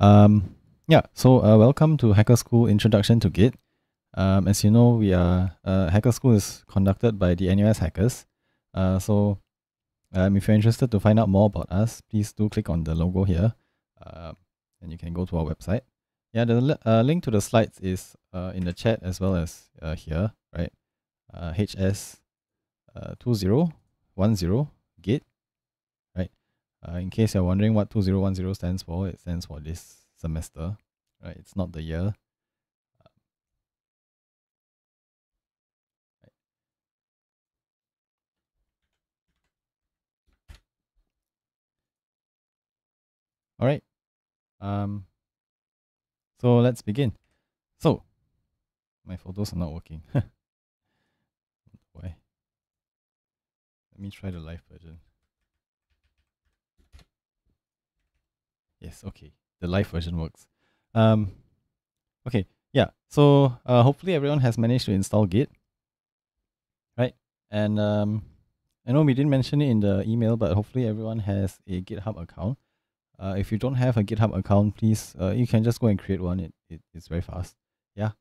Um, yeah, so uh, welcome to Hacker School Introduction to Git. Um, as you know, we are uh, Hacker School is conducted by the NUS Hackers. Uh, so um, if you're interested to find out more about us, please do click on the logo here, uh, and you can go to our website. Yeah, the uh, link to the slides is uh, in the chat as well as here, right? Uh, HS uh, 2010 Git? Uh, in case you're wondering what 2010 stands for, it stands for this semester, right? It's not the year. All right. Um, so let's begin. So, my photos are not working. Why? Let me try the live version. Yes, okay. The live version works. Um, okay, yeah. So uh, hopefully everyone has managed to install Git, right? And um, I know we didn't mention it in the email, but hopefully everyone has a GitHub account. Uh, if you don't have a GitHub account, please, uh, you can just go and create one. It, it it's very fast. Yeah.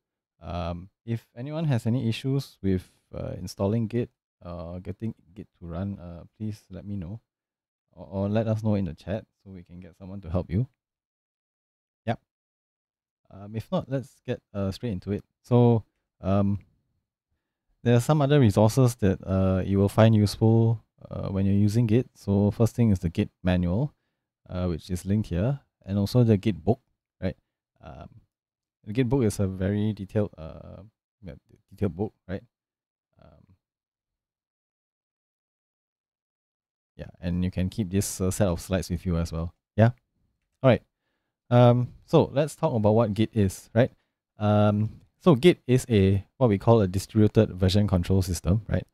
Um, if anyone has any issues with uh, installing Git, uh, getting Git to run, uh, please let me know, or, or let us know in the chat so we can get someone to help you. Yep. Um, if not, let's get uh straight into it. So um, there are some other resources that uh you will find useful uh, when you're using Git. So first thing is the Git manual uh, which is linked here, and also the Git book, right? Um, the Git book is a very detailed, uh, detailed book, right? Yeah, and you can keep this uh, set of slides with you as well. Yeah. All right. Um, so let's talk about what Git is, right? Um, so Git is a what we call a distributed version control system, right?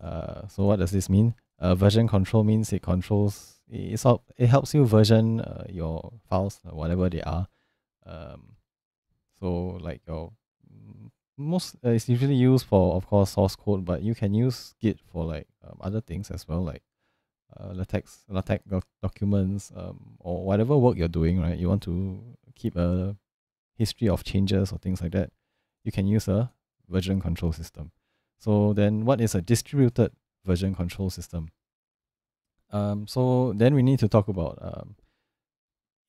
Uh, so what does this mean? Uh, version control means it controls it's all, it helps you version uh, your files uh, whatever they are um, so like your mm, most uh, it's usually used for of course source code but you can use git for like um, other things as well like uh, latex latex doc documents um, or whatever work you're doing right you want to keep a history of changes or things like that you can use a version control system so then what is a distributed version control system um, so then we need to talk about um,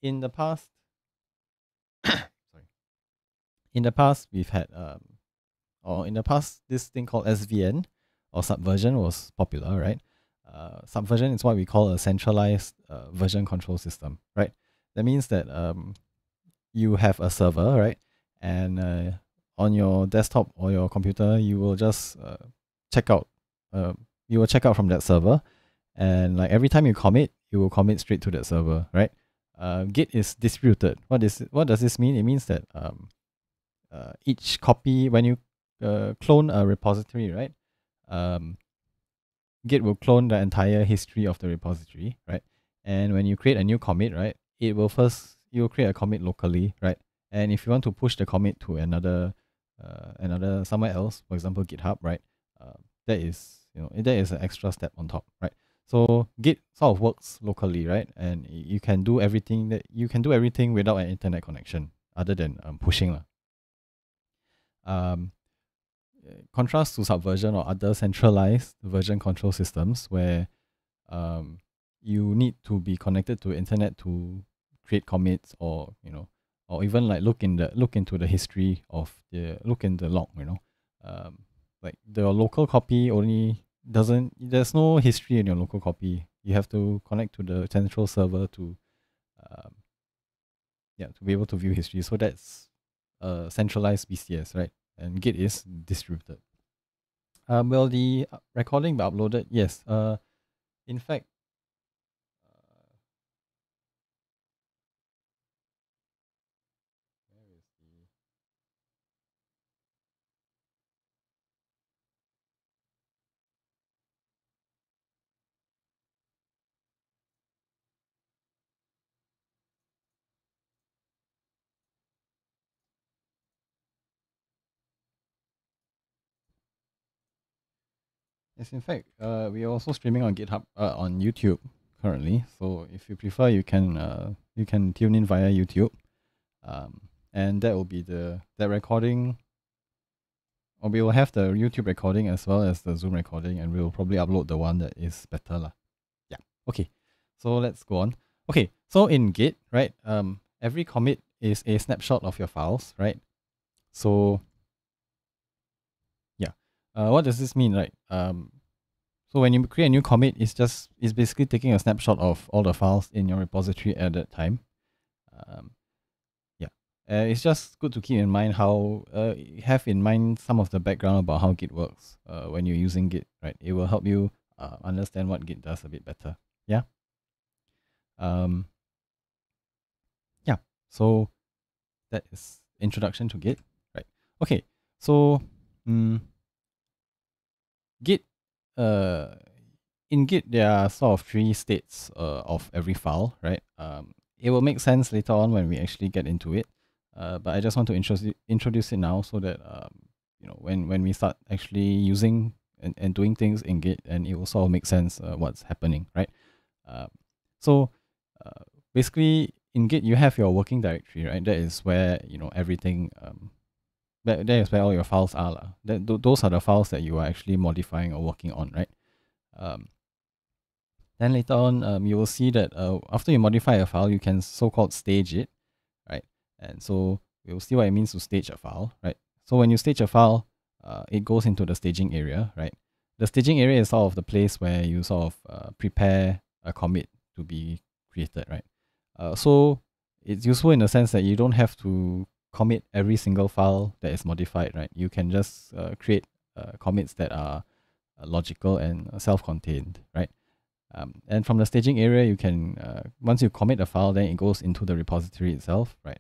in the past. sorry, in the past we've had um, or in the past this thing called SVN or Subversion was popular, right? Uh, Subversion is what we call a centralized uh, version control system, right? That means that um, you have a server, right? And uh, on your desktop or your computer, you will just uh, check out. Uh, you will check out from that server, and like every time you commit, you will commit straight to that server, right? Uh, Git is distributed. What is what does this mean? It means that um, each copy when you clone a repository, right? Um, Git will clone the entire history of the repository, right? And when you create a new commit, right, it will first you will create a commit locally, right? And if you want to push the commit to another uh, another somewhere else, for example GitHub, right? Uh, that is you know that is an extra step on top, right? So Git sort of works locally, right? And you can do everything that you can do everything without an internet connection, other than um, pushing. Um, contrast to Subversion or other centralized version control systems where um, you need to be connected to internet to create commits or you know or even like look in the look into the history of the look in the log you know um, like the local copy only doesn't there's no history in your local copy. You have to connect to the central server to um, yeah, to be able to view history. So that's a centralized VCS, right? And Git is distributed. Um, will the recording be uploaded? Yes. Uh, in fact, Yes, in fact, uh, we are also streaming on GitHub uh, on YouTube currently. So if you prefer, you can uh, you can tune in via YouTube. Um, and that will be the that recording or we will have the YouTube recording as well as the Zoom recording and we'll probably upload the one that is better. Lah. Yeah. Okay. So let's go on. Okay. So in Git, right, um, every commit is a snapshot of your files, right? So. Uh, what does this mean, right? Um, so when you create a new commit, it's just it's basically taking a snapshot of all the files in your repository at that time. Um, uh, it's just good to keep in mind how uh, have in mind some of the background about how Git works uh, when you're using Git, right? It will help you uh, understand what Git does a bit better. Yeah. Um. Yeah. So that is introduction to Git, right? Okay. So, um, Git. Uh, in Git there are sort of three states uh, of every file, right? Um, it will make sense later on when we actually get into it. Uh, but I just want to introduce introduce it now so that um, you know when when we start actually using and, and doing things in Git, and it will sort of make sense uh, what's happening, right? Uh, so basically, in Git you have your working directory, right? That is where you know everything. Um, that, that is where all your files are. That, th- those are the files that you are actually modifying or working on, right? Um, then later on, um, you will see that uh, after you modify a file, you can so-called stage it, right? and so we'll see what it means to stage a file, right? So when you stage a file, uh, it goes into the staging area, right? The staging area is sort of the place where you sort of uh, prepare a commit to be created, right? Uh, so it's useful in the sense that you don't have to commit every single file that is modified, right? You can just uh, create uh, commits that are uh, logical and self-contained, right? Um, and from the staging area, you can uh, once you commit a file, then it goes into the repository itself, right?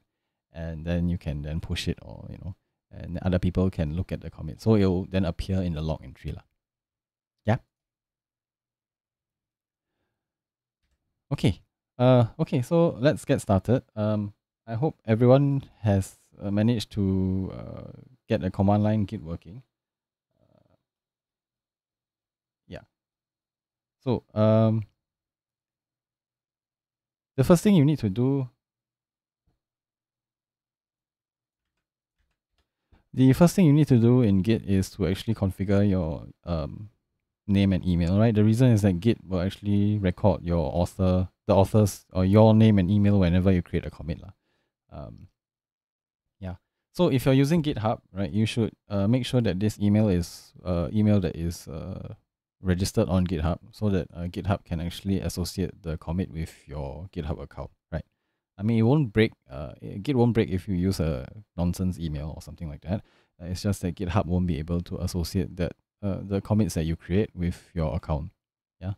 and then you can then push it or you know and other people can look at the commit so it will then appear in the log entry lah. yeah okay uh okay so let's get started um i hope everyone has uh, managed to uh, get the command line git working uh, yeah so um the first thing you need to do the first thing you need to do in Git is to actually configure your um, name and email, right? The reason is that Git will actually record your author, the author's or your name and email whenever you create a commit. Um. So if you're using GitHub, right, you should uh, make sure that this email is uh, email that is uh, registered on GitHub so that uh, GitHub can actually associate the commit with your GitHub account, right? I mean, it won't break. Uh, Git won't break if you use a nonsense email or something like that. Uh, it's just that GitHub won't be able to associate that uh, the commits that you create with your account. Yeah.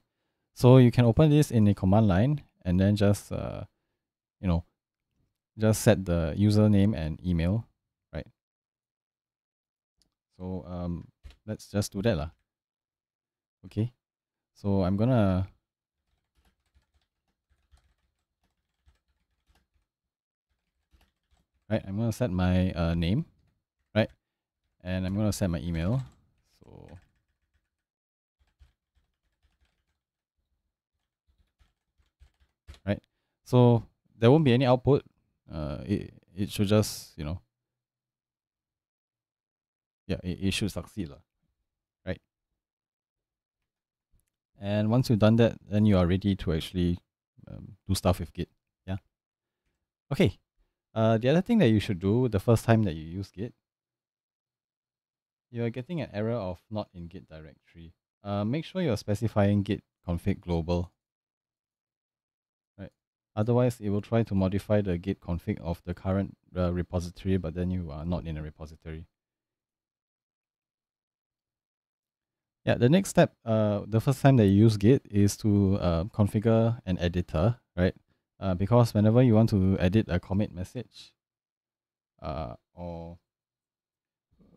So you can open this in a command line and then just uh, you know, just set the username and email? So um, let's just do that lah. Okay. So I'm gonna right? I'm going to set my uh, name, right? And I'm going to set my email. So right? So there won't be any output. Uh, it, it should just, you know, yeah, it, it should succeed, right? And once you've done that, then you are ready to actually um, do stuff with Git. Yeah. Okay. Uh, the other thing that you should do the first time that you use Git, you are getting an error of not in Git directory. Uh, make sure you're specifying git config global. Right. Otherwise, it will try to modify the git config of the current uh, repository, but then you are not in a repository. Yeah, the next step, uh, the first time that you use Git is to uh, configure an editor, right? uh, because whenever you want to edit a commit message uh, or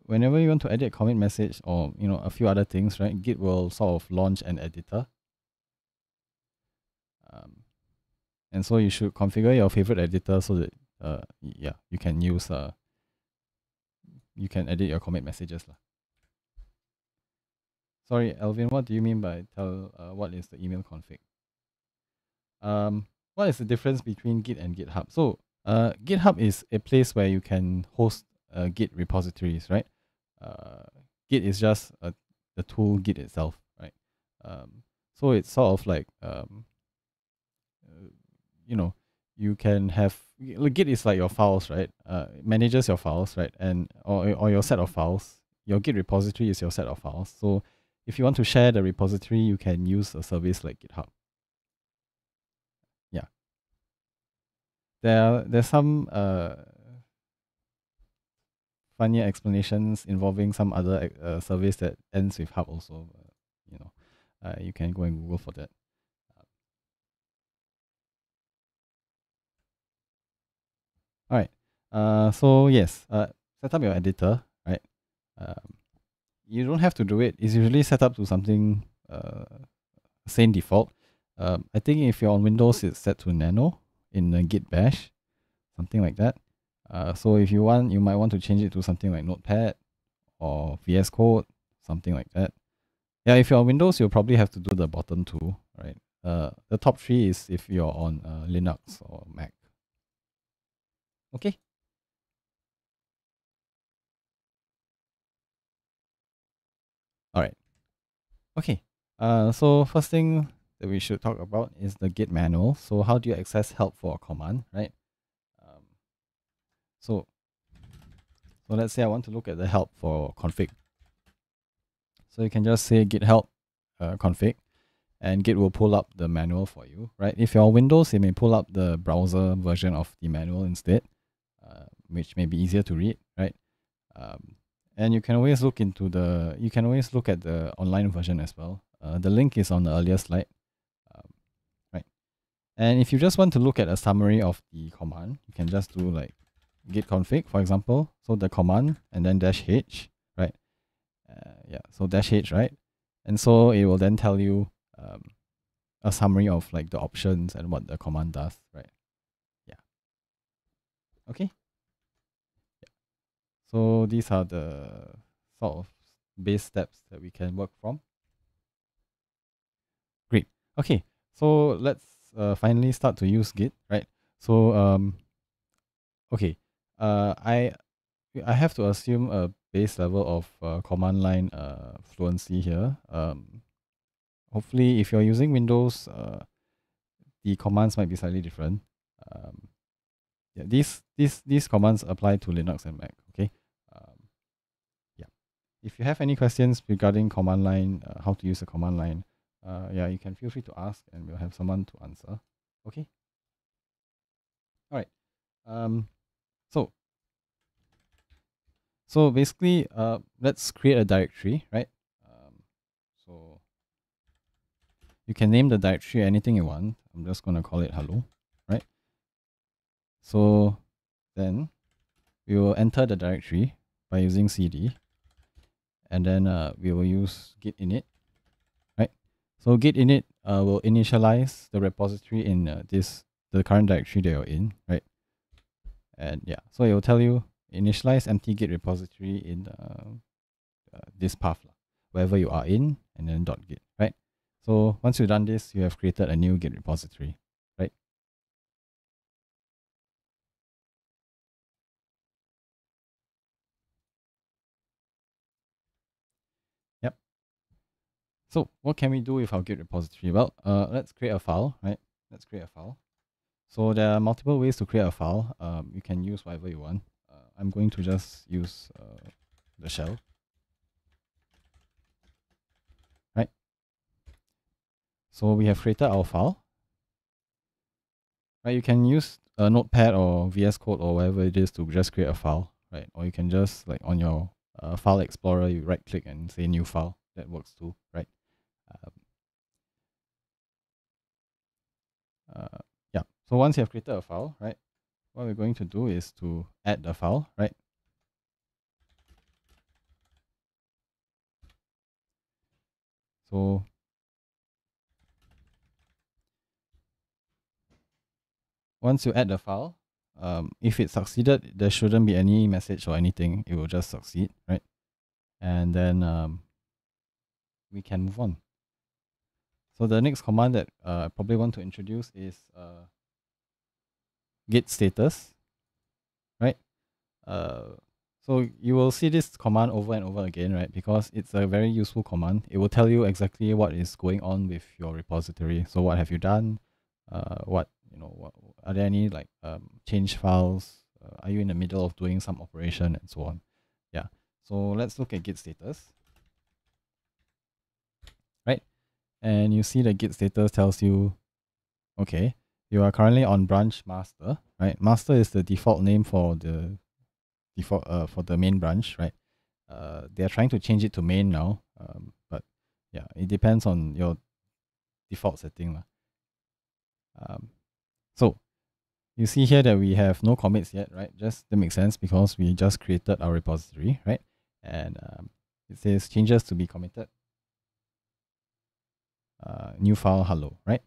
whenever you want to edit a commit message or you know a few other things right git will sort of launch an editor um, and so you should configure your favorite editor so that uh, yeah you can use uh, you can edit your commit messages lah. Sorry Alvin what do you mean by tell uh, what is the email config um what is the difference between Git and GitHub? So uh, GitHub is a place where you can host uh, Git repositories, right? Uh, Git is just a, the tool Git itself, right? Um, so it's sort of like, um, uh, you know, you can have Git is like your files, right? Uh, manages your files, right? And or, or your set of files. Your Git repository is your set of files. So if you want to share the repository, you can use a service like GitHub. Yeah. There are, there's some uh, funny explanations involving some other uh, service that ends with hub also. Uh, you know, uh, you can go and Google for that. All right. Uh, so yes, uh, set up your editor, right? Um, you don't have to do it. It's usually set up to something uh, same default. Um, I think if you're on Windows, it's set to Nano in a Git Bash, something like that. Uh, so if you want, you might want to change it to something like Notepad or VS Code, something like that. Yeah, if you're on Windows, you'll probably have to do the bottom two, right? Uh, the top three is if you're on uh, Linux or Mac. Okay. All right. Okay. Uh, so first thing that we should talk about is the Git manual. So how do you access help for a command, right? Um, so, so let's say I want to look at the help for config. So you can just say git help uh, config and Git will pull up the manual for you, right? If you're on Windows, it may pull up the browser version of the manual instead, uh, which may be easier to read, right? Um, and you can always look into the, you can always look at the online version as well. Uh, the link is on the earlier slide, um, right? And if you just want to look at a summary of the command, you can just do like git config, for example. So the command and then dash h, right? Uh, yeah, so dash h, right? And so it will then tell you um, a summary of like the options and what the command does, right? Yeah. Okay. So these are the sort of base steps that we can work from. Great. Okay. So let's uh, finally start to use Git, right? So um, okay. Uh, I I have to assume a base level of uh, command line uh, fluency here. Um, hopefully if you're using Windows, uh, the commands might be slightly different. Um, yeah, these these these commands apply to Linux and Mac. If you have any questions regarding command line, uh, how to use a command line, uh, yeah, you can feel free to ask, and we'll have someone to answer. Okay. All right. Um, so so basically, uh, let's create a directory, right? Um, so you can name the directory anything you want. I'm just going to call it hello, right? So then we will enter the directory by using cd and then uh, we will use git init, right? So git init uh, will initialize the repository in uh, this the current directory that you're in, right? And yeah, so it will tell you initialize empty git repository in uh, uh, this path, wherever you are in, and then dot git, right? So once you've done this, you have created a new Git repository, So what can we do with our Git repository? Well, uh, let's create a file, right? Let's create a file. So there are multiple ways to create a file. Um, you can use whatever you want. Uh, I'm going to just use uh, the shell. Right. So we have created our file. Right, you can use a notepad or VS Code or whatever it is to just create a file, right? Or you can just like on your uh, file explorer, you right click and say new file. That works too, right? Uh, yeah. So once you have created a file, right? What we're going to do is to add the file, right? So once you add the file, um, if it succeeded, there shouldn't be any message or anything. It will just succeed, right? And then um, we can move on. So the next command that uh, I probably want to introduce is uh, git status, right? uh, so you will see this command over and over again, right? Because it's a very useful command. It will tell you exactly what is going on with your repository. So what have you done? Uh, what you know? What, are there any like um, change files? Uh, are you in the middle of doing some operation and so on? Yeah. So let's look at Git status. Right, and you see the Git status tells you, okay, you are currently on branch master. Right, master is the default name for the default uh, for the main branch, right? Uh, they are trying to change it to main now, um, but yeah, it depends on your default setting. Um, so you see here that we have no commits yet, right? Just that makes sense because we just created our repository, right? And um, it says changes to be committed. Uh, new file hello, right?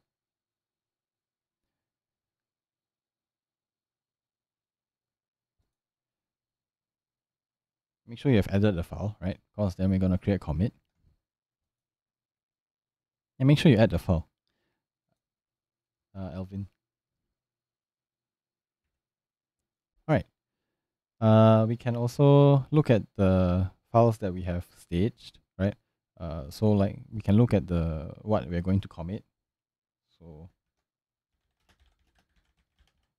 make sure you have added the file, right? Because then we're going to create commit. And make sure you add the file. Uh, Alvin. All right. Uh, we can also look at the files that we have staged, right? Uh, so like we can look at the what we're going to commit. So,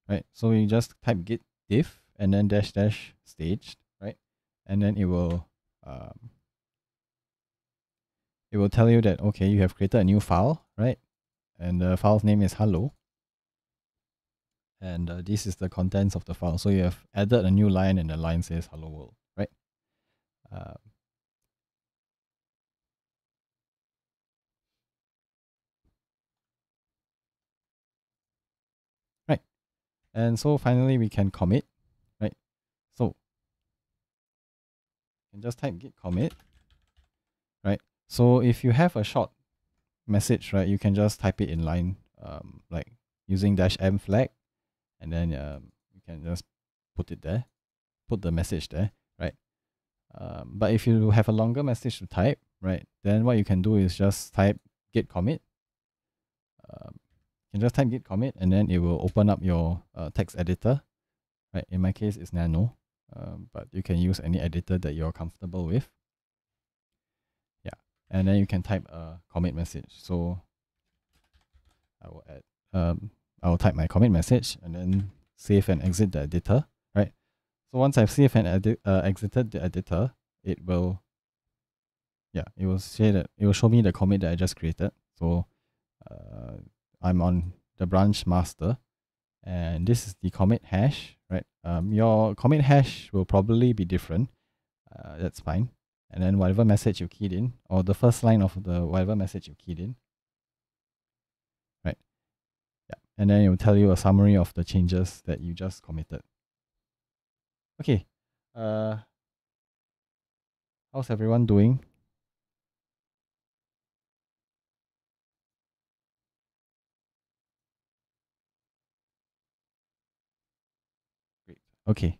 right. So we just type git diff and then dash dash staged right? and then it will um, it will tell you that okay you have created a new file right and the file's name is hello and uh, this is the contents of the file so you have added a new line and the line says hello world right um, and so finally we can commit right so can just type git commit, right? So if you have a short message, right, you can just type it in line, um, like using dash m flag, and then um, you can just put it there, put the message there, right? Um, but if you have a longer message to type, right, then what you can do is just type git commit. Um, you can just type git commit, and then it will open up your uh, text editor, right? In my case, it's Nano um, but you can use any editor that you're comfortable with. Yeah, and then you can type a commit message. So I will add, um, I will type my commit message and then save and exit the editor, right? So once I've saved and edit, uh, exited the editor, it will, yeah, it will say that it will show me the commit that I just created. So uh, I'm on the branch master and this is the commit hash, right? Um, your commit hash will probably be different. Uh, that's fine. And then whatever message you keyed in, or the first line of the whatever message you keyed in, right? Yeah, and then it will tell you a summary of the changes that you just committed. Okay. Uh, how's everyone doing? Okay.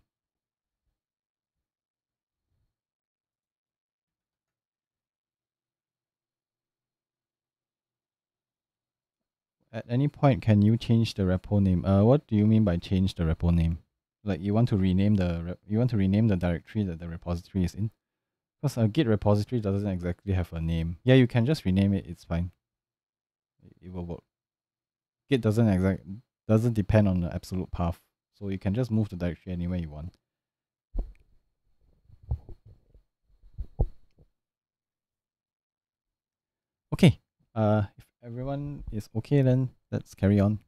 At any point, can you change the repo name? Uh, what do you mean by change the repo name? Like you want to rename the you want to rename the directory that the repository is in? Because a Git repository doesn't exactly have a name. Yeah, you can just rename it. It's fine. It will work. Git doesn't exact doesn't depend on the absolute path. So you can just move the directory anywhere you want. Okay, uh, if everyone is okay, then let's carry on.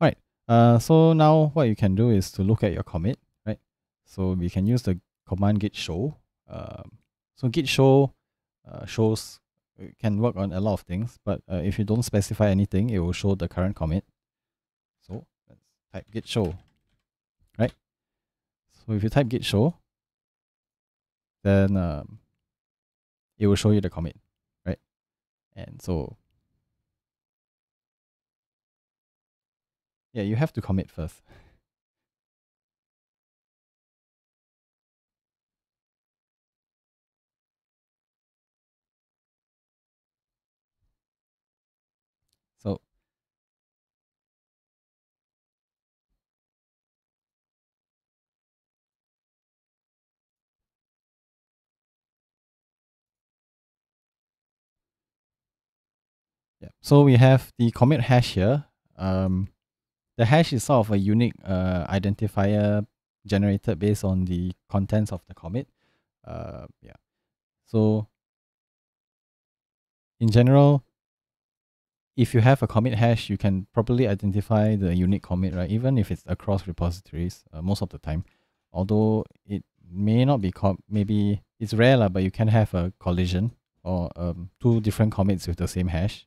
Right, uh, so now what you can do is to look at your commit, right? So we can use the command git show. Um, so git show uh, shows can work on a lot of things, but uh, if you don't specify anything, it will show the current commit. Type git show, right? So if you type git show, then um, it will show you the commit, right? And so yeah, you have to commit first. So we have the commit hash here. Um, the hash is sort of a unique uh, identifier generated based on the contents of the commit. Uh, yeah. So in general, if you have a commit hash, you can properly identify the unique commit, right? Even if it's across repositories, uh, most of the time. Although it may not be, maybe it's rare, but you can have a collision or um, two different commits with the same hash.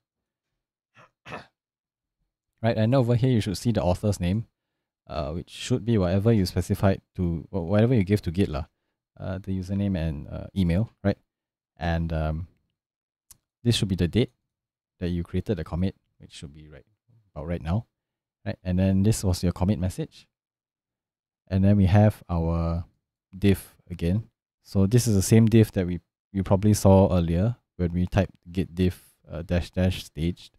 Right, and over here you should see the author's name, uh, which should be whatever you specified to, whatever you give to Git, lah, uh, the username and uh, email, right? And um, this should be the date that you created the commit, which should be right about right now, right? And then this was your commit message. And then we have our diff again. So this is the same diff that we you probably saw earlier when we typed git diff uh, dash dash staged?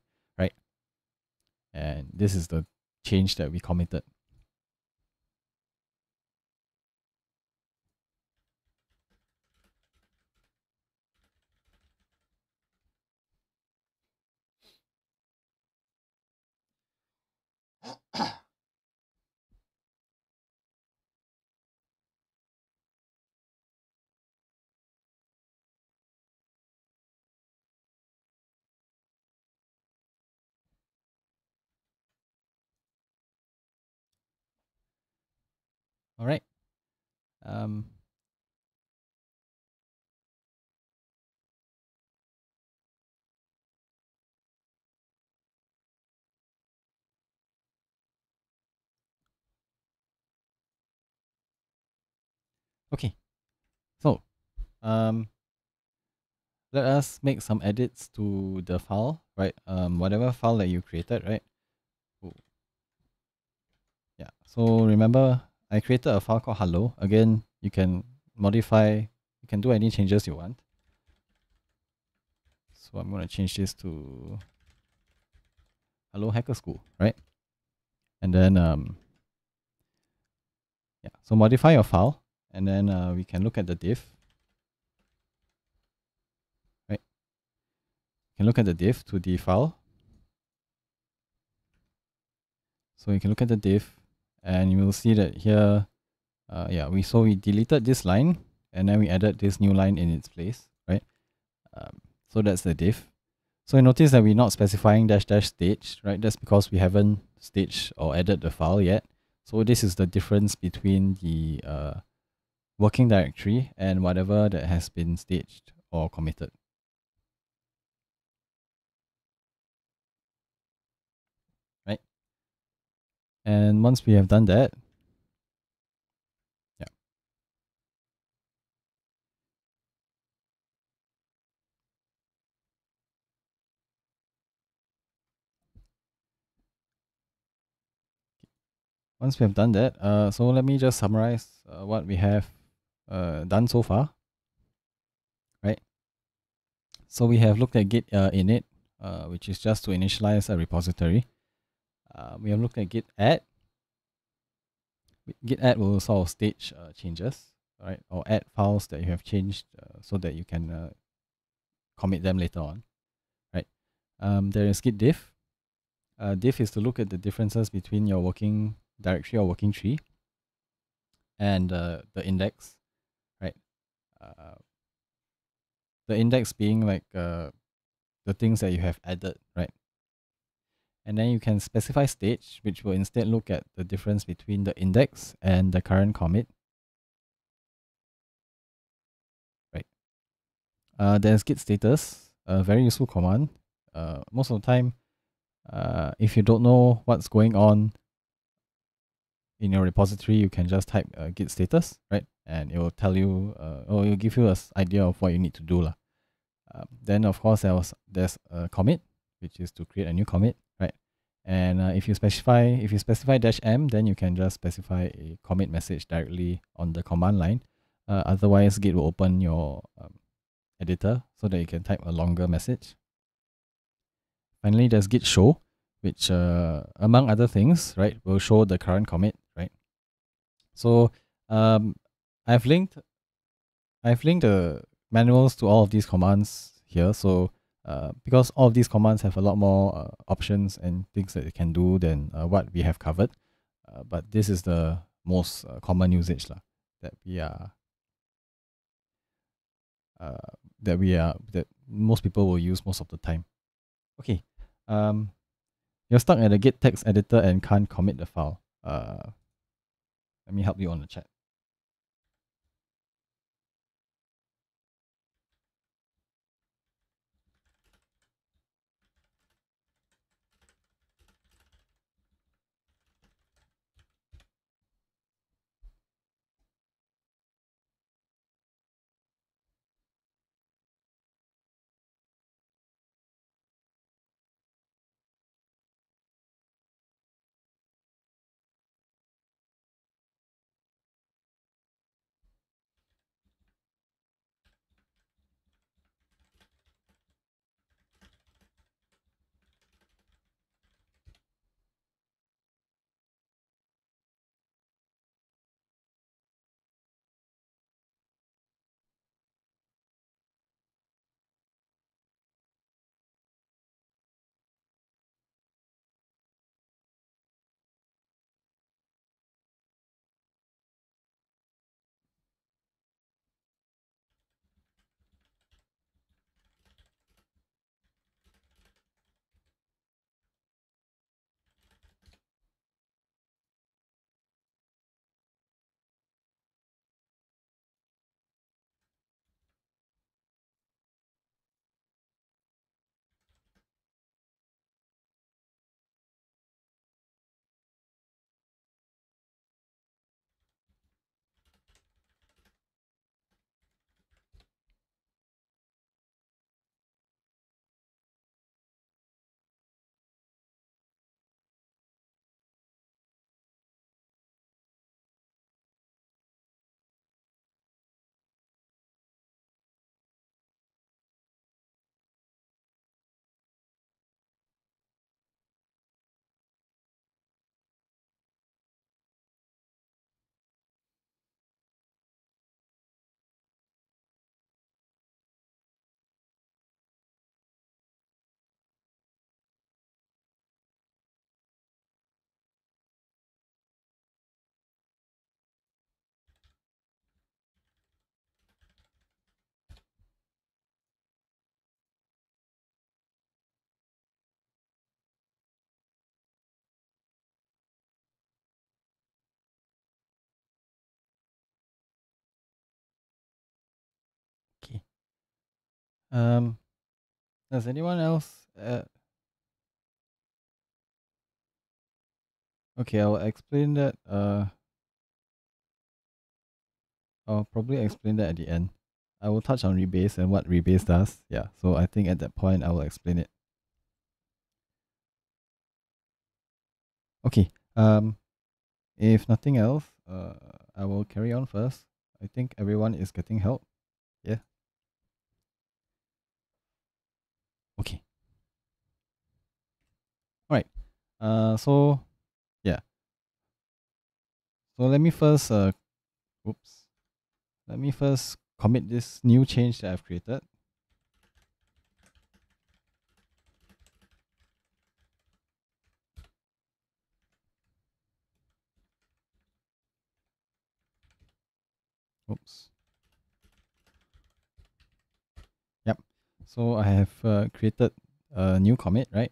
And this is the change that we committed. Um, okay. So, um, let us make some edits to the file, right? Um, whatever file that you created, right? Ooh. Yeah. So remember I created a file called hello. Again, you can modify, you can do any changes you want. So I'm going to change this to hello hacker school, right? And then, um, yeah, so modify your file and then uh, we can look at the diff, right? You can look at the diff to the file. So you can look at the diff and you will see that here, uh, yeah, we so we deleted this line and then we added this new line in its place, right? Um, so that's the diff. So you notice that we're not specifying dash dash stage, right? That's because we haven't staged or added the file yet. So this is the difference between the uh, working directory and whatever that has been staged or committed. And once we have done that, yeah. Once we have done that, uh, so let me just summarize uh, what we have uh, done so far. Right. So we have looked at git uh, init, uh, which is just to initialize a repository uh, we are looking at git add. Git add will sort of stage uh, changes, right? Or add files that you have changed uh, so that you can uh, commit them later on, right? Um, there is git diff. Uh, diff is to look at the differences between your working directory or working tree and uh, the index, right? The index being like the things that you have added, right? And then you can specify stage, which will instead look at the difference between the index and the current commit. Right. Uh, there's git status, a very useful command. Uh, most of the time, uh, if you don't know what's going on in your repository, you can just type uh, git status, right? And it will tell you, uh, or it will give you an idea of what you need to do. Lah. Um, then, of course, there was, there's a commit, which is to create a new commit. And uh, if you specify if you specify dash m, then you can just specify a commit message directly on the command line. Uh, otherwise, Git will open your um, editor so that you can type a longer message. Finally, there's Git show, which uh, among other things, right, will show the current commit, right? So um, I've linked I've linked the manuals to all of these commands here. So uh, because all of these commands have a lot more uh, options and things that it can do than uh, what we have covered. Uh, but this is the most uh, common usage lah, that we are that we are that most people will use most of the time. Okay, um, you're stuck at a git text editor and can't commit the file. Uh, let me help you on the chat. Um, does anyone else? Uh, okay, I'll explain that. Uh, I'll probably explain that at the end. I will touch on rebase and what rebase does. Yeah, so I think at that point I will explain it. Okay. Um, if nothing else, uh, I will carry on first. I think everyone is getting help. Yeah. Okay. All right. Uh, so yeah. So let me first uh, oops. Let me first commit this new change that I've created. Oops. So I have uh, created a new commit, right?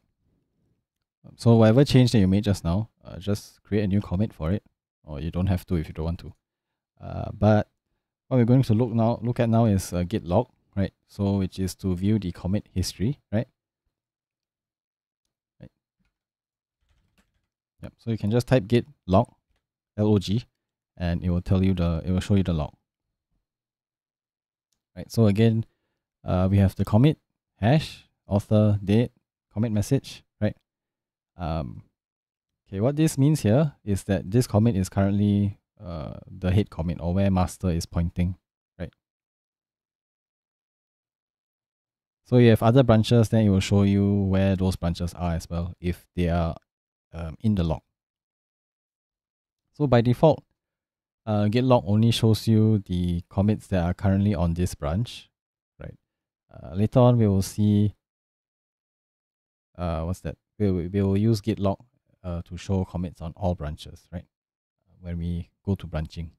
So whatever change that you made just now, uh, just create a new commit for it, or you don't have to if you don't want to. Uh, but what we're going to look now look at now is uh, git log, right? So which is to view the commit history, right? Right. Yep. So you can just type git log, log, and it will tell you the it will show you the log. Right. So again, uh, we have the commit hash author date commit message, right? Um, okay, what this means here is that this commit is currently uh, the head commit or where master is pointing, right? So you have other branches, then it will show you where those branches are as well if they are um, in the log. So by default, uh, git log only shows you the commits that are currently on this branch? Uh, later on, we will see uh, what's that? We'll, we'll use git log uh, to show commits on all branches, right? When we go to branching.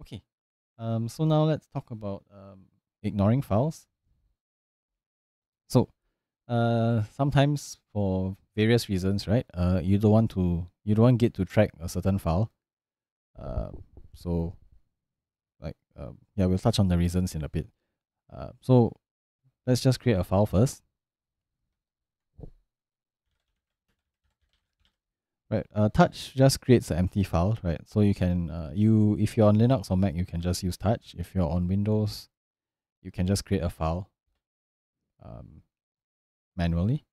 Okay, um, so now let's talk about um, ignoring files. So, uh, sometimes for various reasons, right? Uh, you don't want to you don't want Git to track a certain file. Uh, so, like, uh, yeah, we'll touch on the reasons in a bit. Uh, so, let's just create a file first. Right, uh, touch just creates an empty file, right? So you can, uh, you if you're on Linux or Mac, you can just use touch. If you're on Windows, you can just create a file um, manually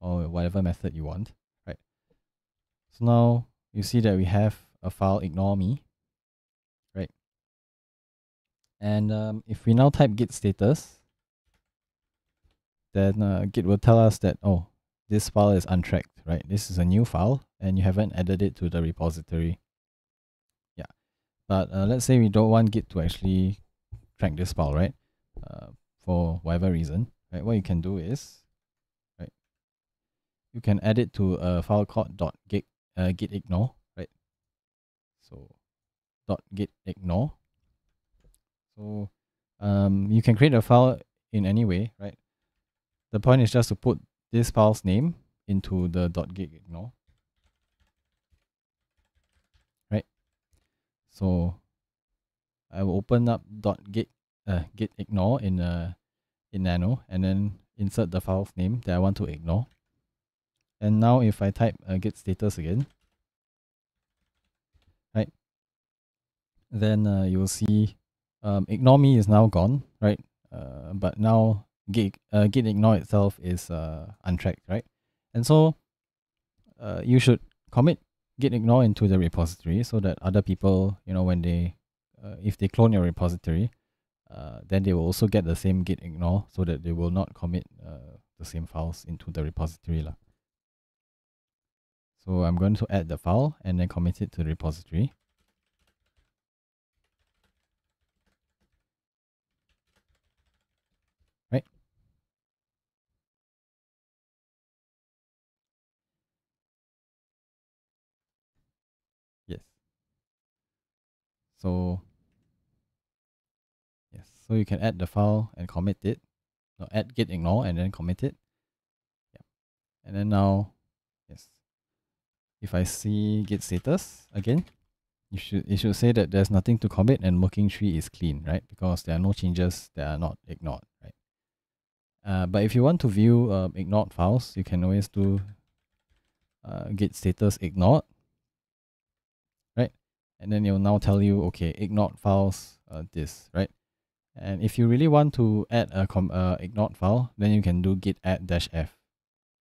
or whatever method you want, right? So now you see that we have a file ignore me, right? And um, if we now type git status, then uh, git will tell us that, oh, this file is untracked, right? This is a new file and you haven't added it to the repository. Yeah, but uh, let's say we don't want Git to actually track this file, right? Uh, for whatever reason, right? What you can do is? You can add it to a file called git uh, git ignore, right? So dot git ignore. So um, you can create a file in any way, right? The point is just to put this file's name into the dot git ignore. Right. So I will open up git uh, git ignore in uh, in nano and then insert the file's name that I want to ignore. And now if I type uh, git status again, right, then uh, you will see um, ignore me is now gone, right? Uh, but now git, uh, git ignore itself is uh, untracked, right? And so uh, you should commit git ignore into the repository so that other people, you know, when they, uh, if they clone your repository, uh, then they will also get the same git ignore so that they will not commit uh, the same files into the repository. La. So I'm going to add the file and then commit it to the repository. Right. Yes. So yes, so you can add the file and commit it. No, add git ignore and then commit it. Yeah. And then now. If I see git status again, you should it should say that there's nothing to commit and working tree is clean, right? Because there are no changes that are not ignored, right? Uh, but if you want to view um, ignored files, you can always do uh, git status ignored, right? And then it will now tell you, okay, ignored files, uh, this, right? And if you really want to add a com uh, ignored file, then you can do git add dash f,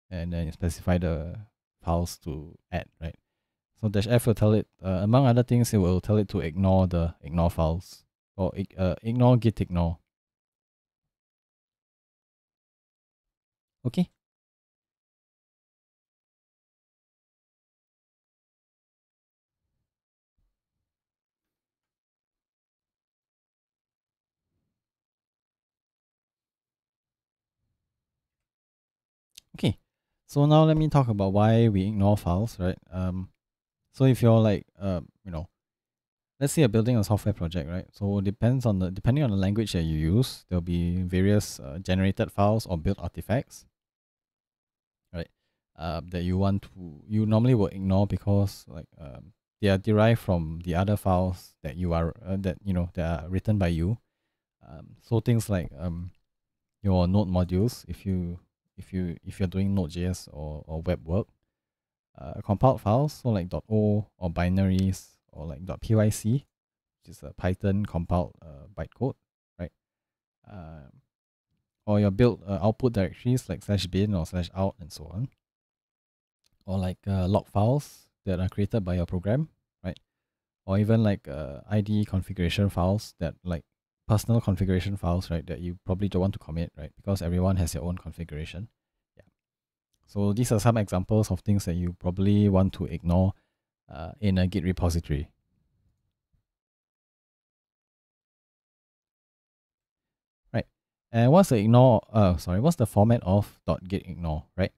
and then you specify the files to add, right? So dash f will tell it, uh, among other things, it will tell it to ignore the ignore files or uh, ignore git ignore. Okay, so now let me talk about why we ignore files, right? Um, so if you're like, uh, you know, let's say you're building a software project, right? So depends on the depending on the language that you use, there'll be various uh, generated files or built artifacts, right? Uh, that you want to you normally will ignore because like um, they are derived from the other files that you are uh, that you know that are written by you. Um, so things like um, your node modules, if you if you if you're doing Node.js or, or web work, uh, compiled files, so like .o or binaries or like .pyc, which is a Python compiled uh, bytecode, right? Uh, or your build uh, output directories like slash bin or slash out and so on. Or like uh, log files that are created by your program, right? Or even like uh, IDE configuration files that like personal configuration files, right, that you probably don't want to commit, right, because everyone has their own configuration. Yeah. So these are some examples of things that you probably want to ignore uh, in a Git repository. Right. And what's the ignore, uh, sorry, what's the format of .git ignore, right?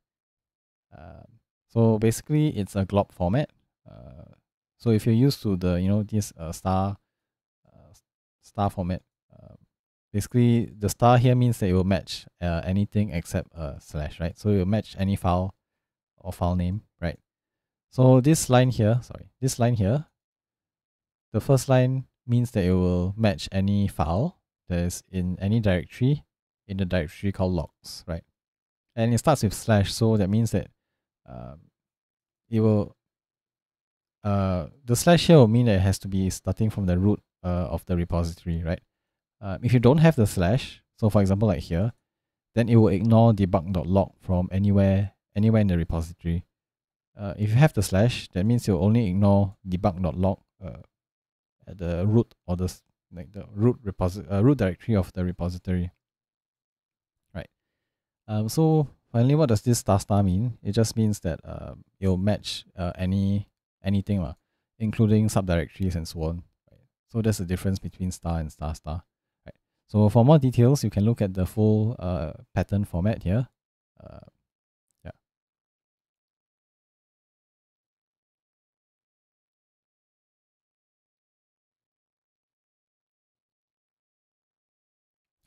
Uh, so basically it's a glob format. Uh, so if you're used to the, you know, this uh, star, uh, star format, basically the star here means that it will match uh, anything except a slash, right? So it will match any file or file name, right? So this line here, sorry, this line here, the first line means that it will match any file that is in any directory in the directory called logs, right? And it starts with slash, so that means that um, it will uh, the slash here will mean that it has to be starting from the root uh, of the repository, right? Uh, if you don't have the slash, so for example like here, then it will ignore debug.log from anywhere anywhere in the repository. Uh, if you have the slash, that means you'll only ignore debug.log uh, at the root or the like the root repository uh, root directory of the repository. Right. Um. So finally, what does this star star mean? It just means that um it'll match uh, any anything uh, including subdirectories and so on. Right? So there's a difference between star and star star. So for more details, you can look at the full uh, pattern format here. Uh, yeah.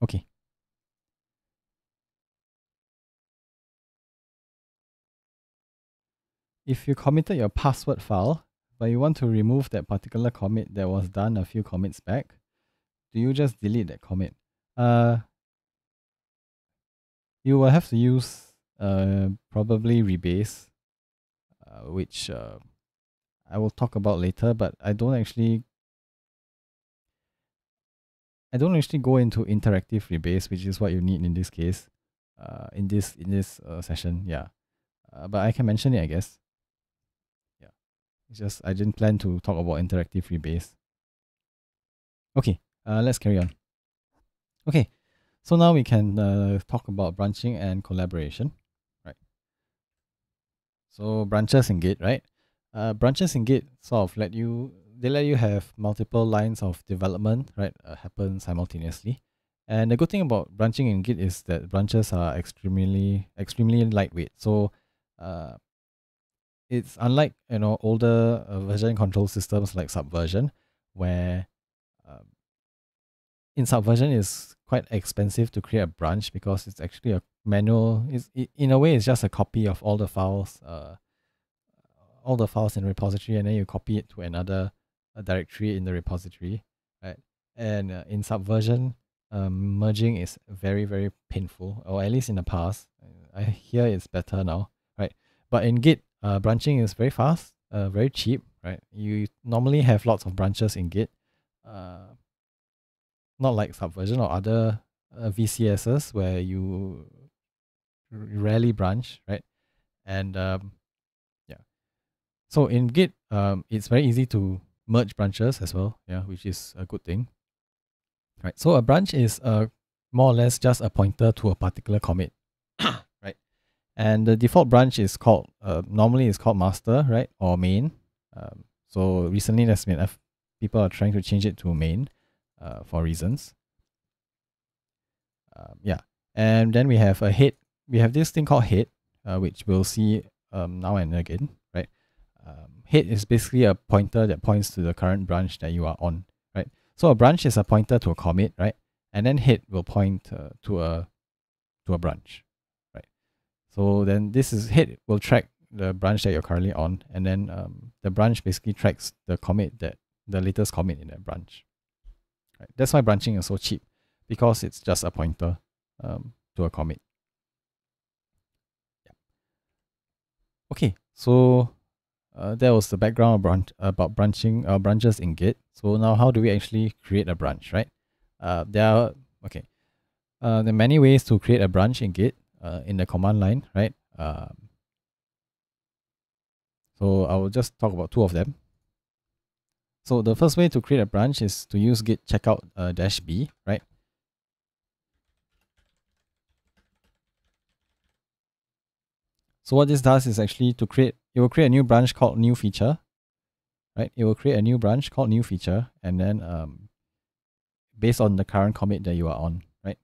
Okay. if you committed your password file, but you want to remove that particular commit that was done a few commits back, do you just delete that commit? Uh, you will have to use uh, probably rebase, uh, which uh, I will talk about later, but I don't actually I don't actually go into interactive rebase, which is what you need in this case, uh, in this in this uh, session. Yeah, uh, but I can mention it, I guess. Yeah, It's just I didn't plan to talk about interactive rebase. Okay, uh, let's carry on. Okay, so now we can uh, talk about branching and collaboration, right? So branches in Git, right? Uh, branches in Git sort of let you they let you have multiple lines of development, right, uh, happen simultaneously. And the good thing about branching in Git is that branches are extremely extremely lightweight. So uh, it's unlike you know older uh, version control systems like Subversion, where in Subversion is quite expensive to create a branch because it's actually a manual. It's, it, in a way, it's just a copy of all the files, uh, all the files in repository, and then you copy it to another directory in the repository, right? And uh, in Subversion, um, merging is very very painful, or at least in the past. I hear it's better now, right? But in Git, uh, branching is very fast, uh, very cheap, right? You normally have lots of branches in Git, uh, not like Subversion or other uh, VCSs where you rarely branch, right? And um, yeah, so in Git, um, it's very easy to merge branches as well, yeah, which is a good thing, right? So a branch is uh, more or less just a pointer to a particular commit. Right? And the default branch is called, uh, normally it's called master, right? Or main. Um, so recently there's been, people are trying to change it to main uh, for reasons. Um, yeah. And then we have a head. We have this thing called head, uh, which we'll see um, now and again, right? Um, head is basically a pointer that points to the current branch that you are on, right? So a branch is a pointer to a commit, right? And then head will point uh, to a to a branch, right? so then this is head will track the branch that you're currently on, and then um, the branch basically tracks the commit that the latest commit in that branch. Right. That's why branching is so cheap because it's just a pointer um, to a commit. Yeah. Okay, so uh, that was the background about, about branching uh, branches in Git. So now how do we actually create a branch, right? Uh, there are okay. Uh, there are many ways to create a branch in Git uh, in the command line, right? Um, so I will just talk about two of them. So the first way to create a branch is to use git checkout uh, dash b, right? So what this does is actually to create, it will create a new branch called new feature, right? It will create a new branch called new feature and then um, based on the current commit that you are on, right?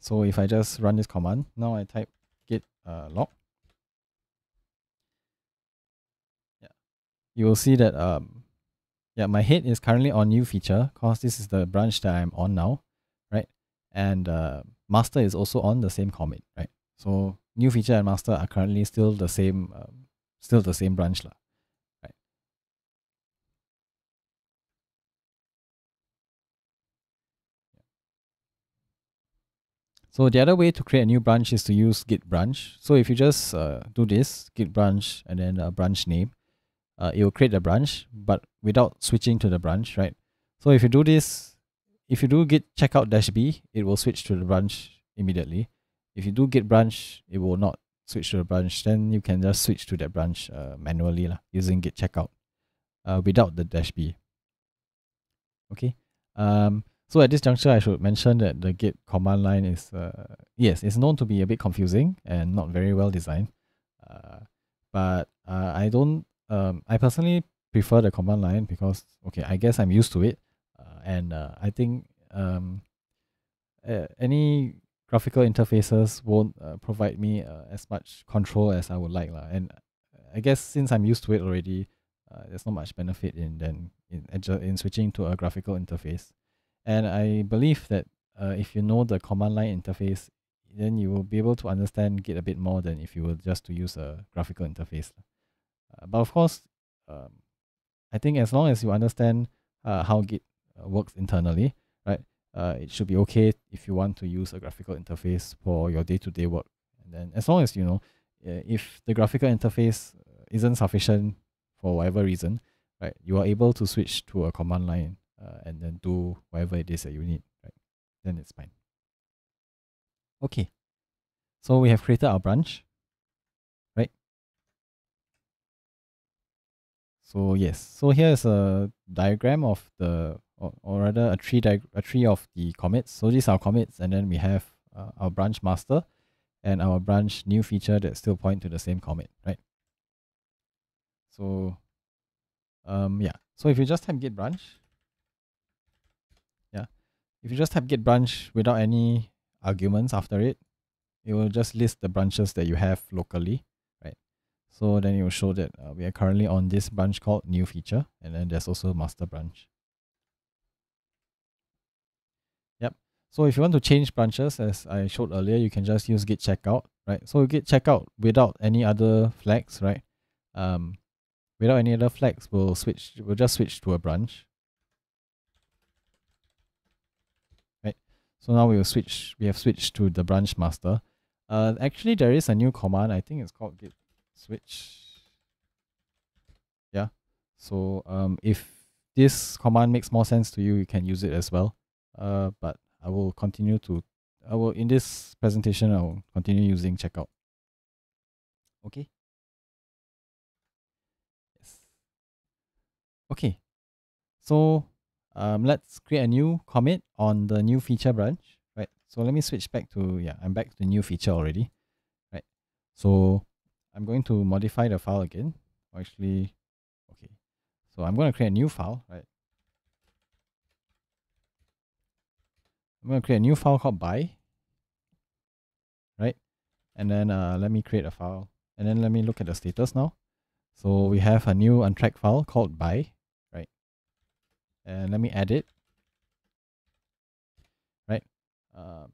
So if I just run this command, now I type git uh, log. Yeah, you will see that um, yeah, my head is currently on new feature because this is the branch that I'm on now, right? And uh, master is also on the same commit, right? So new feature and master are currently still the same, um, still the same branch lah. So the other way to create a new branch is to use git branch. So if you just uh, do this git branch and then a branch name, uh, it will create a branch, but without switching to the branch, right? So if you do this, if you do git checkout dash b, it will switch to the branch immediately. If you do git branch, it will not switch to the branch. Then you can just switch to that branch uh, manually lah, using git checkout uh, without the dash b. Okay. Um, so at this juncture, I should mention that the Git command line is, uh, yes, it's known to be a bit confusing and not very well designed. Uh, but uh, I don't, um, I personally prefer the command line because, okay, I guess I'm used to it. Uh, and uh, I think um, any graphical interfaces won't uh, provide me as much control as I would like. La. And I guess since I'm used to it already, there's not much benefit in then in, in switching to a graphical interface. And I believe that uh, if you know the command line interface, then you will be able to understand Git a bit more than if you were just to use a graphical interface. Uh, but of course, um, I think as long as you understand uh, how Git uh, works internally, right, uh, it should be okay if you want to use a graphical interface for your day-to-day -day work. And then as long as you know, uh, if the graphical interface isn't sufficient for whatever reason, right, you are able to switch to a command line and then do whatever it is that you need, right? Then it's fine. Okay. So we have created our branch, So yes, so here's a diagram of the, or, or rather a tree a tree of the commits. So these are commits, and then we have uh, our branch master and our branch new feature that still point to the same commit, right? So um, yeah, so if you just type git branch, yeah, if you just type git branch without any arguments after it, it will just list the branches that you have locally? So then it will show that uh, we are currently on this branch called new feature, and then there's also master branch. Yep. So if you want to change branches, as I showed earlier, you can just use git checkout, right? So git checkout without any other flags, right? Um, without any other flags, we'll switch. We'll just switch to a branch. Right. So now we will switch, we have switched to the branch master. Uh, actually, there is a new command. I think it's called git switch. Yeah. So um, if this command makes more sense to you, you can use it as well. Uh, but I will continue to, I will, in this presentation, I will continue using checkout. Okay. Yes. Okay. So um, let's create a new commit on the new feature branch, right? So let me switch back to, yeah, I'm back to new feature already, right? So I'm going to modify the file again. Actually, okay. So I'm going to create a new file, right? I'm going to create a new file called by, right? And then uh, let me create a file. And then let me look at the status now. So we have a new untracked file called by, right? and let me add it right um,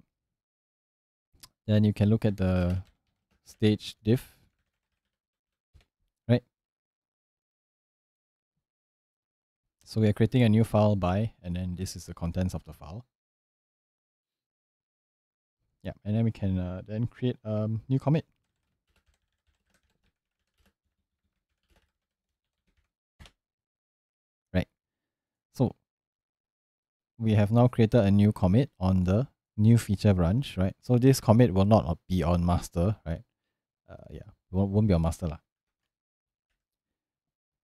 then you can look at the stage diff so we are creating a new file by and then this is the contents of the file yeah and then we can uh, then create a um, new commit Right. So we have now created a new commit on the new feature branch, right? So this commit will not be on master, right? Uh, yeah, won't, won't be on master. Lah.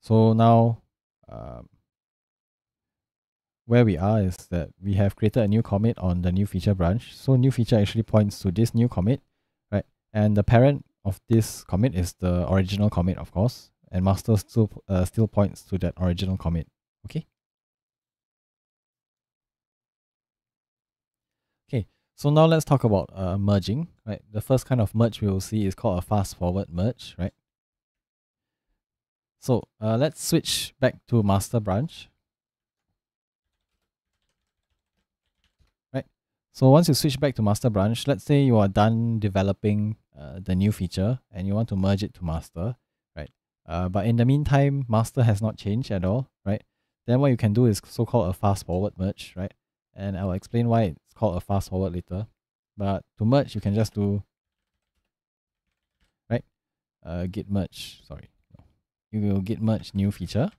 So now um, where we are is that we have created a new commit on the new feature branch. So new feature actually points to this new commit, right? And the parent of this commit is the original commit, of course, and master still uh, still points to that original commit. Okay. Okay, so now let's talk about uh, merging, right? The first kind of merge we will see is called a fast forward merge, right? So uh, let's switch back to master branch. So once you switch back to master branch, let's say you are done developing uh, the new feature and you want to merge it to master, right? Uh, but in the meantime, master has not changed at all, right? Then what you can do is so-called a fast forward merge, right? And I'll explain why it's called a fast forward later. But to merge, you can just do, right? Uh, git merge, sorry. You will git merge new feature.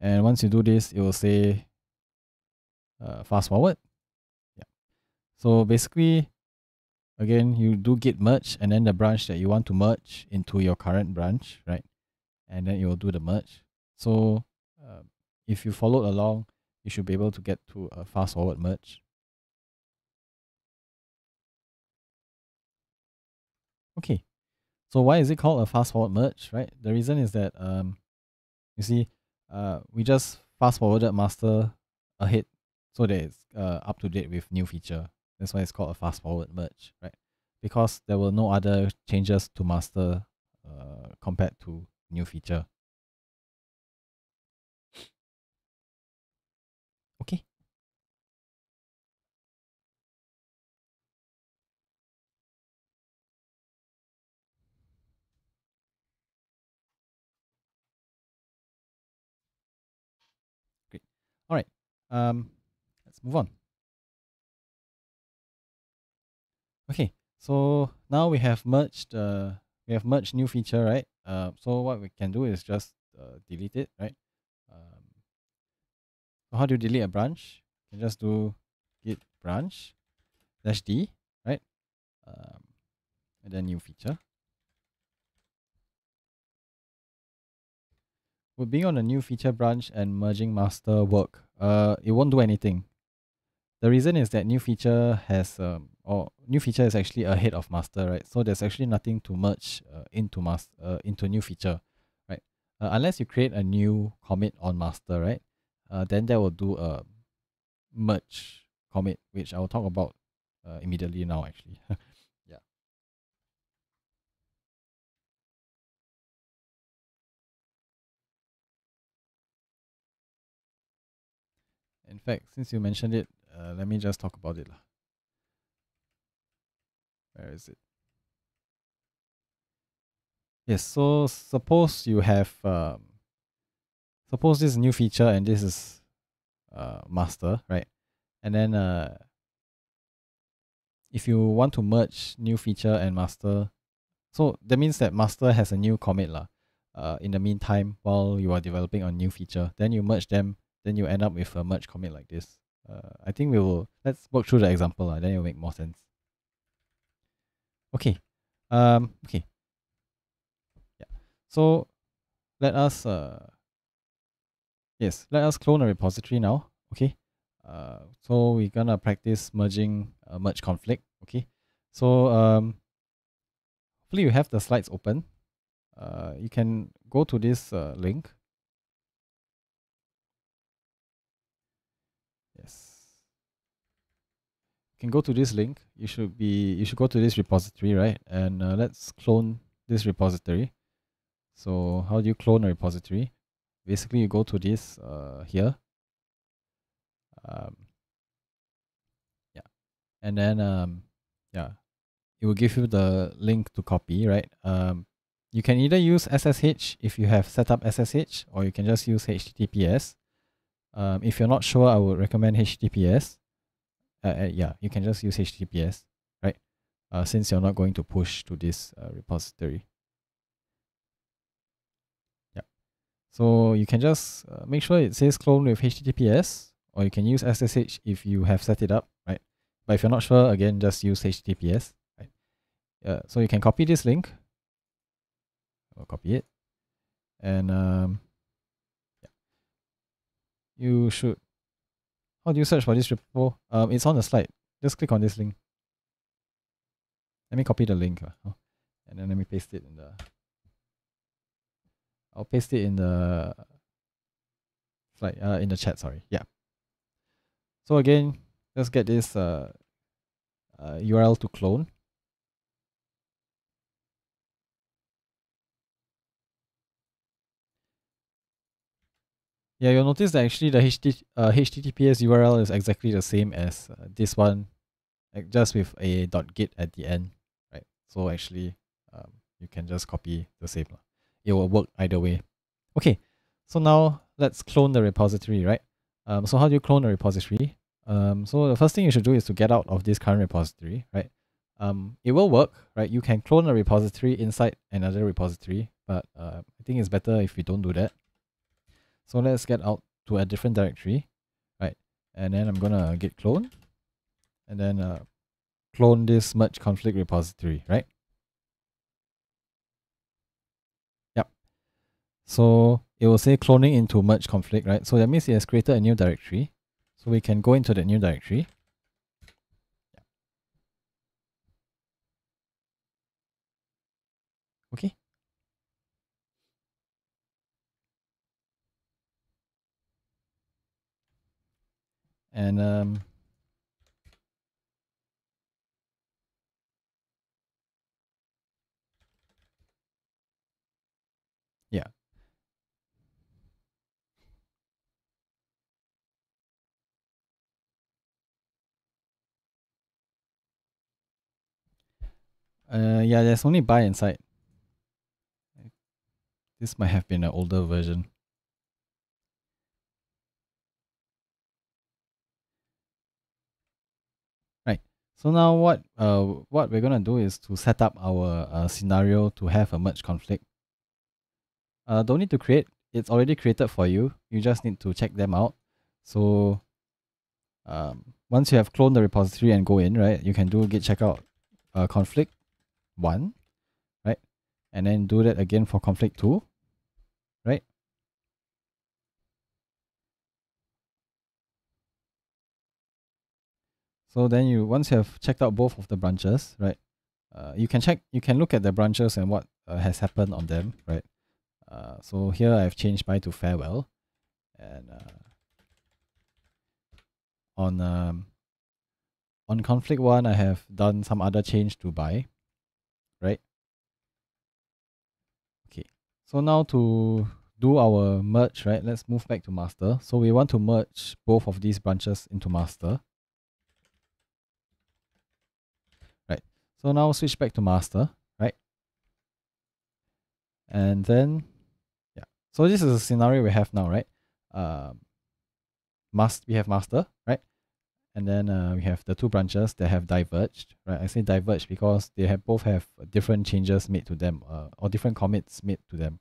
And once you do this, it will say uh, fast forward. So basically, again, you do git merge and then the branch that you want to merge into your current branch, right? And then you will do the merge. So uh, if you followed along, you should be able to get to a fast forward merge. Okay, so why is it called a fast forward merge, right? The reason is that um, you see, uh, we just fast forwarded master ahead so that it's uh, up to date with new feature. That's why it's called a fast forward merge, right? Because there were no other changes to master uh, compared to new feature. Okay. Great. All right. Um, let's move on. Okay. So now we have merged. Uh, we have merged new feature, right? Uh, so what we can do is just uh, delete it, right? So how do you delete a branch? You can just do git branch dash d, right? Um, and then new feature. Would being on a new feature branch and merging master work? Uh, it won't do anything. The reason is that new feature has um, or new feature is actually ahead of master, right? So there's actually nothing to merge uh, into master uh, into new feature, right? Uh, unless you create a new commit on master, right? uh, then that will do a merge commit, which I will talk about uh, immediately now actually. yeah. In fact, since you mentioned it, uh, let me just talk about it. Where is it? Yes, so suppose you have um, suppose this new feature and this is uh, master, right? And then uh, if you want to merge new feature and master, so that means that master has a new commit lah. Uh, in the meantime, while you are developing a new feature, then you merge them, then you end up with a merge commit like this. Uh, I think we will let's work through the example lah. Then it will make more sense. Okay. Um. Okay. Yeah. So let us uh Yes, let us clone a repository now. Okay. Uh, so we're gonna practice merging a merge conflict. Okay. So um, hopefully you have the slides open. Uh, you can go to this uh, link. Yes. You can go to this link. You should be. You should go to this repository, right? And uh, let's clone this repository. So how do you clone a repository? basically you go to this uh, here um, yeah and then um, yeah it will give you the link to copy right um, you can either use SSH if you have set up SSH or you can just use HTTPS um, if you're not sure I would recommend HTTPS uh, uh, yeah you can just use HTTPS right uh, since you're not going to push to this uh, repository Yeah. So you can just uh, make sure it says clone with HTTPS, or you can use SSH if you have set it up, right? But if you're not sure, again, just use HTTPS, right? Uh, so you can copy this link. I'll copy it. And um, yeah. you should, how do you search for this repo? Um, it's on the slide. Just click on this link. Let me copy the link. Uh, and then let me paste it in the I'll paste it in the slide uh, in the chat. Sorry. Yeah. So again, let's get this uh, uh, URL to clone. Yeah, you'll notice that actually the HT, uh, HTTPS URL is exactly the same as uh, this one, like just with a .git at the end, right? So actually, um, you can just copy the same. It will work either way. Okay, so now let's clone the repository, right? Um, so how do you clone a repository? Um, so the first thing you should do is to get out of this current repository, right? Um, it will work, right? You can clone a repository inside another repository, but uh, I think it's better if we don't do that. So let's get out to a different directory, right? And then I'm gonna git clone, and then uh, clone this merge conflict repository, right? Yep. So it will say cloning into merge conflict, right? So that means it has created a new directory. So we can go into the new directory. Okay. And um, yeah. Uh, yeah, there's only buy inside. This might have been an older version. So now what uh what we're gonna do is to set up our uh, scenario to have a merge conflict. Uh, don't need to create, it's already created for you. You just need to check them out. So um, once you have cloned the repository and go in, right, you can do git checkout uh, conflict 1, right? And then do that again for conflict 2. So then you once you have checked out both of the branches, right? Uh, you can check, you can look at the branches and what uh, has happened on them, right? Uh, so here I've changed by to farewell, and uh, on um, on conflict one I have done some other change to buy, right? Okay, so now to do our merge, right? Let's move back to master. So we want to merge both of these branches into master. So now switch back to master, right? And then, yeah. So this is a scenario we have now, right? Um, must we have master, right? And then uh, we have the two branches that have diverged, right? I say diverged because they have both have different changes made to them, uh, or different commits made to them.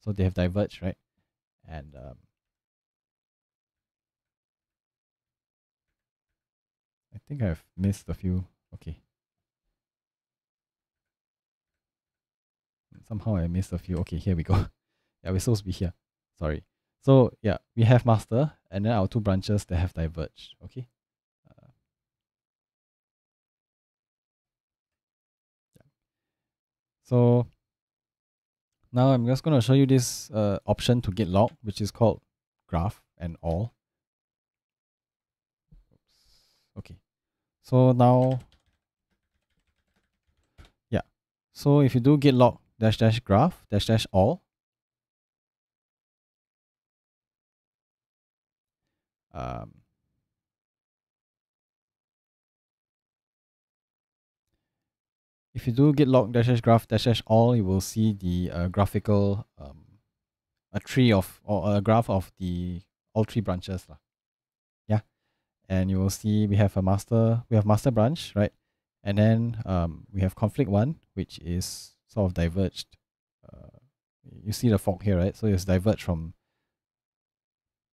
So they have diverged, right? And um, I think I've missed a few. Okay. Somehow I missed a few. Okay, here we go. yeah, we're supposed to be here. Sorry. So yeah, we have master and then our two branches that have diverged. Okay. Uh. So now I'm just going to show you this uh, option to git log, which is called graph and all. Okay. So now, yeah. So if you do git log dash dash graph dash dash all. Um, if you do git log dash dash graph dash dash all, you will see the uh, graphical um, a tree of or a graph of the all three branches lah. Yeah, and you will see we have a master we have master branch right, and then um, we have conflict one which is sort of diverged. Uh, you see the fork here, right? So it's diverged from,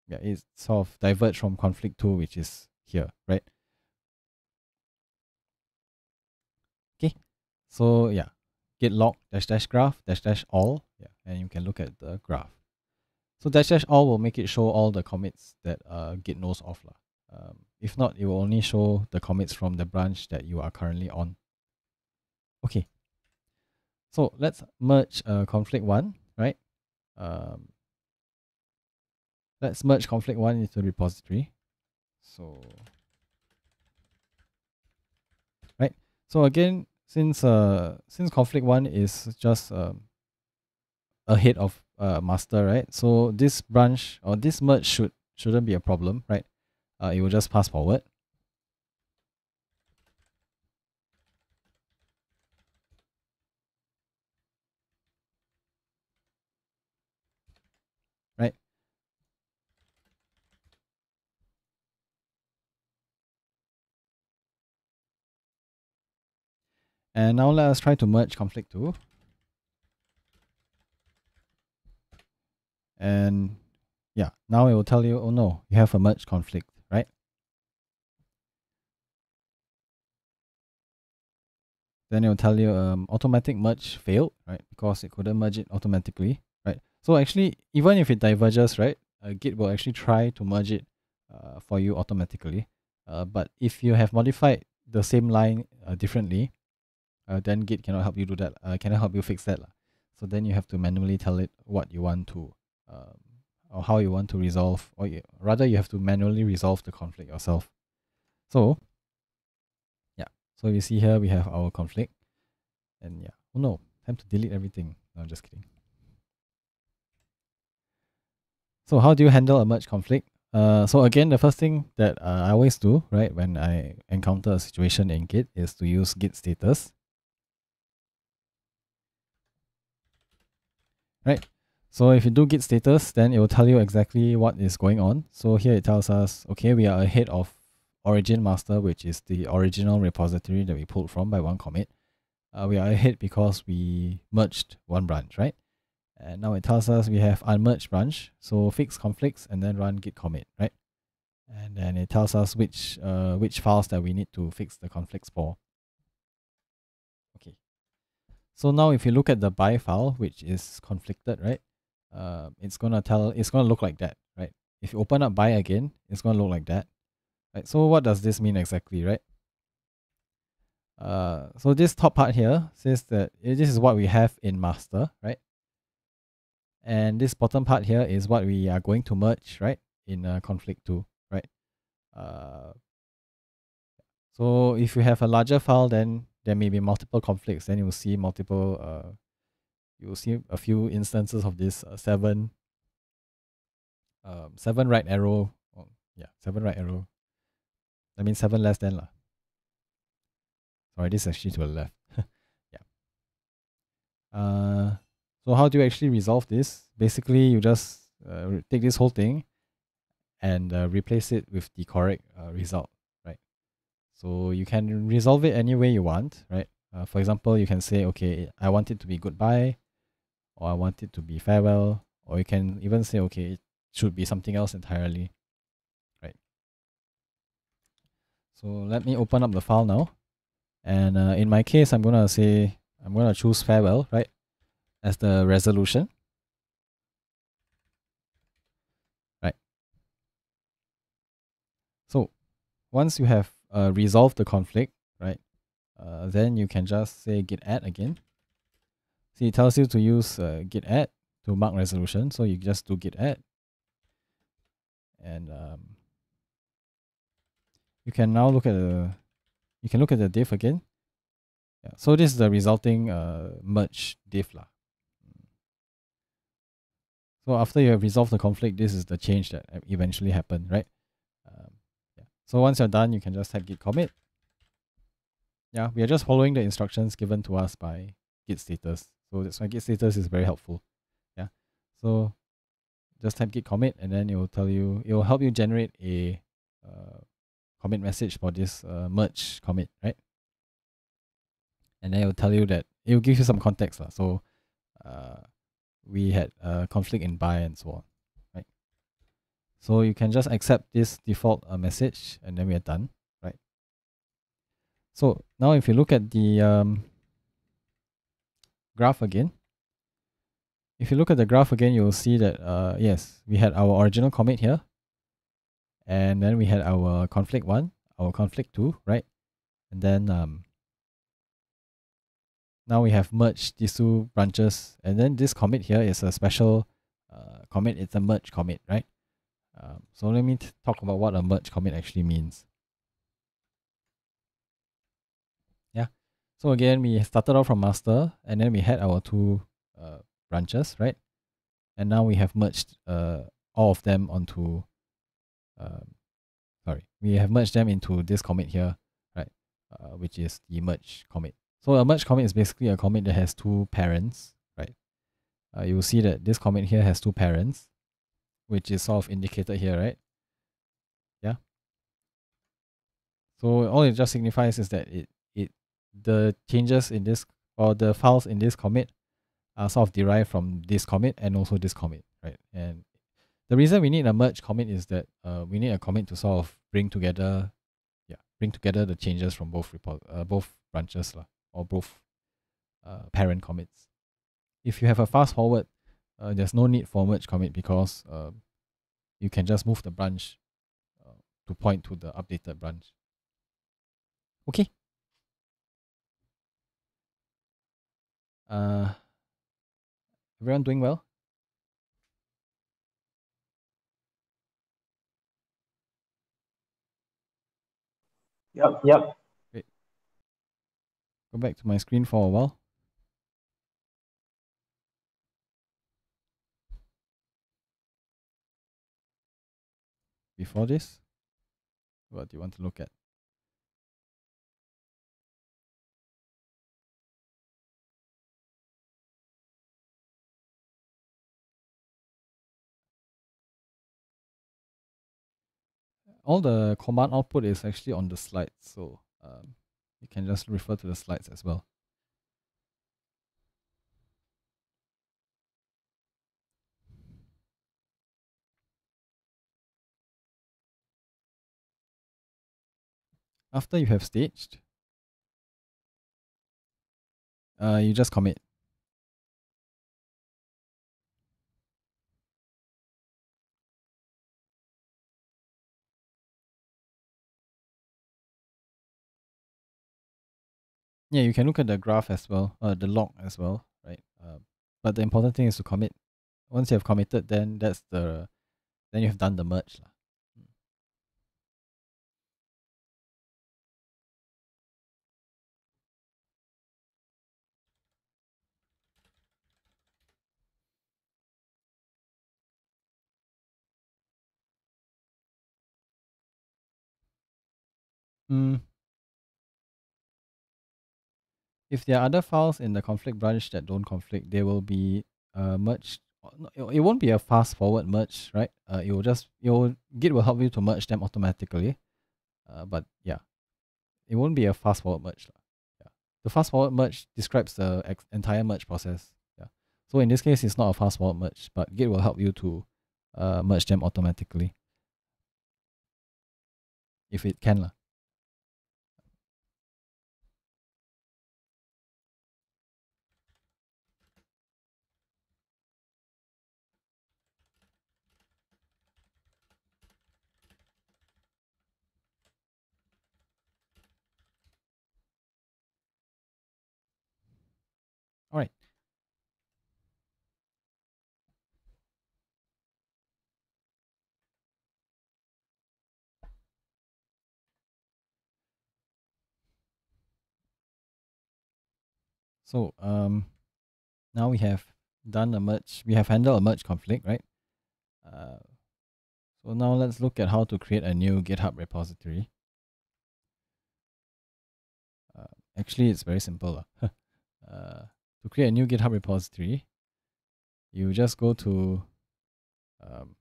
yeah, it's sort of diverged from conflict 2, which is here, right? Okay, so yeah, git log dash dash graph dash dash all, yeah, and you can look at the graph. So dash dash all will make it show all the commits that uh, git knows of. Lah. Um, if not, it will only show the commits from the branch that you are currently on. Okay, so let's merge uh, conflict 1, right? Um, let's merge conflict 1 into repository. So, right? So again, since uh, since conflict 1 is just um, ahead of uh, master, right? So this branch or this merge should, shouldn't be a problem, right? Uh, it will just fast forward. And now let us try to merge conflict 2. And yeah, now it will tell you, oh no, you have a merge conflict, right? Then it will tell you um, automatic merge failed, right? Because it couldn't merge it automatically, right? So actually, even if it diverges, right, uh, Git will actually try to merge it uh, for you automatically. Uh, but if you have modified the same line uh, differently, uh, then Git cannot help you do that. Uh, cannot help you fix that. So then you have to manually tell it what you want to um, or how you want to resolve, or you, rather you have to manually resolve the conflict yourself. So, yeah. So you see here we have our conflict, and yeah. Oh no, time to delete everything. No, I'm just kidding. So how do you handle a merge conflict? Uh, so again, the first thing that uh, I always do, right, when I encounter a situation in Git is to use Git status. Right, so if you do git status, then it will tell you exactly what is going on. So here it tells us, okay, we are ahead of origin master, which is the original repository that we pulled from by one commit. Uh, we are ahead because we merged one branch, right? And now it tells us we have unmerged branch. So fix conflicts and then run git commit, right? And then it tells us which uh, which files that we need to fix the conflicts for. So now if you look at the by file, which is conflicted, right? uh, it's gonna tell it's gonna look like that, right? If you open up by again, it's gonna look like that. Right. So what does this mean exactly, right? Uh, so this top part here says that this is what we have in master, right? And this bottom part here is what we are going to merge, right? In uh, conflict 2, right? Uh, so if you have a larger file, then there may be multiple conflicts. Then you will see multiple uh, you will see a few instances of this uh, seven um, seven right arrow oh, yeah seven right arrow I mean seven less than lah. Sorry, this is actually to the left. yeah. Uh, so how do you actually resolve this? Basically, you just uh, take this whole thing and uh, replace it with the correct uh, result? So you can resolve it any way you want, right? Uh, for example, you can say, okay, I want it to be goodbye or I want it to be farewell, or you can even say, okay, it should be something else entirely, right? So let me open up the file now. And uh, in my case, I'm going to say, I'm going to choose farewell, right? As the resolution. Right. So once you have uh, resolved the conflict, right? Uh, then you can just say git add again See, it tells you to use uh, git add to mark resolution. So you just do git add. And um, you can now look at the, you can look at the diff again. Yeah, so this is the resulting uh, merge diff. Lah. So after you have resolved the conflict, this is the change that eventually happened, right? So once you're done, you can just type git commit. Yeah, we are just following the instructions given to us by git status. So that's why git status is very helpful. Yeah. So just type git commit and then it will tell you, it will help you generate a uh, commit message for this uh, merge commit, right? And then it will tell you that, it will give you some context. So uh, we had a conflict in by and so on? So you can just accept this default uh, message and then we are done, right? So now if you look at the um, graph again, if you look at the graph again, you'll see that, uh, yes, we had our original commit here. And then we had our conflict one, our conflict two, right? And then um, now we have merged these two branches. And then this commit here is a special uh, commit. It's a merge commit, right? Um, so let me talk about what a merge commit actually means. Yeah. So again, we started off from master and then we had our two uh, branches, right? And now we have merged uh, all of them onto, um, sorry, we have merged them into this commit here, right? Uh, which is the merge commit. So a merge commit is basically a commit that has two parents, right? Uh, you will see that this commit here has two parents, which is sort of indicated here, right? Yeah. So all it just signifies is that it it the changes in this or the files in this commit are sort of derived from this commit and also this commit, right? And the reason we need a merge commit is that uh, we need a commit to sort of bring together, yeah, bring together the changes from both report, uh, both branches lah, or both uh, parent commits. If you have a fast forward, uh, there's no need for merge commit because uh, you can just move the branch uh, to point to the updated branch. Okay. Uh, everyone doing well? Yep, yep. Great. Go back to my screen for a while. Before this, what do you want to look at? all the command output is actually on the slides, so um, you can just refer to the slides as well. After you have staged, uh, you just commit. Yeah, you can look at the graph as well, uh, the log as well, right? Uh, but the important thing is to commit. Once you have committed, then that's the, then you have done the merge. Lah. Mm, if there are other files in the conflict branch that don't conflict, they will be uh, merged. It won't be a fast forward merge, right? Uh, it will just it will Git will help you to merge them automatically. Uh, but yeah, it won't be a fast forward merge. Yeah, the fast forward merge describes the ex- entire merge process. Yeah, so in this case, it's not a fast forward merge, but Git will help you to uh, merge them automatically if it can lah. So um, now we have done a merge. We have handled a merge conflict, right? Uh, so now let's look at how to create a new GitHub repository. Uh, actually, it's very simple. uh, to create a new GitHub repository, you just go to um,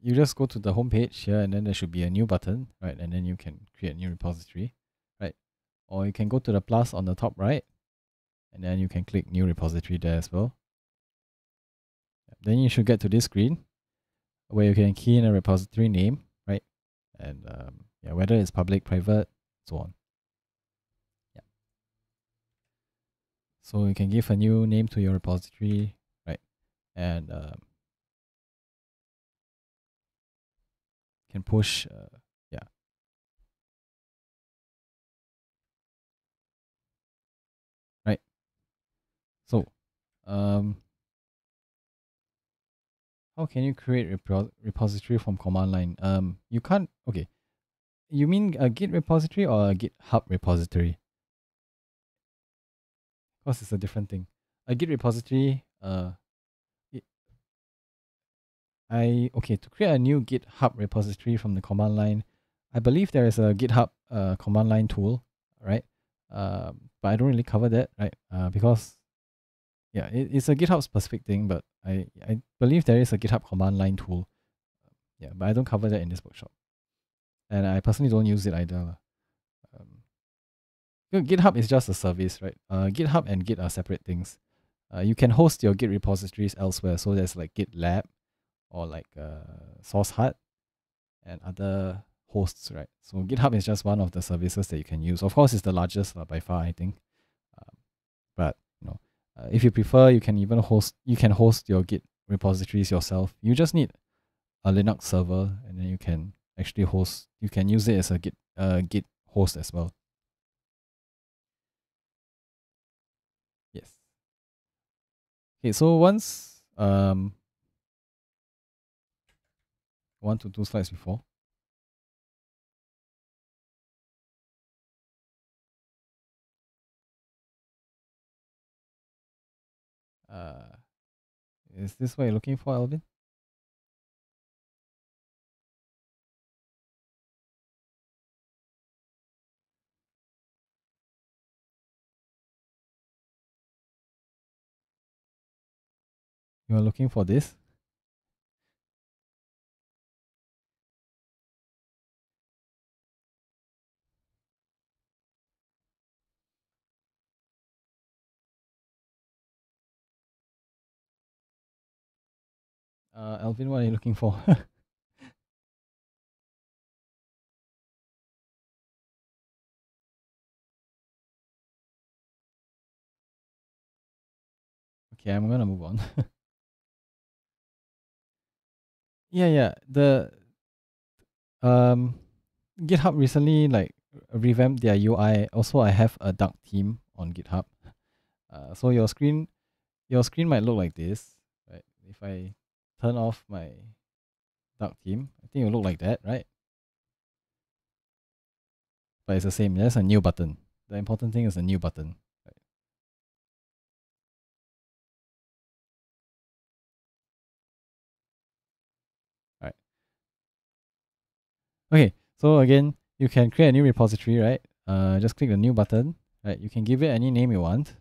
you just go to the home page here and then there should be a new button, right? And then you can create a new repository or you can go to the plus on the top right and then you can click new repository there as well. Then you should get to this screen where you can key in a repository name, right? And um, yeah, whether it's public, private, so on. Yeah. So you can give a new name to your repository, right? And um, can push uh, So, um, how can you create repo repository from command line? Um, you can't. Okay, you mean a Git repository or a GitHub repository? because it's a different thing. A Git repository, uh, it, I okay to create a new GitHub repository from the command line. I believe there is a GitHub uh, command line tool, right? Uh, but I don't really cover that, right? Uh, because yeah, it, it's a GitHub specific thing, but I I believe there is a GitHub command line tool. Yeah, but I don't cover that in this workshop, and I personally don't use it either. Um, GitHub is just a service, right? Uh, GitHub and Git are separate things. Uh, you can host your Git repositories elsewhere. So there's like GitLab or like uh, SourceHut and other hosts, right? So GitHub is just one of the services that you can use. Of course, it's the largest uh, by far, I think. Um, but uh, if you prefer, you can even host. You can host your Git repositories yourself. You just need a Linux server, and then you can actually host. You can use it as a Git uh, Git host as well. Yes. Okay, so once um one to two slides before. Uh, is this what you're looking for, Alvin? You are looking for this? Uh, Alvin, what are you looking for? okay, I'm gonna move on. yeah, yeah. The um GitHub recently like revamped their UI. Also, I have a dark theme on GitHub. Uh, so your screen, your screen might look like this, right? If I turn off my dark theme, I think it will look like that, right? But it's the same. There's a new button. The important thing is a new button. Right. Okay, so again, you can create a new repository, right? Uh, just click the new button, right? You can give it any name you want,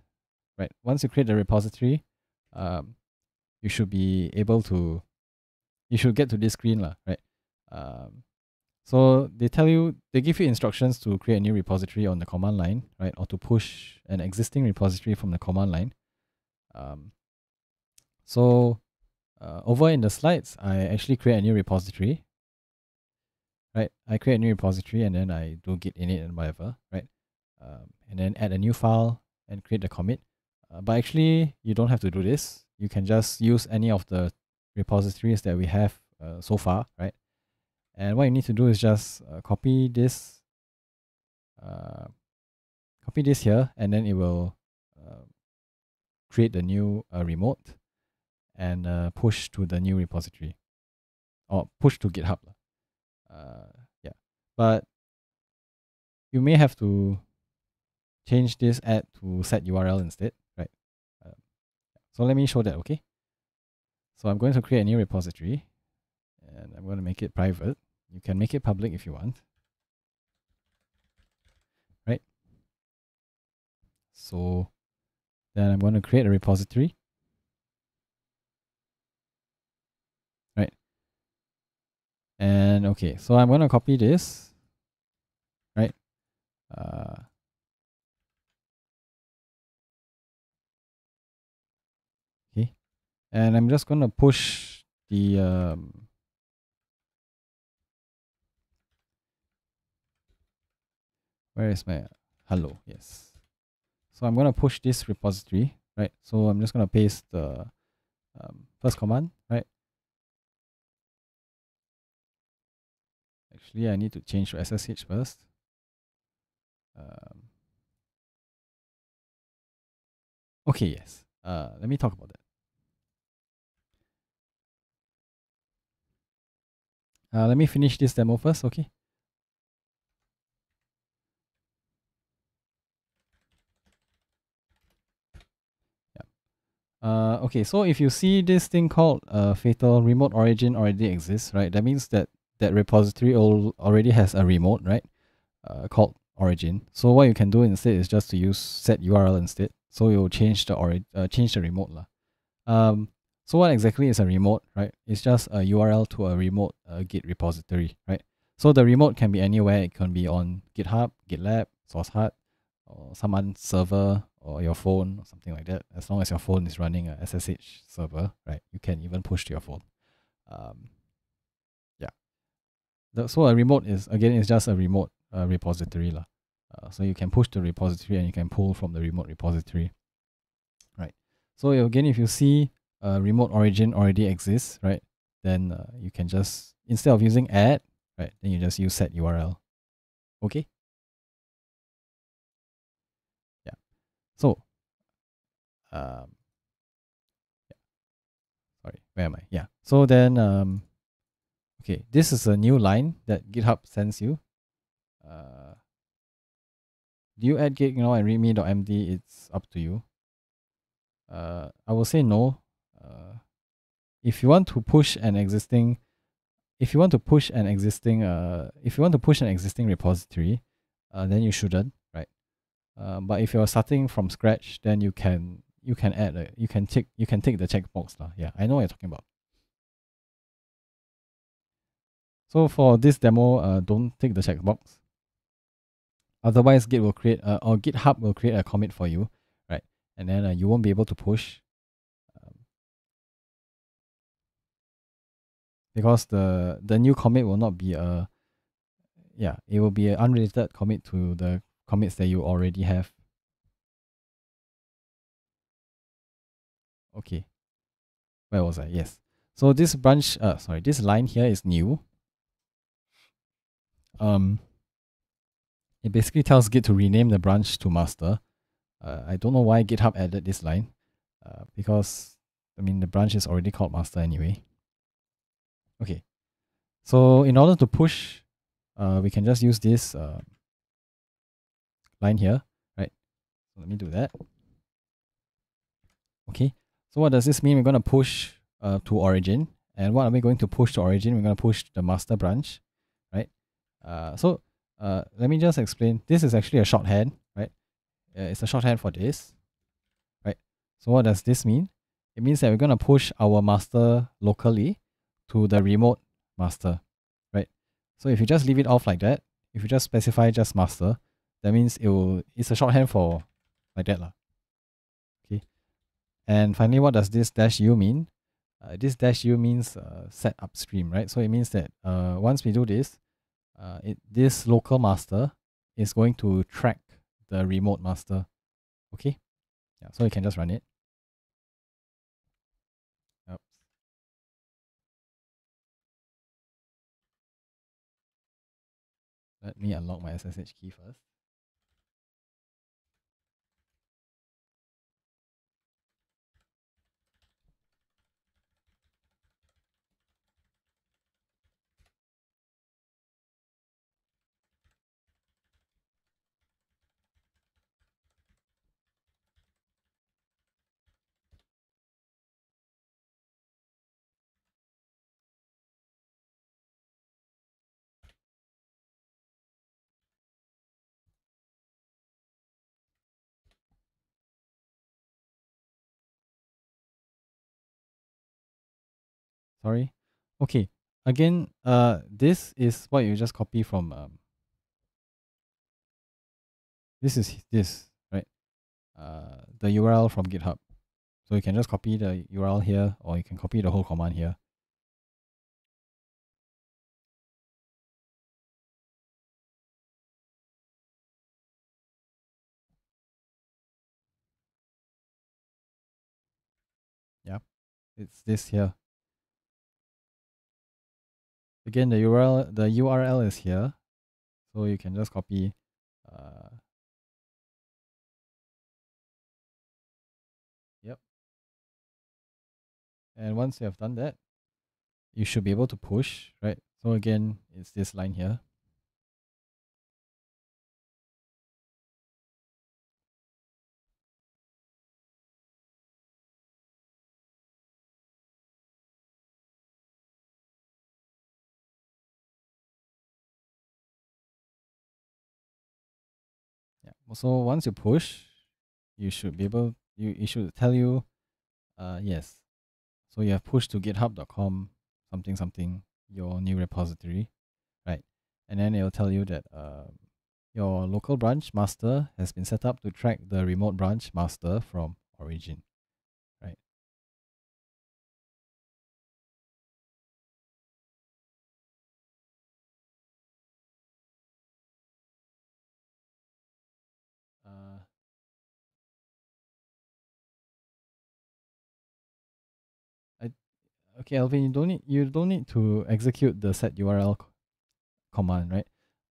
right? Once you create the repository, um, you should be able to, you should get to this screen, lah, right? Um, so they tell you, they give you instructions to create a new repository on the command line, right? Or to push an existing repository from the command line. Um, so uh, over in the slides, I actually create a new repository, right? I create a new repository and then I do git init and whatever, right? Um, and then add a new file and create the commit. Uh, but actually, you don't have to do this. You can just use any of the repositories that we have uh, so far, right? And what you need to do is just uh, copy this, uh, copy this here, and then it will uh, create the new uh, remote and uh, push to the new repository or push to GitHub. Yeah, but you may have to change this add to set URL instead, so let me show that, okay? So I'm going to create a new repository and I'm going to make it private. You can make it public if you want. Right? So then I'm going to create a repository. Right? And okay, so I'm going to copy this. Right? Uh, And I'm just going to push the um, where is my hello yes. So i'm going to push this repository right? So i'm just going to paste the um, first command right? Actually i need to change to ssh first. Um, okay yes. Uh, let me talk about that uh, let me finish this demo first okay Uh, okay, so if you see this thing called uh, fatal remote origin already exists, right? That means that that repository al- already has a remote, right? Uh, called origin. So what you can do instead is just to use set URL instead. So you will change the ori- uh, change the remote lah. Um, so what exactly is a remote, right? It's just a URL to a remote uh, Git repository, right? So the remote can be anywhere. It can be on GitHub, GitLab, SourceHut, or someone's server or your phone or something like that. As long as your phone is running a SSH server, right? You can even push to your phone. Um, yeah. So a remote is again is just a remote uh, repository. Uh, so you can push the repository and you can pull from the remote repository. Right. So again, if you see a remote origin already exists, right? Then uh, you can just instead of using add, right? Then you just use set URL. Okay. Yeah. So, um, yeah. sorry, where am I? Yeah. So then, um, okay, this is a new line that GitHub sends you. Uh, do you add gitignore and readme.md? It's up to you. Uh, I will say no. Uh, if you want to push an existing, if you want to push an existing, uh, if you want to push an existing repository, uh, then you shouldn't uh, but if you're starting from scratch, then you can you can add a, you can tick you can tick the checkbox lah. Yeah, I know what you're talking about. So for this demo, uh, don't tick the checkbox. Otherwise, Git will create uh, or GitHub will create a commit for you, right? And then uh, you won't be able to push because the the new commit will not be a yeah it will be an unrelated commit to the commits that you already have. Okay. Where was I? Yes. So this branch, uh, sorry, this line here is new. Um, it basically tells Git to rename the branch to master. Uh, I don't know why GitHub added this line, uh, because I mean the branch is already called master anyway. Okay, so in order to push, uh, we can just use this uh, line here, right? So let me do that. Okay, so what does this mean? We're going to push uh, to origin. And what are we going to push to origin? We're going to push the master branch, right? Uh, so uh, let me just explain. This is actually a shorthand, right? Uh, it's a shorthand for this, right? So what does this mean? It means that we're going to push our master locally to the remote master, right? So if you just leave it off like that, if you just specify just master, that means it will it's a shorthand for like that lah. Okay. And finally, what does this dash u mean? Uh, this dash u means uh, set upstream, right? So it means that uh, once we do this, uh, it this local master is going to track the remote master. Okay. Yeah. So you can just run it. Let me unlock my SSH key first. Sorry. Okay. Again, uh, this is what you just copy from. Um, this is this right. Uh, the URL from GitHub. So you can just copy the URL here, or you can copy the whole command here. Yeah, it's this here. Again, the URL the URL is here, so you can just copy. Uh, yep. And once you have done that, you should be able to push, right? So again, it's this line here. So once you push, you should be able you it should tell you uh yes. So you have pushed to github.com something something your new repository, right? And then it'll tell you that uh, your local branch master has been set up to track the remote branch master from origin, okay, Alvin, you don't need you don't need to execute the set URL command, right?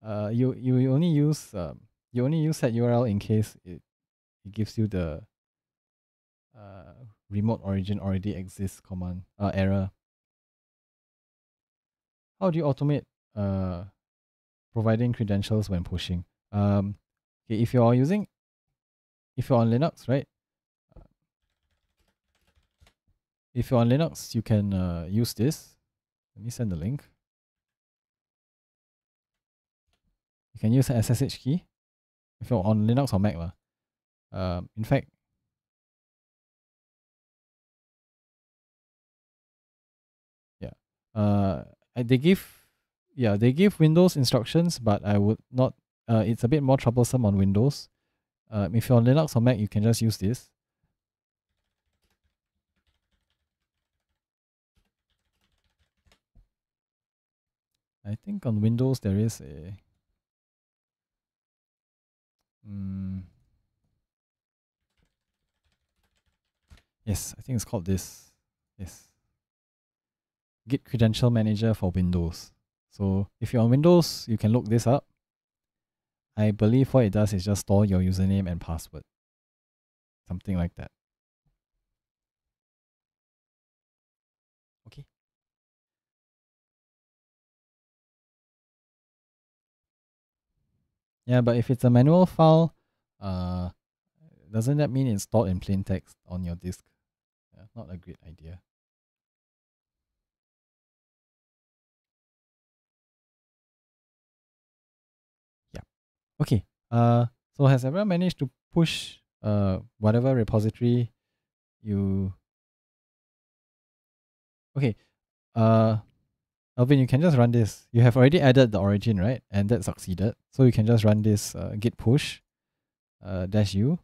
Uh, you you only use um, you only use set URL in case it it gives you the uh, remote origin already exists command uh, error. How do you automate uh, providing credentials when pushing? Um, okay, if you're using if you're on Linux, right? If you're on Linux, you can uh, use this. Let me send the link. You can use SSH key if you're on Linux or Mac. Lah. Um, in fact, yeah, uh, they give yeah they give Windows instructions, but I would not. Uh, it's a bit more troublesome on Windows. Uh, if you're on Linux or Mac, you can just use this. I think on Windows there is a Mm. Yes, I think it's called this. Yes. Git Credential Manager for Windows. So if you're on Windows, you can look this up. I believe what it does is just store your username and password. Something like that. Yeah, but if it's a manual file, uh, doesn't that mean stored in plain text on your disk? Yeah, not a great idea. Yeah. Okay. Uh, so has everyone managed to push uh whatever repository you? Okay. Uh, Alvin, you can just run this. You have already added the origin, right? And that succeeded. So you can just run this uh, git push uh, dash u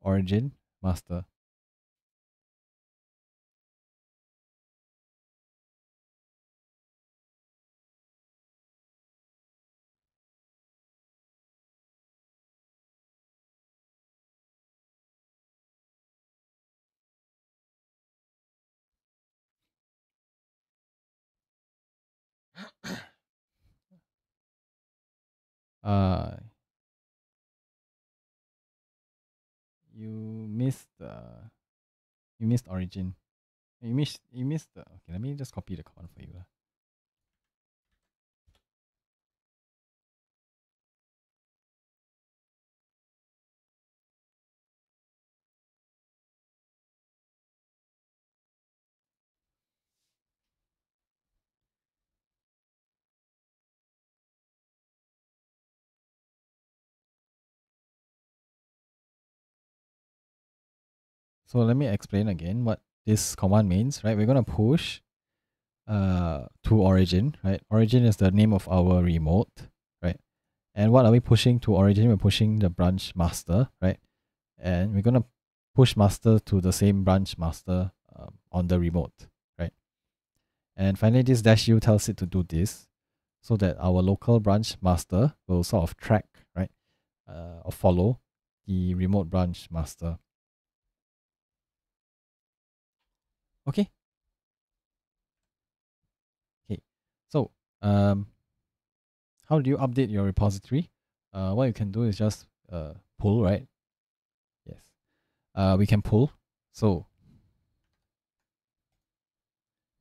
origin master. Uh you missed uh you missed origin. You missed you missed the okay let me just copy the command for you So let me explain again what this command means, right? We're going to push uh, to origin, right? Origin is the name of our remote, right? And what are we pushing to origin? We're pushing the branch master, right? And we're going to push master to the same branch master um, on the remote, right? And finally, this dash u tells it to do this so that our local branch master will sort of track, right? Uh, or follow the remote branch master. Okay. Okay. So, um, how do you update your repository? Uh, what you can do is just uh, pull, right? Yes. Uh, we can pull. So,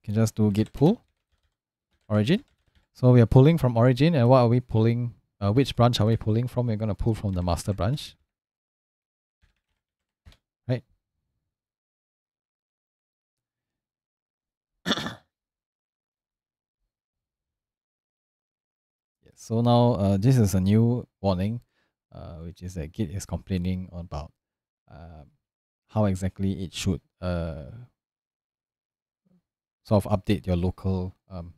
you can just do git pull origin. So we are pulling from origin, and what are we pulling? Uh, which branch are we pulling from? We're going to pull from the master branch. So now uh, this is a new warning. uh, which is that Git is complaining about um, how exactly it should uh, sort of update your local um,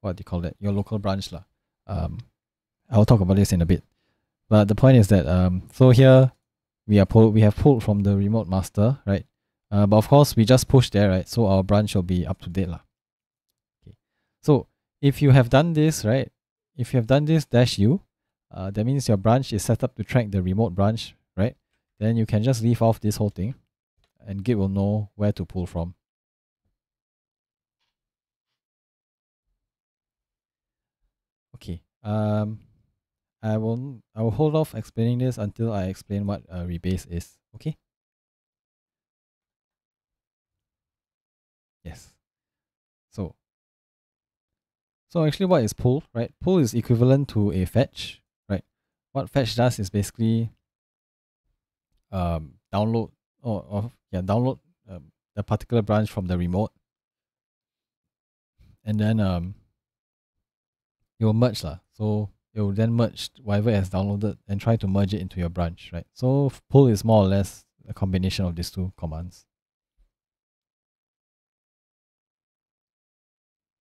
what do you call that your local branch lah. Um, I'll talk about this in a bit. But the point is that um, so here we are pulled we have pulled from the remote master, right? Uh, but of course we just push there, right? So our branch will be up to date lah. If you have done this, right? If you have done this dash u, uh, that means your branch is set up to track the remote branch, right? Then you can just leave off this whole thing and Git will know where to pull from. Okay. Um, I will I will hold off explaining this until I explain what a rebase is. Okay. Yes. So. So actually, what is pull? Right. Pull is equivalent to a fetch. Right. What fetch does is basically um download or, or yeah download um, the particular branch from the remote, and then um it will merge lah. So it will then merge whatever it has downloaded and try to merge it into your branch, right? So pull is more or less a combination of these two commands.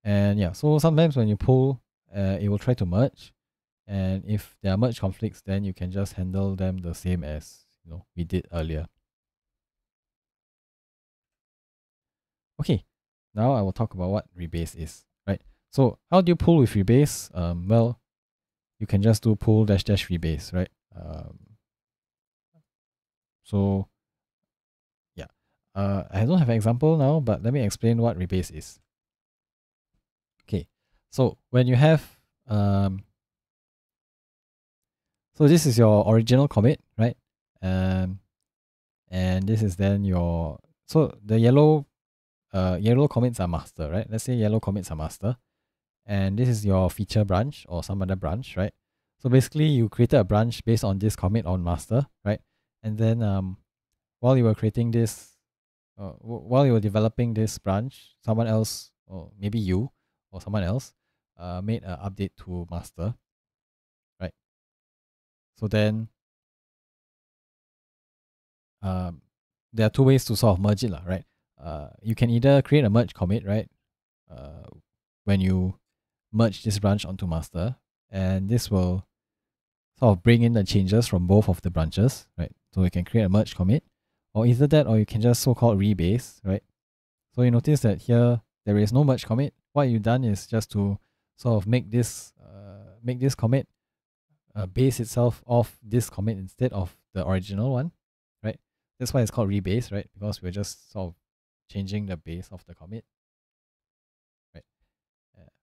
And yeah, so sometimes when you pull, uh, it will try to merge. And if there are merge conflicts, then you can just handle them the same as you know we did earlier. Okay, now I will talk about what rebase is. Right? So how do you pull with rebase? Um, well, you can just do pull dash dash rebase, right? Um, so yeah, uh, I don't have an example now, but let me explain what rebase is. Okay, so when you have um, so this is your original commit, right? Um, and this is then your so the yellow uh yellow commits are master, right? Let's say yellow commits are master and this is your feature branch or some other branch, right? So basically, you created a branch based on this commit on master, right? And then um, while you were creating this, uh, while you were developing this branch, someone else, or maybe you or someone else, uh, made an update to master, right? So then, um, there are two ways to sort of merge it, lah, right? Uh, you can either create a merge commit, right? Uh, when you merge this branch onto master and this will sort of bring in the changes from both of the branches, right? So we can create a merge commit or either that or you can just so-called rebase, right? So you notice that here there is no merge commit. What you've done is just to sort of make this uh, make this commit uh, base itself off this commit instead of the original one, right? That's why it's called rebase, right? Because we're just sort of changing the base of the commit. right?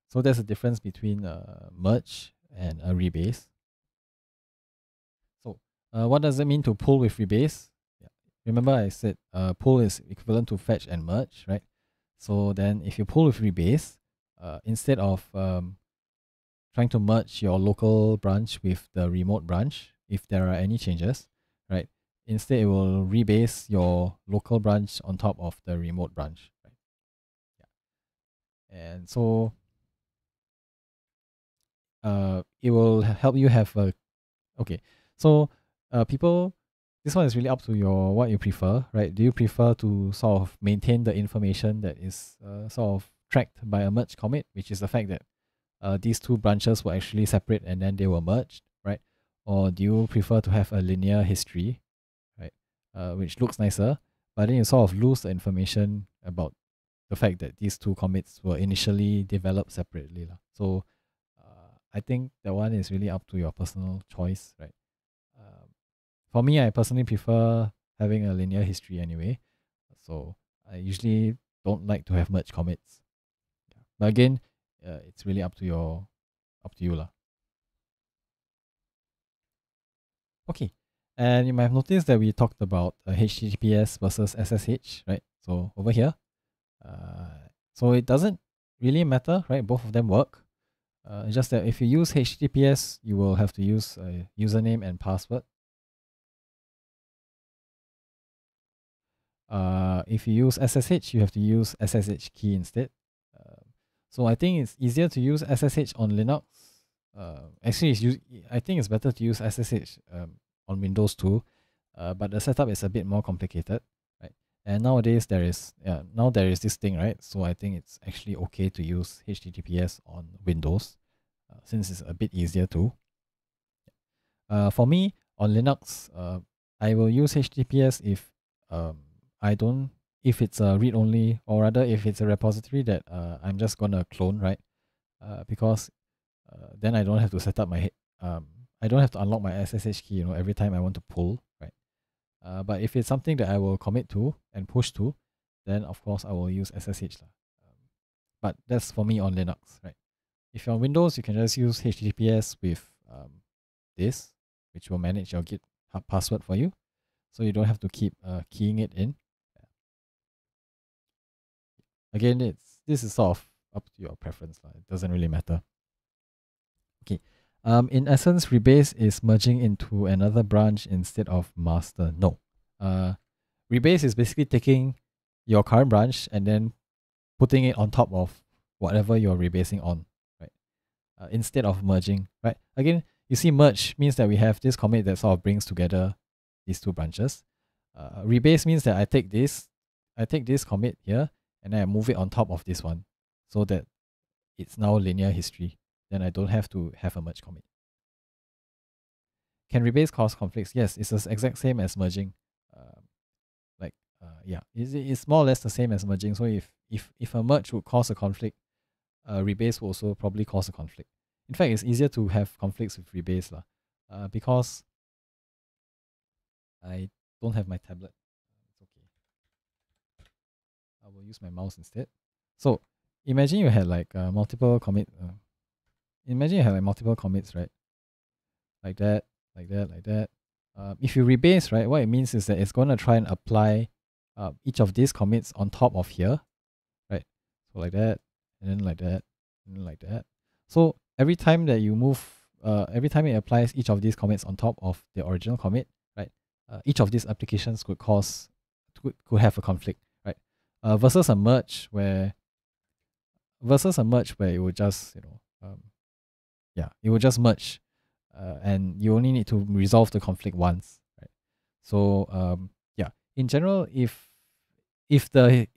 So there's a difference between a merge and a rebase. So uh, what does it mean to pull with rebase? Yeah. Remember I said uh, pull is equivalent to fetch and merge, right? So then if you pull with rebase, uh, instead of um, trying to merge your local branch with the remote branch, if there are any changes, right? Instead, it will rebase your local branch on top of the remote branch, right? Yeah. And so uh it will help you have a okay so uh people this one is really up to your what you prefer right do you prefer to sort of maintain the information that is uh, sort of tracked by a merge commit which is the fact that uh, these two branches were actually separate and then they were merged right or do you prefer to have a linear history right uh, which looks nicer but then you sort of lose the information about the fact that these two commits were initially developed separately lah. so I think that one is really up to your personal choice, right? Um, for me, I personally prefer having a linear history anyway. So I usually don't like to have merge commits. But again, uh, it's really up to your up to you lah. Okay, and you might have noticed that we talked about uh, HTTPS versus SSH, right? So over here, uh, so it doesn't really matter, right? Both of them work. Uh, it's just that if you use HTTPS, you will have to use a username and password. Uh, if you use SSH, you have to use SSH key instead. So I think it's easier to use SSH on Linux uh, actually, it's I think it's better to use SSH um, on Windows too, uh, but the setup is a bit more complicated, right? And nowadays there is yeah now there is this thing right, so I think it's actually okay to use HTTPS on Windows, uh, since it's a bit easier too. Uh, for me on Linux, uh, I will use HTTPS if um I don't if it's a read only or rather if it's a repository that uh, I'm just gonna clone right, uh, because uh, then I don't have to set up my um I don't have to unlock my SSH key you know every time I want to pull right. Uh, but if it's something that I will commit to and push to, then of course I will use SSH lah. Um, but that's for me on Linux right. If you're on Windows, you can just use HTTPS with um, this, which will manage your git password for you, so you don't have to keep uh, keying it in. Again, it's this is sort of up to your preference. It doesn't really matter. Okay. Um, in essence, rebase is merging into another branch instead of master. No. Uh, rebase is basically taking your current branch and then putting it on top of whatever you're rebasing on, right? Uh, instead of merging, right? Again, you see merge means that we have this commit that sort of brings together these two branches. Uh, rebase means that I take this, I take this commit here, and then I move it on top of this one so that it's now linear history. Then I don't have to have a merge commit. Can rebase cause conflicts? Yes, it's the exact same as merging. Um, like, uh, yeah, it's, it's more or less the same as merging. So if if if a merge would cause a conflict, uh, rebase will also probably cause a conflict. In fact, it's easier to have conflicts with rebase lah, uh, because I don't have my tablet. It's okay. I will use my mouse instead. So imagine you had like uh, multiple commit. Uh, imagine you have like multiple commits, right? Like that, like that, like that. Uh, if you rebase, right, what it means is that it's going to try and apply uh, each of these commits on top of here, right? So like that, and then like that, and then like that. So every time that you move, uh, every time it applies each of these commits on top of the original commit, right? Uh, each of these applications could cause, could, could have a conflict? Uh, versus a merge where, versus a merge where it would just, you know, um, yeah, it will just merge, uh, and you only need to resolve the conflict once, right? So um, yeah, in general, if if the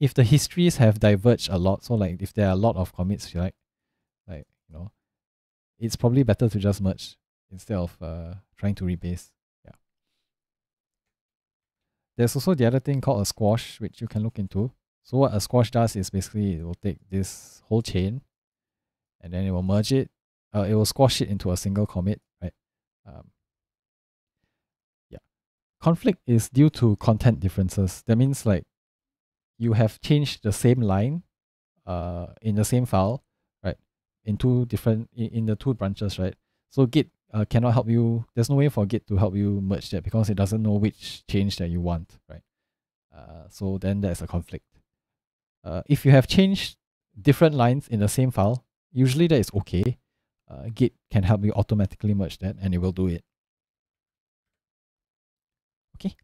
if the histories have diverged a lot, so like if there are a lot of commits, like like you know, it's probably better to just merge instead of uh, trying to rebase. There's also the other thing called a squash, which you can look into. So what a squash does is basically it will take this whole chain, and then it will merge it. Uh, it will squash it into a single commit, right? Um, yeah. Conflict is due to content differences. That means like you have changed the same line, uh, in the same file, right? In two different in, in the two branches, right? So Git uh, cannot help you. There's no way for Git to help you merge that because it doesn't know which change that you want, right? Uh, so then there's a conflict. Uh, if you have changed different lines in the same file, usually that is okay. Uh, Git can help you automatically merge that and it will do it. Okay.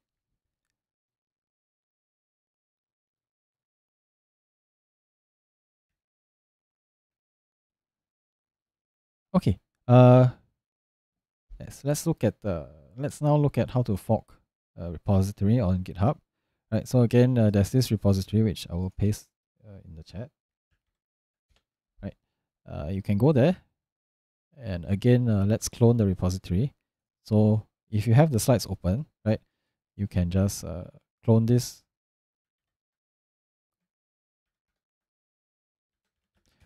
Okay. Uh, let's let's look at the let's now look at how to fork a repository on GitHub. Right. So again, uh, there's this repository which I will paste uh, in the chat. Right. Uh, you can go there, and again, uh, let's clone the repository. So if you have the slides open, right, you can just uh, clone this.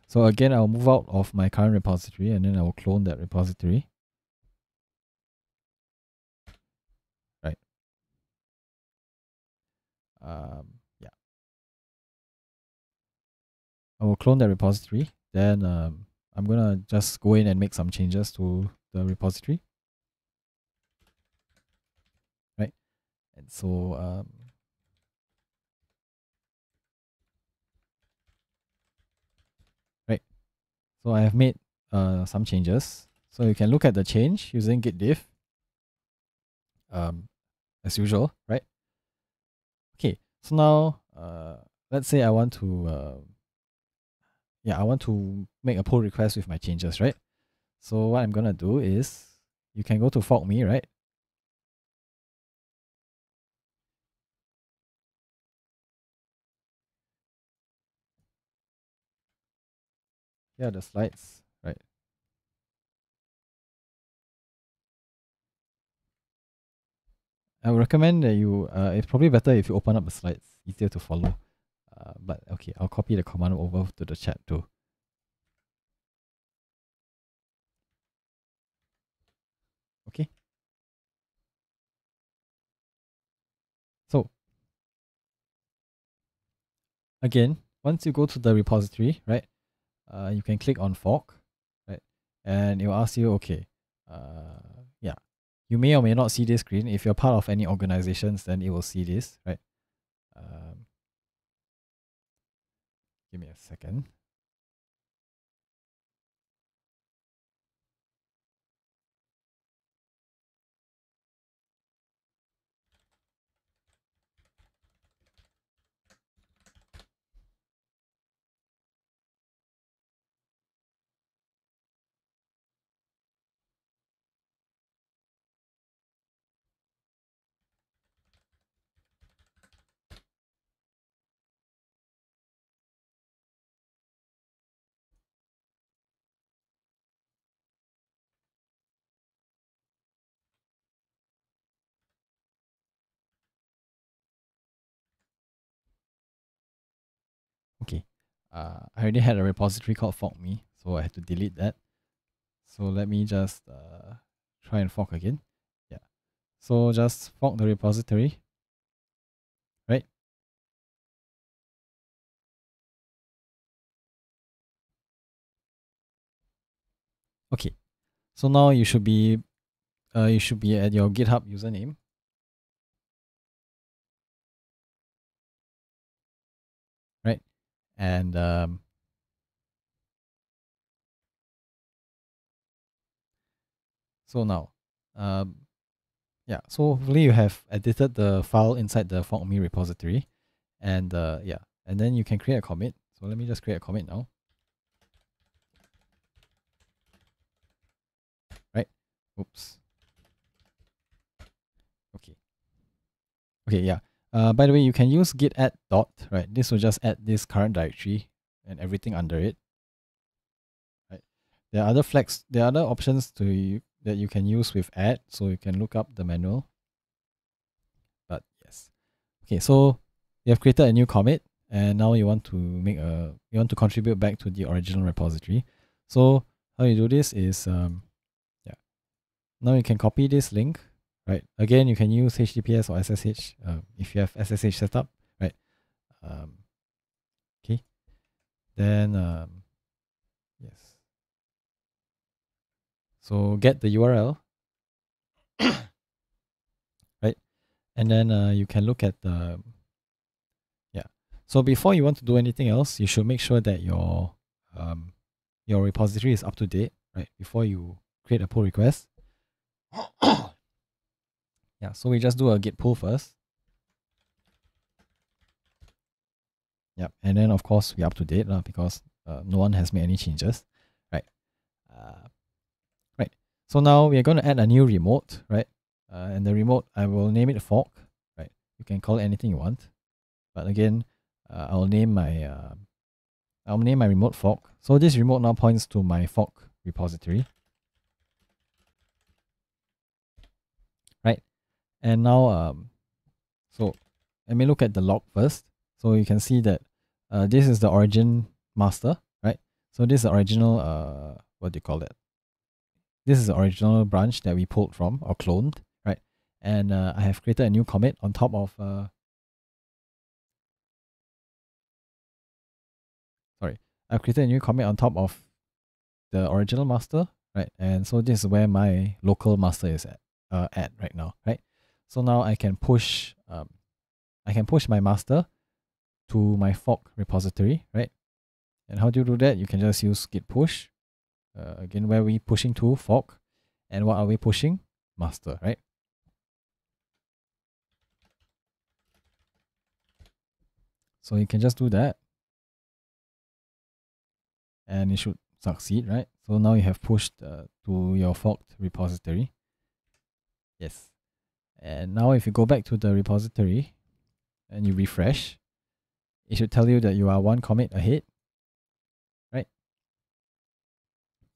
So again, I'll move out of my current repository and then I will clone that repository. Um, yeah. I will clone that repository. Then um, I'm gonna just go in and make some changes to the repository. Right, and so um, right, so I have made uh, some changes. So you can look at the change using git diff. Um, as usual, right? So now uh, let's say I want to uh, yeah I want to make a pull request with my changes, right? So what I'm gonna do is you can go to fork me, right? Yeah, the slides, right? I would recommend that you, uh, it's probably better if you open up the slides, easier to follow. Uh, but okay, I'll copy the command over to the chat too. Okay. So, again, once you go to the repository, right, uh, you can click on fork, right, and it will ask you, okay, uh, you may or may not see this screen. If you're part of any organizations, then it will see this, right? Um, give me a second. Okay. Uh, I already had a repository called fork me, so I had to delete that. So let me just uh, try and fork again. Yeah. So just fork the repository. Right? Okay. So now you should be uh, you should be at your GitHub username. And um, so now, um, yeah, so hopefully you have edited the file inside the fork me repository. And uh, yeah, and then you can create a commit. So let me just create a commit now. Right? Oops. Okay. Okay, yeah. Uh, by the way, you can use git add dot, right? This will just add this current directory and everything under it. Right. There are other flags, there are other options to that you can use with add, so you can look up the manual. But yes. Okay, so you have created a new commit and now you want to make a you want to contribute back to the original repository. So how you do this is um yeah. Now you can copy this link right? Again, you can use HTTPS or SSH uh, if you have SSH set up, right? Um, okay. Then, um, yes. So get the URL, right? And then uh, you can look at the, yeah. So before you want to do anything else, you should make sure that your um, your repository is up to date, right? Before you create a pull request. Yeah, so we just do a git pull first. Yep, and then of course we're up to date uh, because uh, no one has made any changes, right? Uh, right. So now we are going to add a new remote, right? Uh, and the remote I will name it fork, right? You can call it anything you want, but again, uh, I'll name my uh, I'll name my remote fork. So this remote now points to my fork repository. And now, um, so let me look at the log first. So you can see that uh, this is the origin master, right? So this is the original, uh, what do you call it? This is the original branch that we pulled from or cloned, right? And uh, I have created a new commit on top of, uh, sorry, I've created a new commit on top of the original master, right? And so this is where my local master is at, uh, at right now, right? So now I can push um, I can push my master to my fork repository, right? And how do you do that? You can just use git push. Uh, again, where we pushing to fork, and what are we pushing? Master, right? So you can just do that, and it should succeed, right? So now you have pushed uh, to your forked repository. Yes. And now if you go back to the repository and you refresh, it should tell you that you are one commit ahead, right?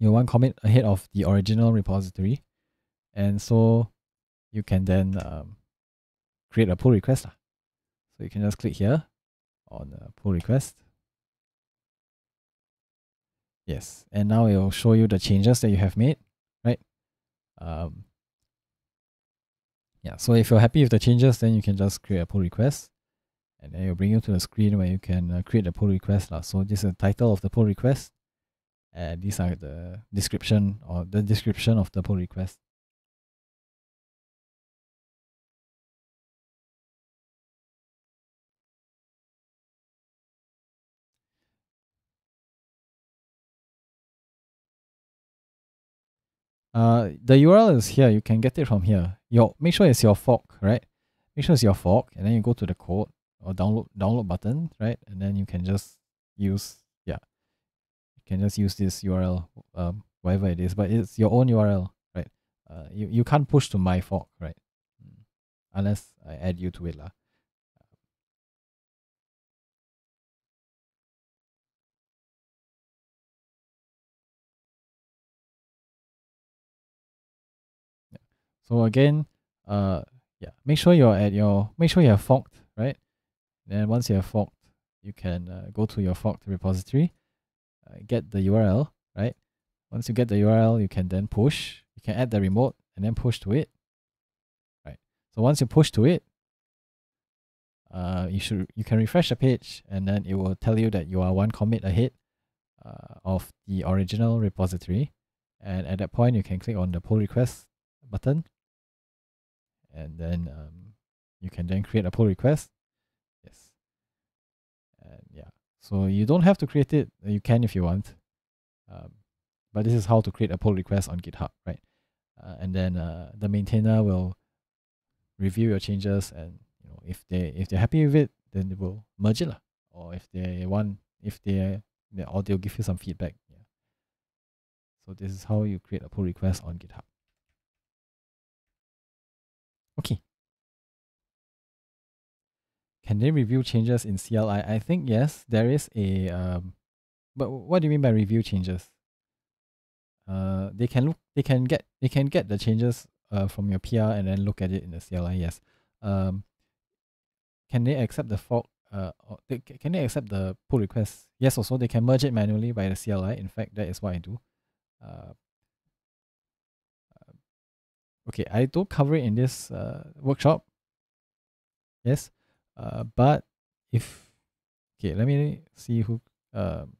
You're one commit ahead of the original repository. And so you can then um, create a pull request. So you can just click here on uh, pull request. Yes, and now it will show you the changes that you have made, right? Um, yeah, so if you're happy with the changes, then you can just create a pull request. And then it'll bring you to the screen where you can uh, create a pull request. La. So this is the title of the pull request. And these are the description or the description of the pull request. Uh, the URL is here. You can get it from here. Your make sure it's your fork, right? Make sure it's your fork, and then you go to the code or download download button, right? And then you can just use yeah, you can just use this URL, um, whatever it is, but it's your own URL, right? Uh, you you can't push to my fork, right? Mm. Unless I add you to it, lah. So again, uh, yeah, make sure you're at your, make sure you have forked, right? Then once you have forked, you can uh, go to your forked repository, uh, get the URL, right? Once you get the URL, you can then push, you can add the remote and then push to it, right? So once you push to it, uh, you should, you can refresh the page and then it will tell you that you are one commit ahead uh, of the original repository. And at that point, you can click on the pull request button and then um, you can then create a pull request. Yes. And yeah, so you don't have to create it. You can if you want. Um, but this is how to create a pull request on GitHub, right? Uh, and then uh, the maintainer will review your changes, and you know if they if they're happy with it, then they will merge it, lah. or if they want, if they, they or they'll give you some feedback. Yeah. So this is how you create a pull request on GitHub. Okay. Can they review changes in CLI? I think yes, there is a. Um, but what do you mean by review changes? Uh, they can look. They can get. They can get the changes uh, from your PR and then look at it in the CLI. Yes. Um, can they accept the fork? Uh, they, can they accept the pull request? Yes. Also, they can merge it manually by the CLI. In fact, that is what I do. Uh, okay, I don't cover it in this uh, workshop. Yes, uh, but if okay, let me see who. Um,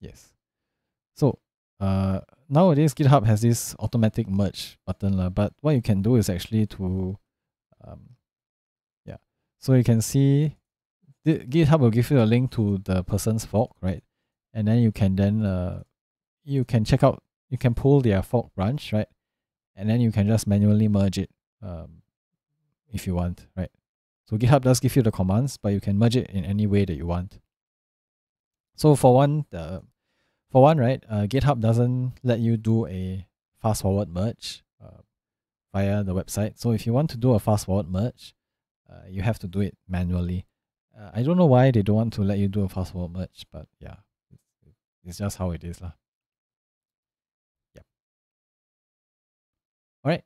yes, so uh, nowadays GitHub has this automatic merge button lah. But what you can do is actually to, um, yeah. So you can see, GitHub will give you a link to the person's fork, right? And then you can then uh, you can check out, you can pull their fork branch, right? And then you can just manually merge it um, if you want, right? So GitHub does give you the commands, but you can merge it in any way that you want. So for one, the for one, right, uh, GitHub doesn't let you do a fast forward merge uh, via the website. So if you want to do a fast forward merge, uh, you have to do it manually. Uh, I don't know why they don't want to let you do a fast forward merge, but yeah, it's, it's just how it is, lah. All right.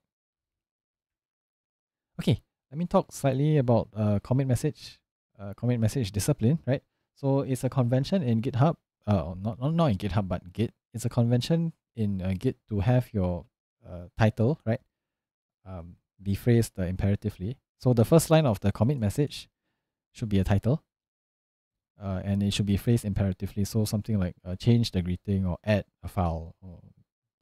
Okay, let me talk slightly about uh, commit message, uh, commit message discipline, right? So it's a convention in GitHub, uh, not, not, not in GitHub, but Git. It's a convention in uh, Git to have your uh, title, right, um, be phrased uh, imperatively. So the first line of the commit message should be a title, uh, and it should be phrased imperatively. So something like uh, change the greeting or add a file or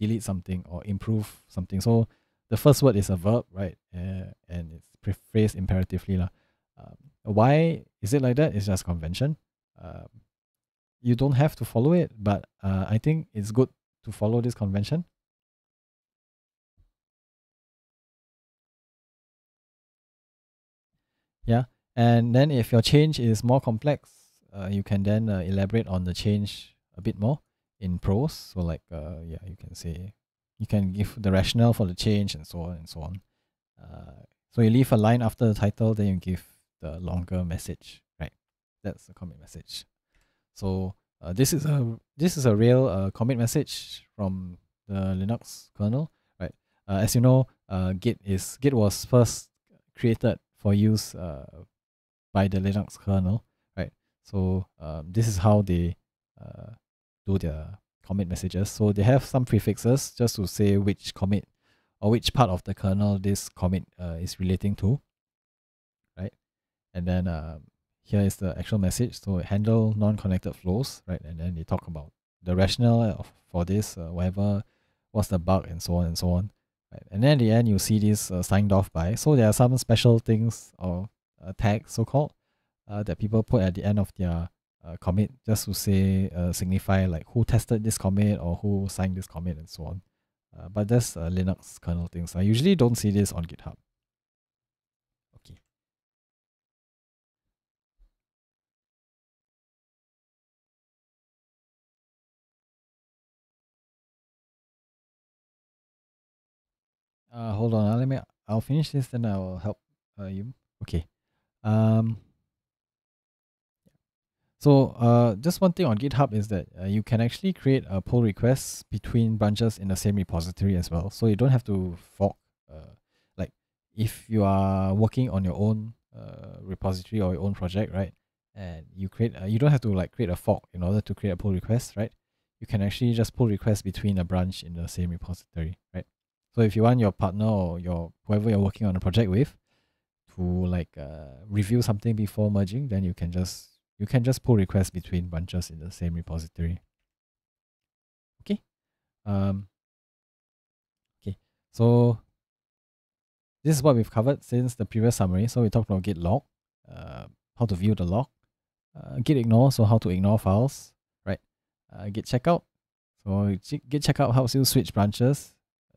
delete something or improve something. So the first word is a verb, right? Uh, and it's phrased imperatively. La. Um, why is it like that? It's just convention. Um, you don't have to follow it, but uh, I think it's good to follow this convention. Yeah, and then if your change is more complex, uh, you can then uh, elaborate on the change a bit more in prose. So like uh yeah, you can say you can give the rationale for the change and so on and so on. Uh, so you leave a line after the title, then you give the longer message, right? That's the commit message. So uh, this is a this is a real uh, commit message from the Linux kernel, right? Uh, as you know, uh, Git is Git was first created for use uh, by the Linux kernel, right? So um, this is how they uh, do their commit messages. So they have some prefixes just to say which commit or which part of the kernel this commit uh, is relating to, right? And then um, here is the actual message. So handle non-connected flows, right? And then they talk about the rationale of, for this, uh, whatever, what's the bug, and so on and so on. Right? And then at the end, you see this uh, signed off by. So there are some special things or uh, tags, so called, uh, that people put at the end of their uh, commit just to say, uh, signify like who tested this commit or who signed this commit and so on. Uh, but that's uh, Linux kernel things. I usually don't see this on GitHub. Okay. Uh, hold on. Uh, let me. I'll finish this, then I will help uh, you. Okay. Um. So uh, just one thing on GitHub is that uh, you can actually create a pull request between branches in the same repository as well. So you don't have to fork. Uh, like if you are working on your own uh, repository or your own project, right? And you create, uh, you don't have to like create a fork in order to create a pull request, right? You can actually just pull requests between a branch in the same repository, right? So if you want your partner or your whoever you're working on a project with to like uh, review something before merging, then you can just you can just pull requests between branches in the same repository. Okay. Um, okay. So this is what we've covered since the previous summary. So we talked about git log, uh, how to view the log, uh, git ignore, so how to ignore files, right? Uh, git checkout. So git checkout helps you switch branches,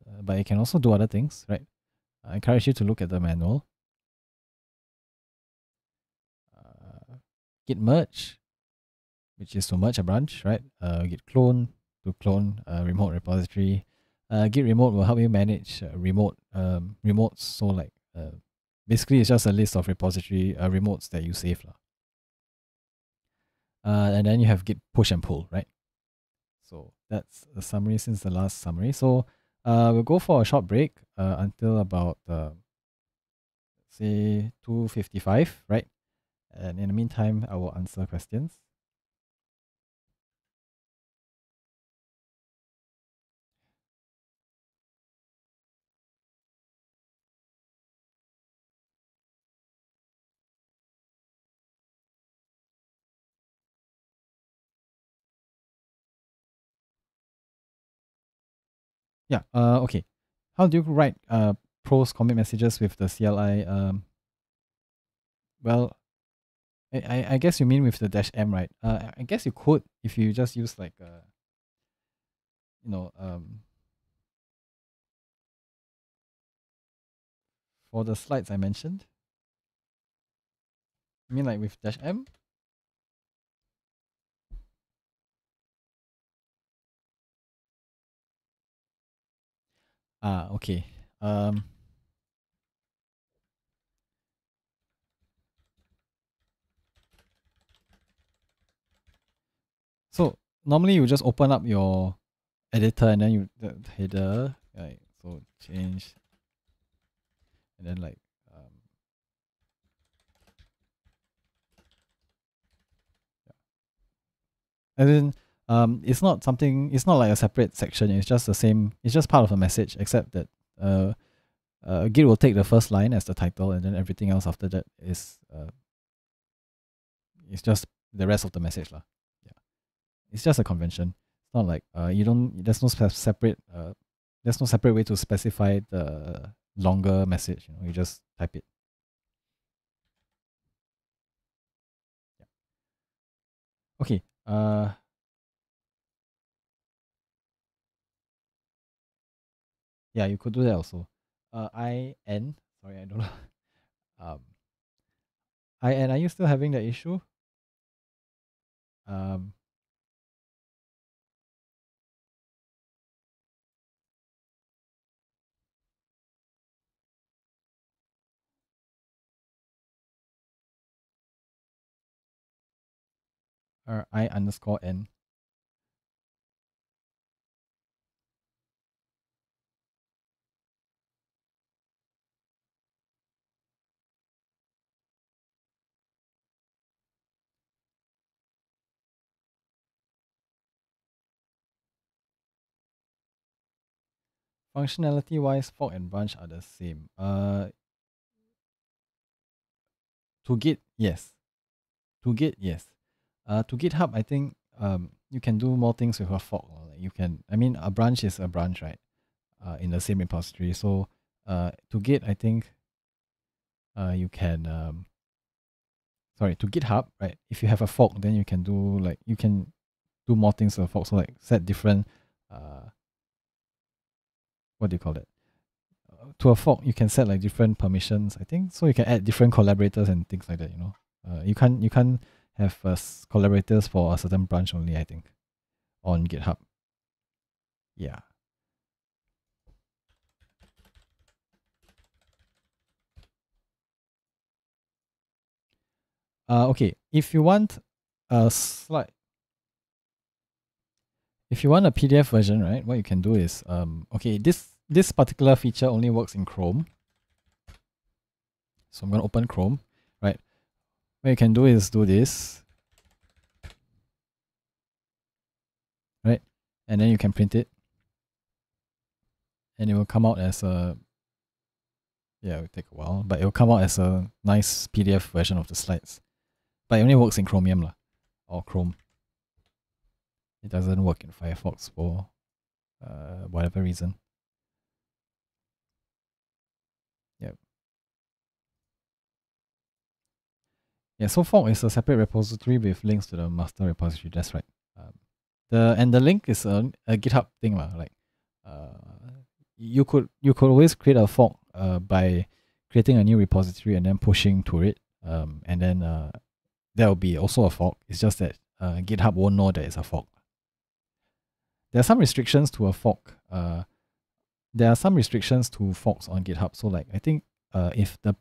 uh, but it can also do other things, right? I encourage you to look at the manual. Git merge, which is to merge a branch, right? Uh, git clone to clone a remote repository. Uh, git remote will help you manage uh, remote um, remotes. So like uh, basically it's just a list of repository uh, remotes that you save. Uh, and then you have git push and pull, right? So that's the summary since the last summary. So uh, we'll go for a short break uh, until about uh, say 2.55, right? And in the meantime, I will answer questions. Yeah, uh, okay. How do you write uh, prose commit messages with the CLI? Um, well, I, I, guess you mean with the dash M, right? Uh, I guess you could if you just use like a, you know, um, for the slides I mentioned. I mean like with dash M? Ah, okay. Um, So normally you just open up your editor and then you the header, right? So change, and then like um, yeah. and then um, it's not something. It's not like a separate section. It's just the same. It's just part of a message, except that uh, uh, Git will take the first line as the title, and then everything else after that is uh, it's just the rest of the message, lah it's just a convention. It's not like uh you don't there's no separate uh there's no separate way to specify the longer message. You know, you just type it. Yeah. Okay. Uh. Yeah, you could do that also. Uh, I N. Sorry, I don't know. um. I N. Are you still having the issue? Um. Ri underscore n. Functionality wise, fork and branch are the same. Uh, to Git, yes. To Git, yes. Uh, to GitHub, I think um, you can do more things with a fork. You can, I mean, a branch is a branch, right? Uh, in the same repository. So uh, to Git, I think uh, you can, um, sorry, to GitHub, right? If you have a fork, then you can do like, you can do more things with a fork. So like set different, uh, what do you call it? Uh, to a fork, you can set like different permissions, I think. So you can add different collaborators and things like that, you know. Uh, you can't, you can't have collaborators for a certain branch only, I think, on GitHub. Yeah. Uh, okay, if you want a slide, if you want a PDF version, right, what you can do is, um, okay, this this particular feature only works in Chrome. So I'm going to open Chrome? What you can do is do this, right? And then you can print it. And it will come out as a, yeah, it will take a while, but it will come out as a nice PDF version of the slides. But it only works in Chromium lah, or Chrome. It doesn't work in Firefox for uh, whatever reason. Yeah, so fork is a separate repository with links to the master repository. That's right. Um, the and the link is a, a GitHub thing lah. Like, uh, you could you could always create a fork uh by creating a new repository and then pushing to it. Um, and then uh, there will be also a fork. It's just that uh, GitHub won't know that it's a fork. There are some restrictions to a fork. Uh, there are some restrictions to forks on GitHub. So like I think uh, if the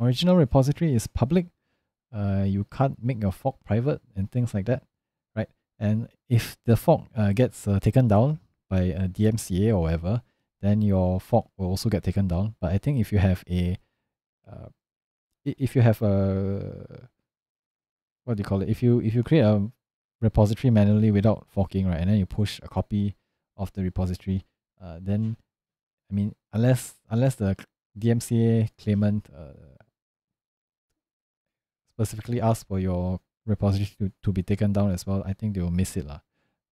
original repository is public. Uh, you can't make your fork private and things like that, right? And if the fork uh, gets uh, taken down by a DMCA or whatever, then your fork will also get taken down. But I think if you have a, uh, if you have a, what do you call it? If you if you create a repository manually without forking, right, and then you push a copy of the repository, uh, then, I mean, unless unless the DMCA claimant uh, specifically ask for your repository to, to be taken down as well, I think they will miss it. Lah.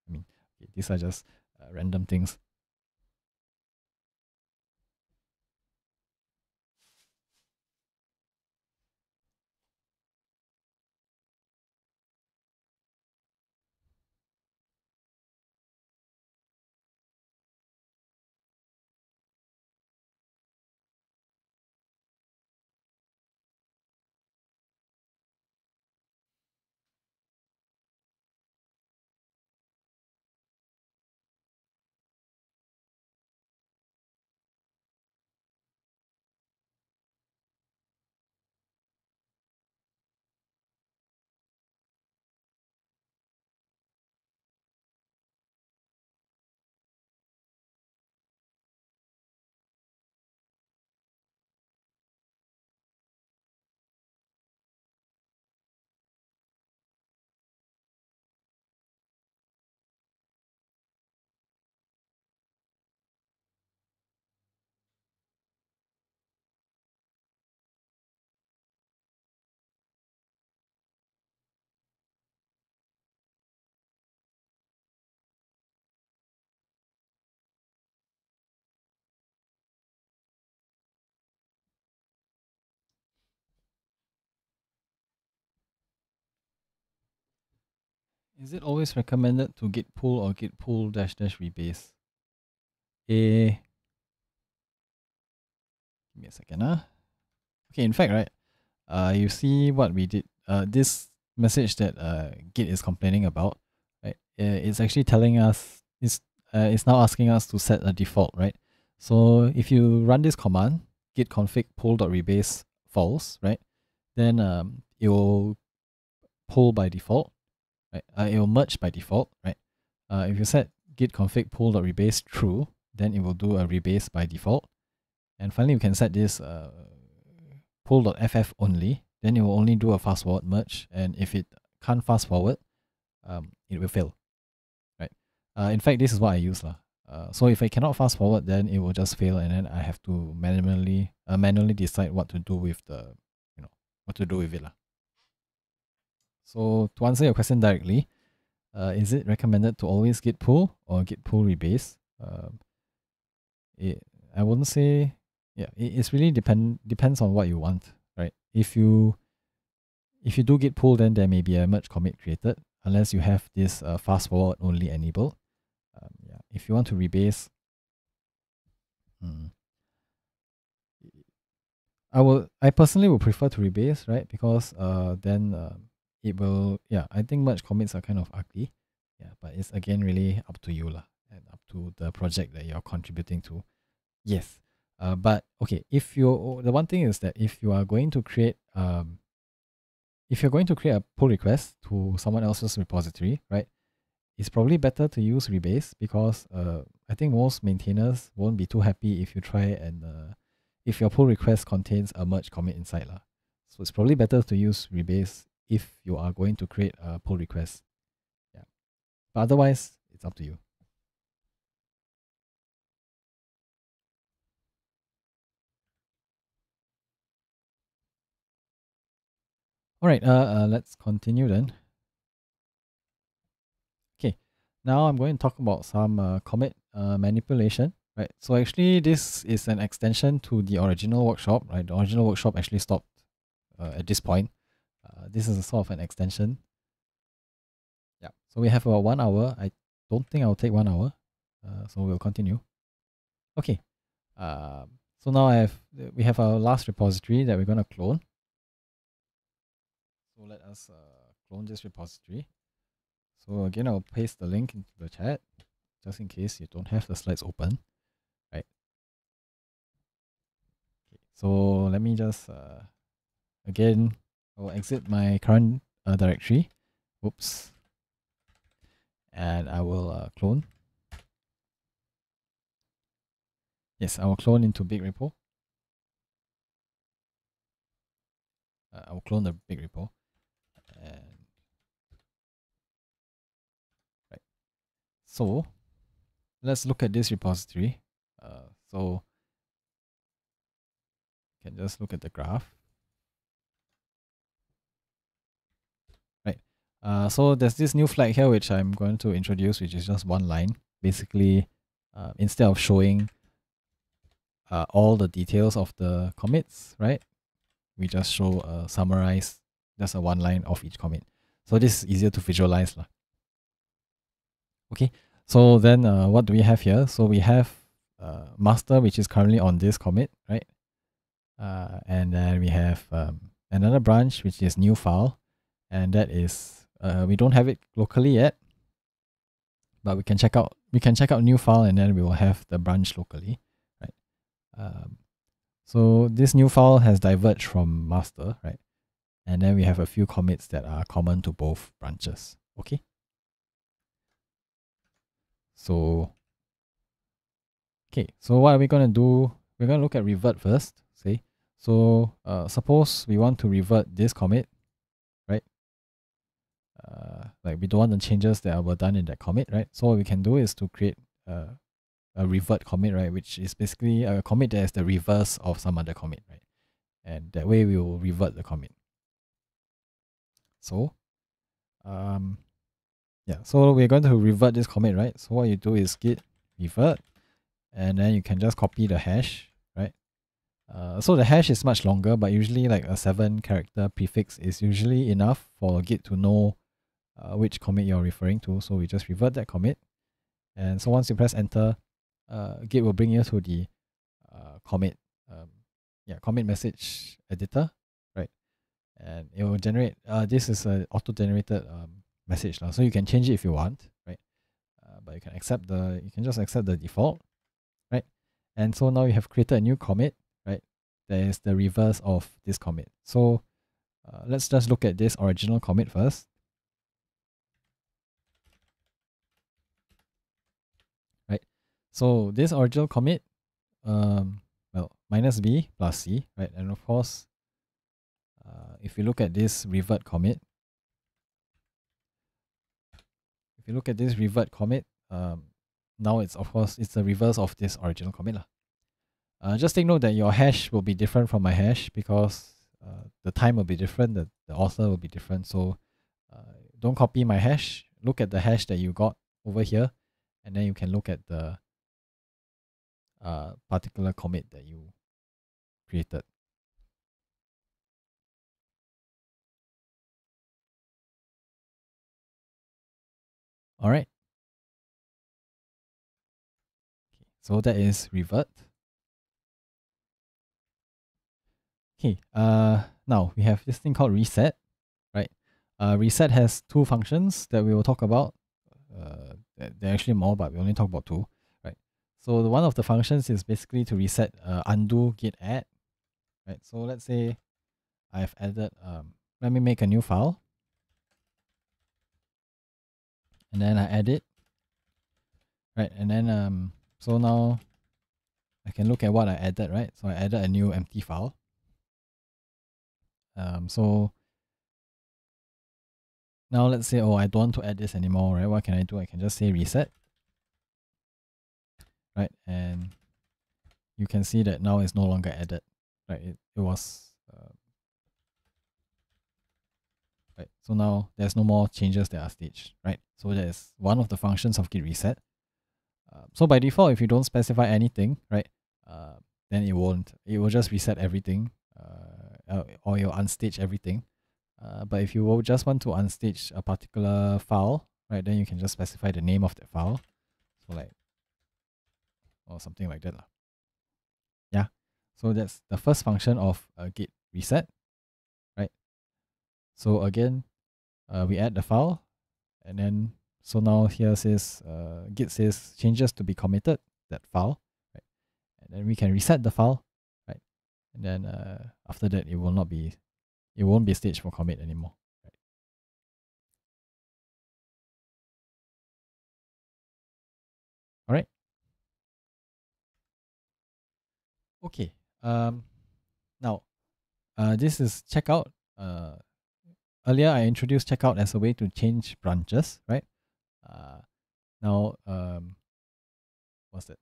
I mean, these are just uh, random things. Is it always recommended to git pull or git pull dash dash rebase? A give me a second, huh? Okay, in fact, right, uh, you see what we did. Uh, this message that uh Git is complaining about, right? Uh, it's actually telling us it's uh, it's now asking us to set a default, right? So if you run this command, git config pull dot rebase false, right? Then um, it will pull by default, right? Uh, it will merge by default, right? Uh, if you set git config pull.rebase true, then it will do a rebase by default. And finally, we can set this uh, pull.ff only, then it will only do a fast forward merge. And if it can't fast forward, um, it will fail, right? Uh, in fact, this is what I use. Uh, so if I cannot fast forward, then it will just fail, and then I have to manually uh, manually decide what to do with the, you know, what to do with it. lah. So to answer your question directly, uh, is it recommended to always git pull or git pull rebase? Um, it, I wouldn't say, yeah, it, it's really depend depends on what you want, right? If you if you do git pull, then there may be a merge commit created, unless you have this uh, fast forward only enabled. Um, yeah, if you want to rebase, hmm, I will. I personally would prefer to rebase, right? Because uh, then uh, it will. Yeah, I think merge commits are kind of ugly. Yeah, but it's again really up to you lah, and up to the project that you're contributing to. Yes. Uh, but okay, if you the one thing is that if you are going to create um if you're going to create a pull request to someone else's repository, right, it's probably better to use Rebase because uh, I think most maintainers won't be too happy if you try and uh, if your pull request contains a merge commit inside. La. So it's probably better to use Rebase if you are going to create a pull request. Yeah. But otherwise, it's up to you. All right, uh, uh, let's continue then. Okay, now I'm going to talk about some uh, commit uh, manipulation, right? So actually, this is an extension to the original workshop, right? The original workshop actually stopped uh, at this point. Uh, this is a sort of an extension. Yeah, so we have about one hour. I don't think I'll take one hour, uh, so we'll continue. Okay, uh, so now I have we have our last repository that we're going to clone. So let us uh, clone this repository. So again, I'll paste the link into the chat just in case you don't have the slides open, right? Okay, so let me just, uh, again, I'll exit my current uh, directory. Oops. And I will uh, clone. Yes, I will clone into Big Repo. Uh, I will clone the Big Repo and right so let's look at this repository uh, so you can just look at the graph uh, so there's this new flag here which I'm going to introduce which is just one line basically uh, instead of showing uh, all the details of the commits right we just show a summarized that's a one line of each commit. So this is easier to visualize. Lah. Okay, so then uh, what do we have here? So we have uh, master, which is currently on this commit, right? Uh, and then we have um, another branch, which is new file. And that is, uh, we don't have it locally yet, but we can check out, we can check out new file and then we will have the branch locally, right? Um, so this new file has diverged from master, right? And then we have a few commits that are common to both branches. Okay. So, okay. So what are we going to do? We're going to look at revert first. Say, so uh, suppose we want to revert this commit? Uh, like we don't want the changes that were done in that commit, right? So what we can do is to create a revert commit, right? Which is basically a commit that is the reverse of some other commit, right? And that way we will revert the commit. So, um, yeah, so we're going to revert this commit, right? So what you do is git revert, and then you can just copy the hash, right? Uh, so the hash is much longer, but usually like a seven character prefix is usually enough for Git to know uh, which commit you're referring to. So we just revert that commit. And so once you press enter, uh, Git will bring you to the uh, commit, um, yeah, commit message editor, right? and it will generate uh this is a auto generated um message now so you can change it if you want right uh, but you can accept the you can just accept the default right and so now you have created a new commit right that is the reverse of this commit so uh, let's just look at this original commit first. So this original commit, um, well, minus b plus c, right? And of course, uh, if you look at this revert commit, if you look at this revert commit, um, now it's of course it's the reverse of this original commit. Lah. Uh, just take note that your hash will be different from my hash because uh, the time will be different, the, the author will be different. So uh, don't copy my hash. Look at the hash that you got over here, and then you can look at the uh, particular commit that you created. All right. Okay, so that is revert. Okay, uh, now we have this thing called reset, right? Uh, reset has two functions that we will talk about. Uh, there are actually more, but we only talk about two? So the one of the functions is basically to reset uh, undo git add, right? So let's say I've added, um, let me make a new file. And then I add it, right? And then, um, so now I can look at what I added, right? So I added a new empty file. Um, so now let's say, oh, I don't want to add this anymore, right? What can I do? I can just say reset, right? And you can see that now it's no longer added, right? It, it was, uh, right? So now there's no more changes that are staged, right? So that is one of the functions of git reset. Uh, so by default, if you don't specify anything, right, uh, then it won't. It will just reset everything uh, or you'll unstage everything. Uh, but if you just want to unstage a particular file, right, then you can just specify the name of that file. So like, or something like that. Yeah. So that's the first function of a git reset, right? So again, uh, we add the file and then so now here says uh, git says changes to be committed that file, right? And then we can reset the file right? and then uh, after that it will not be it won't be staged for commit anymore okay um now uh this is checkout uh earlier i introduced checkout as a way to change branches right? Uh now um what's that?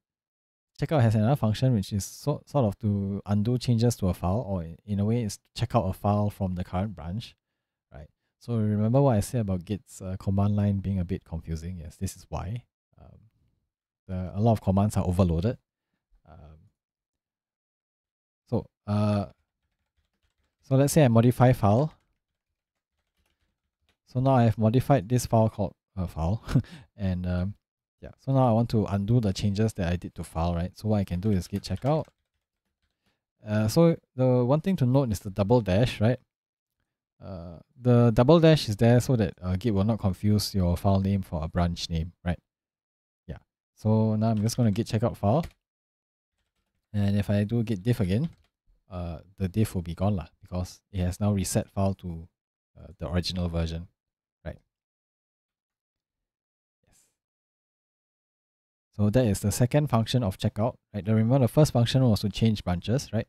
Checkout has another function which is so, sort of to undo changes to a file or in a way is check out a file from the current branch right? So remember what i said about git's uh, command line being a bit confusing? Yes this is why um, the, a lot of commands are overloaded so uh so let's say i modify file so now i have modified this file called uh, file and um, yeah, so now I want to undo the changes that I did to file, right? So what I can do is git checkout. Uh, so the one thing to note is the double dash, right? Uh, the double dash is there so that uh, Git will not confuse your file name for a branch name, right? Yeah. So now I'm just going to git checkout file. And if I do git diff again, uh, the diff will be gone lah because it has now reset file to uh, the original version. Right? Yes. So that is the second function of checkout, right? Remember the first function was to change branches, right?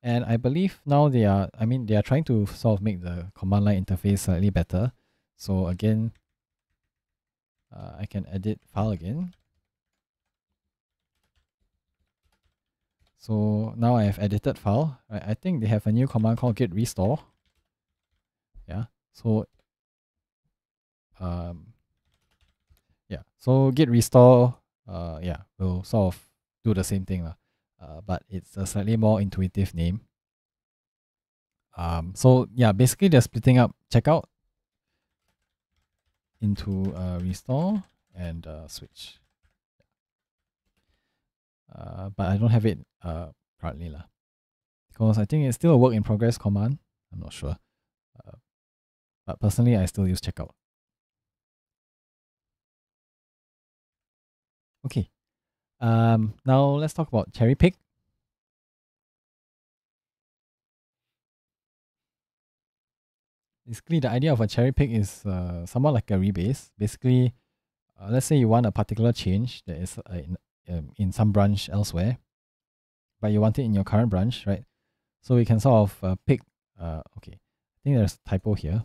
And I believe now they are, I mean, they are trying to sort of make the command line interface slightly better. So again, uh, I can edit file again. So now I have edited file. Right? I think they have a new command called git restore. Yeah. So um yeah. So git restore uh, yeah, will sort of do the same thing. Uh, but it's a slightly more intuitive name. Um, so yeah, basically they're splitting up checkout into uh, restore and uh, switch. Uh, but I don't have it uh, currently lah, because I think it's still a work in progress command. I'm not sure. Uh, but personally, I still use checkout. Okay. Um, now let's talk about cherry pick. basically the idea of a cherry pick is uh, somewhat like a rebase. Basically, uh, let's say you want a particular change that is uh, in, um, in some branch elsewhere, but you want it in your current branch, right? So we can sort of uh, pick, uh, okay, I think there's a typo here.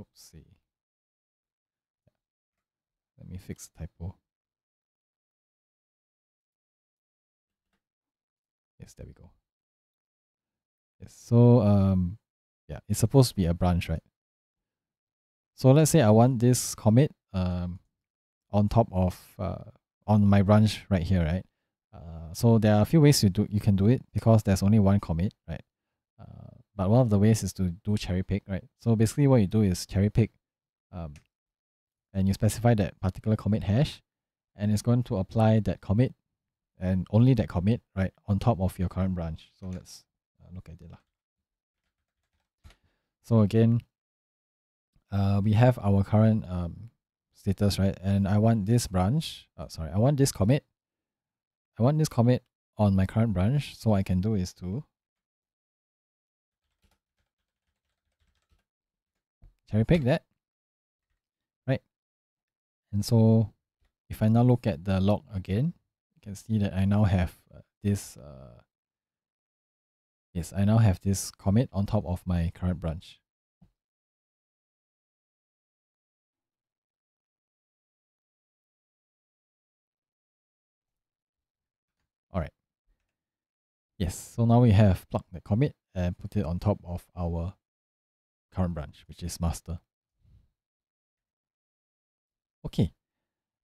Oops, see. Let me fix the typo. Yes, there we go. Yes, so um, yeah, it's supposed to be a branch, right? So let's say I want this commit um on top of uh on my branch right here, right? Uh, so there are a few ways you do you can do it because there's only one commit, right? Uh, but one of the ways is to do cherry pick, right? So basically what you do is cherry pick um, and you specify that particular commit hash and it's going to apply that commit and only that commit, right, on top of your current branch. So let's uh, look at it. Lah. So again, uh, we have our current um, status, right? And I want this branch, uh, sorry, I want this commit. I want this commit on my current branch. So what I can do is to cherry pick that, right? And so if I now look at the log again, you can see that I now have uh, this, uh, yes, I now have this commit on top of my current branch. Yes, so now we have plugged the commit and put it on top of our current branch, which is master. Okay,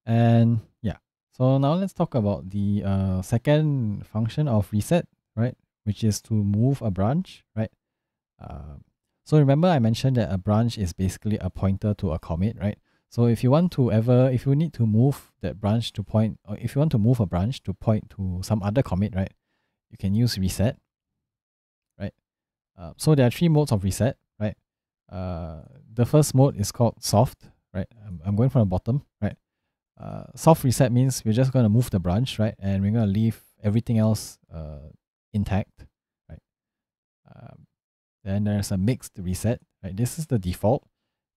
and yeah, so now let's talk about the uh, second function of reset, right? Which is to move a branch, right? Uh, so remember I mentioned that a branch is basically a pointer to a commit, right? So if you want to ever, if you need to move that branch to point, or if you want to move a branch to point to some other commit, right? You can use reset, right? Uh, so there are three modes of reset, right? Uh, the first mode is called soft, right? I'm, I'm going from the bottom, right? Uh, soft reset means we're just going to move the branch, right? And we're going to leave everything else uh, intact, right? Um, then there's a mixed reset, right? This is the default.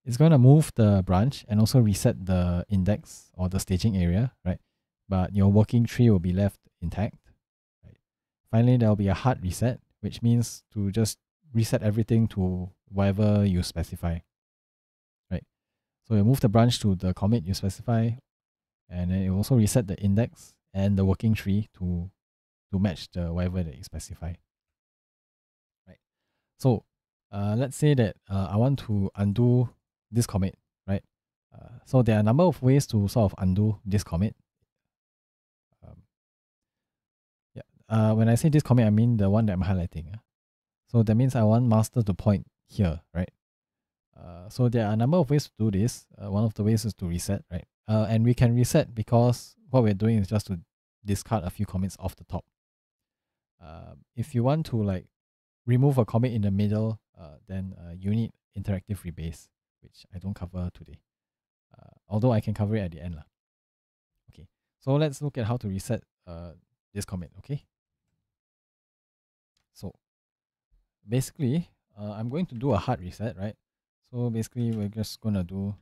It's going to move the branch and also reset the index or the staging area, right? But your working tree will be left intact? Finally, there will be a hard reset, which means to just reset everything to whatever you specify, right? So you move the branch to the commit you specify, and then it also reset the index and the working tree to to match the whatever that you specify. Right. So uh, let's say that uh, I want to undo this commit, right? Uh, so there are a number of ways to sort of undo this commit. Uh, when I say this commit, I mean the one that I'm highlighting. Uh. So that means I want master to point here, right? Uh, so there are a number of ways to do this. Uh, one of the ways is to reset, right? Uh, and we can reset because what we're doing is just to discard a few commits off the top. Uh, if you want to like remove a commit in the middle, uh, then uh, you need interactive rebase, which I don't cover today. Uh, although I can cover it at the end. Lah. Okay, so let's look at how to reset uh, this commit, okay? So basically, uh, I'm going to do a hard reset, right? So basically, we're just going to do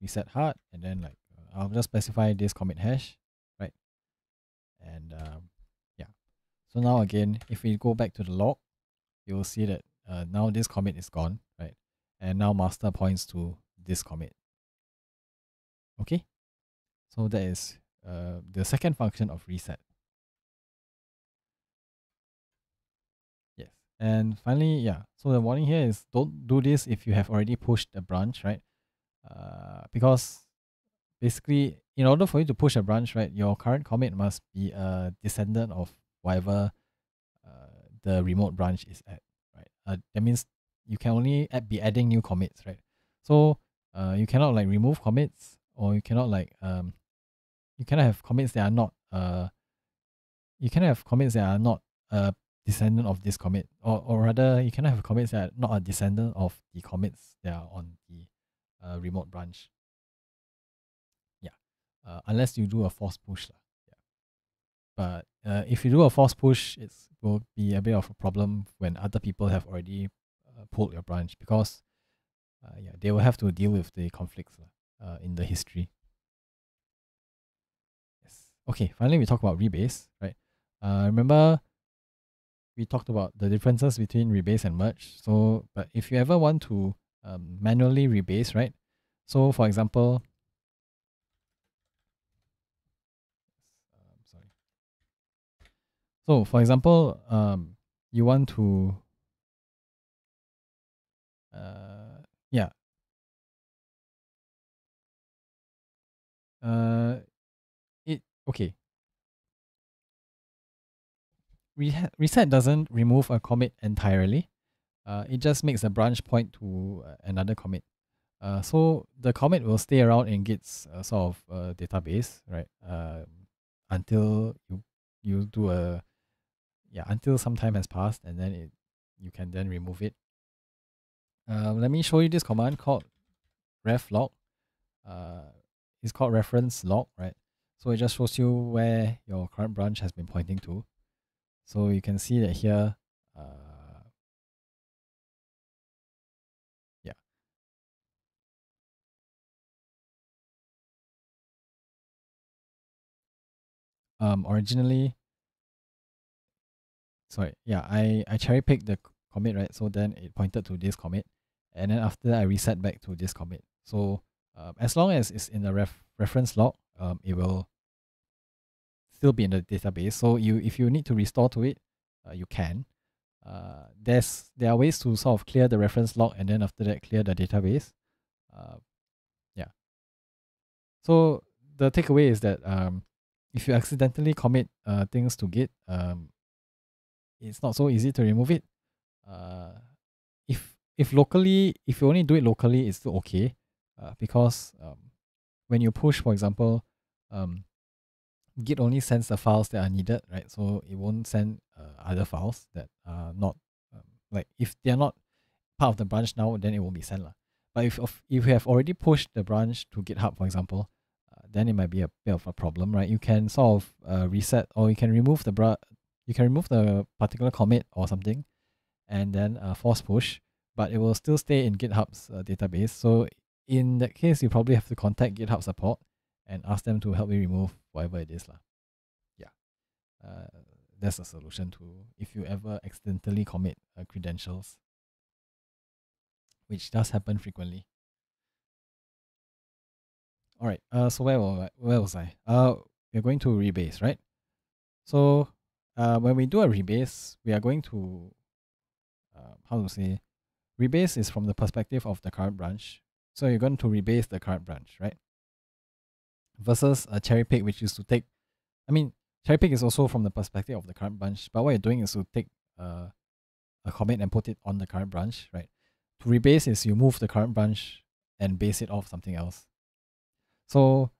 reset hard and then like uh, I'll just specify this commit hash, right? And um, yeah. So now again, if we go back to the log, you'll see that uh, now this commit is gone, right? And now master points to this commit. Okay. So that is uh, the second function of reset. And finally, yeah. So the warning here is don't do this if you have already pushed a branch, right? Uh, because basically, in order for you to push a branch, right, your current commit must be a descendant of whatever uh, the remote branch is at, right? Uh, that means you can only add, be adding new commits, right? So uh, you cannot like remove commits or you cannot like um, you cannot have commits that are not uh, you cannot have commits that are not a descendant of this commit, or or rather, you cannot have commits that are not a descendant of the commits that are on the uh, remote branch. Yeah, uh, unless you do a force push. Yeah. But uh, if you do a force push, it will be a bit of a problem when other people have already uh, pulled your branch because uh, yeah, they will have to deal with the conflicts uh, in the history. Yes. Okay, finally we talk about rebase, right? Remember we talked about the differences between rebase and merge. So, but if you ever want to um, manually rebase, right? So, for example, um, sorry. So, for example, um, you want to, uh, yeah. Uh, it okay. Reset doesn't remove a commit entirely. Uh, it just makes a branch point to uh, another commit. Uh, so the commit will stay around in Git's uh, sort of uh, database, right? Um, until you you do a yeah until some time has passed, and then it you can then remove it. Uh, let me show you this command called ref log. Uh, it's called reference log, right? So it just shows you where your current branch has been pointing to. So you can see that here, uh, yeah. Um, originally, sorry, yeah, I, I cherry picked the commit, right? So then it pointed to this commit. And then after that, I reset back to this commit. So um, as long as it's in the ref reference log, um, it will still be in the database. So you if you need to restore to it, uh, you can. Uh, there's there are ways to sort of clear the reference log and then after that clear the database. Uh, yeah. So the takeaway is that um, if you accidentally commit uh, things to Git, um, it's not so easy to remove it. Uh, if if locally, if you only do it locally, it's still okay. Uh, because um, when you push, for example, um, Git only sends the files that are needed, right? So it won't send uh, other files that are not um, like if they are not part of the branch now, then it won't be sent lah. But if if you have already pushed the branch to GitHub, for example, uh, then it might be a bit of a problem, right? You can sort of uh, reset or you can remove the bra- you can remove the particular commit or something, and then uh, force push, but it will still stay in GitHub's uh, database. So in that case, you probably have to contact GitHub support and ask them to help me remove whatever it is. Lah. Yeah. Uh, that's a solution to if you ever accidentally commit uh, credentials, which does happen frequently. All right. Uh, so where was I? Where was I? Uh, we're going to rebase, right? So, uh, when we do a rebase, we are going to, uh, how to say, rebase is from the perspective of the current branch. So you're going to rebase the current branch, right? Versus a cherry pick, which is to take, I mean, cherry pick is also from the perspective of the current branch, but what you're doing is to take uh, a commit and put it on the current branch, right? To rebase is you move the current branch and base it off something else. So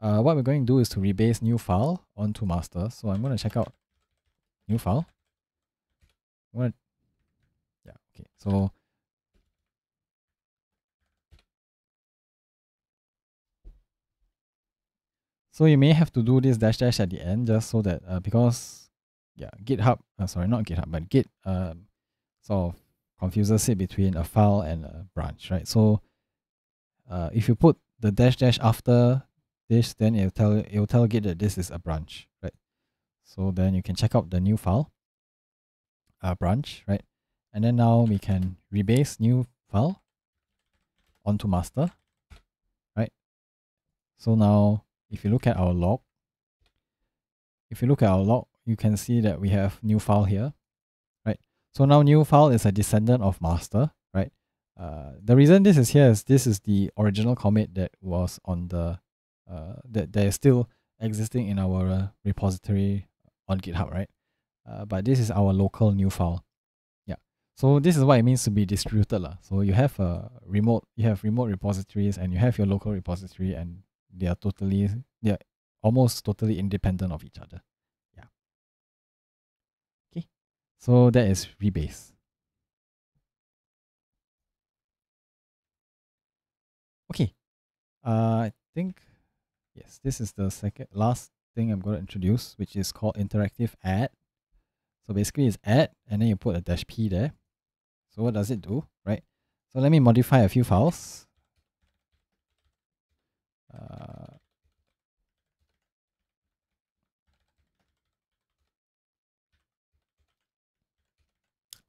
uh, what we're going to do is to rebase new file onto master. So I'm going to check out new file. I'm to, yeah, okay. So So you may have to do this dash dash at the end just so that uh, because yeah GitHub uh, sorry not GitHub but Git uh, sort of confuses it between a file and a branch right. So uh, if you put the dash dash after this, then it'll tell it'll tell Git that this is a branch right. So then you can check out the new file, uh, branch right, and then now we can rebase new file onto master right. So now if you look at our log, if you look at our log, you can see that we have new file here, right? So now new file is a descendant of master, right? Uh, the reason this is here is this is the original commit that was on the, uh, that, that is still existing in our uh, repository on GitHub, right? Uh, but this is our local new file. Yeah. So this is what it means to be distributed. La. So you have a remote, you have remote repositories and you have your local repository and they are totally they are almost totally independent of each other. Yeah. Okay. So that is rebase. Okay. Uh, I think yes, this is the second last thing I'm going to introduce, which is called interactive add. So basically it's add and then you put a dash p there. So what does it do, right? So let me modify a few files. Uh,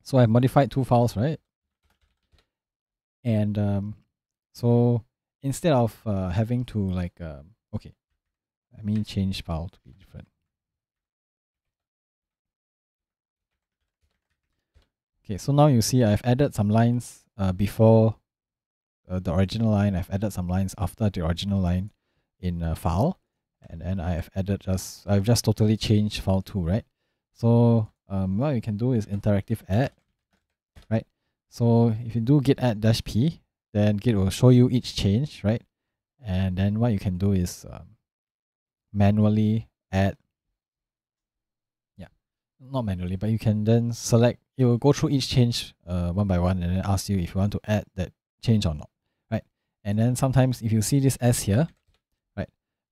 so I've modified two files, right? And um, so instead of uh, having to like, um, okay, let me change file to be different. Okay, so now you see I've added some lines uh, before uh, the original line. I've added some lines after the original line in a file. And then I have added just, I've just totally changed file 2, right? So um, what you can do is interactive add, right? So if you do git add dash p, then git will show you each change, right? And then what you can do is um, manually add, yeah, not manually, but you can then select it will go through each change uh, one by one and then ask you if you want to add that change or not? And then sometimes if you see this S here, right,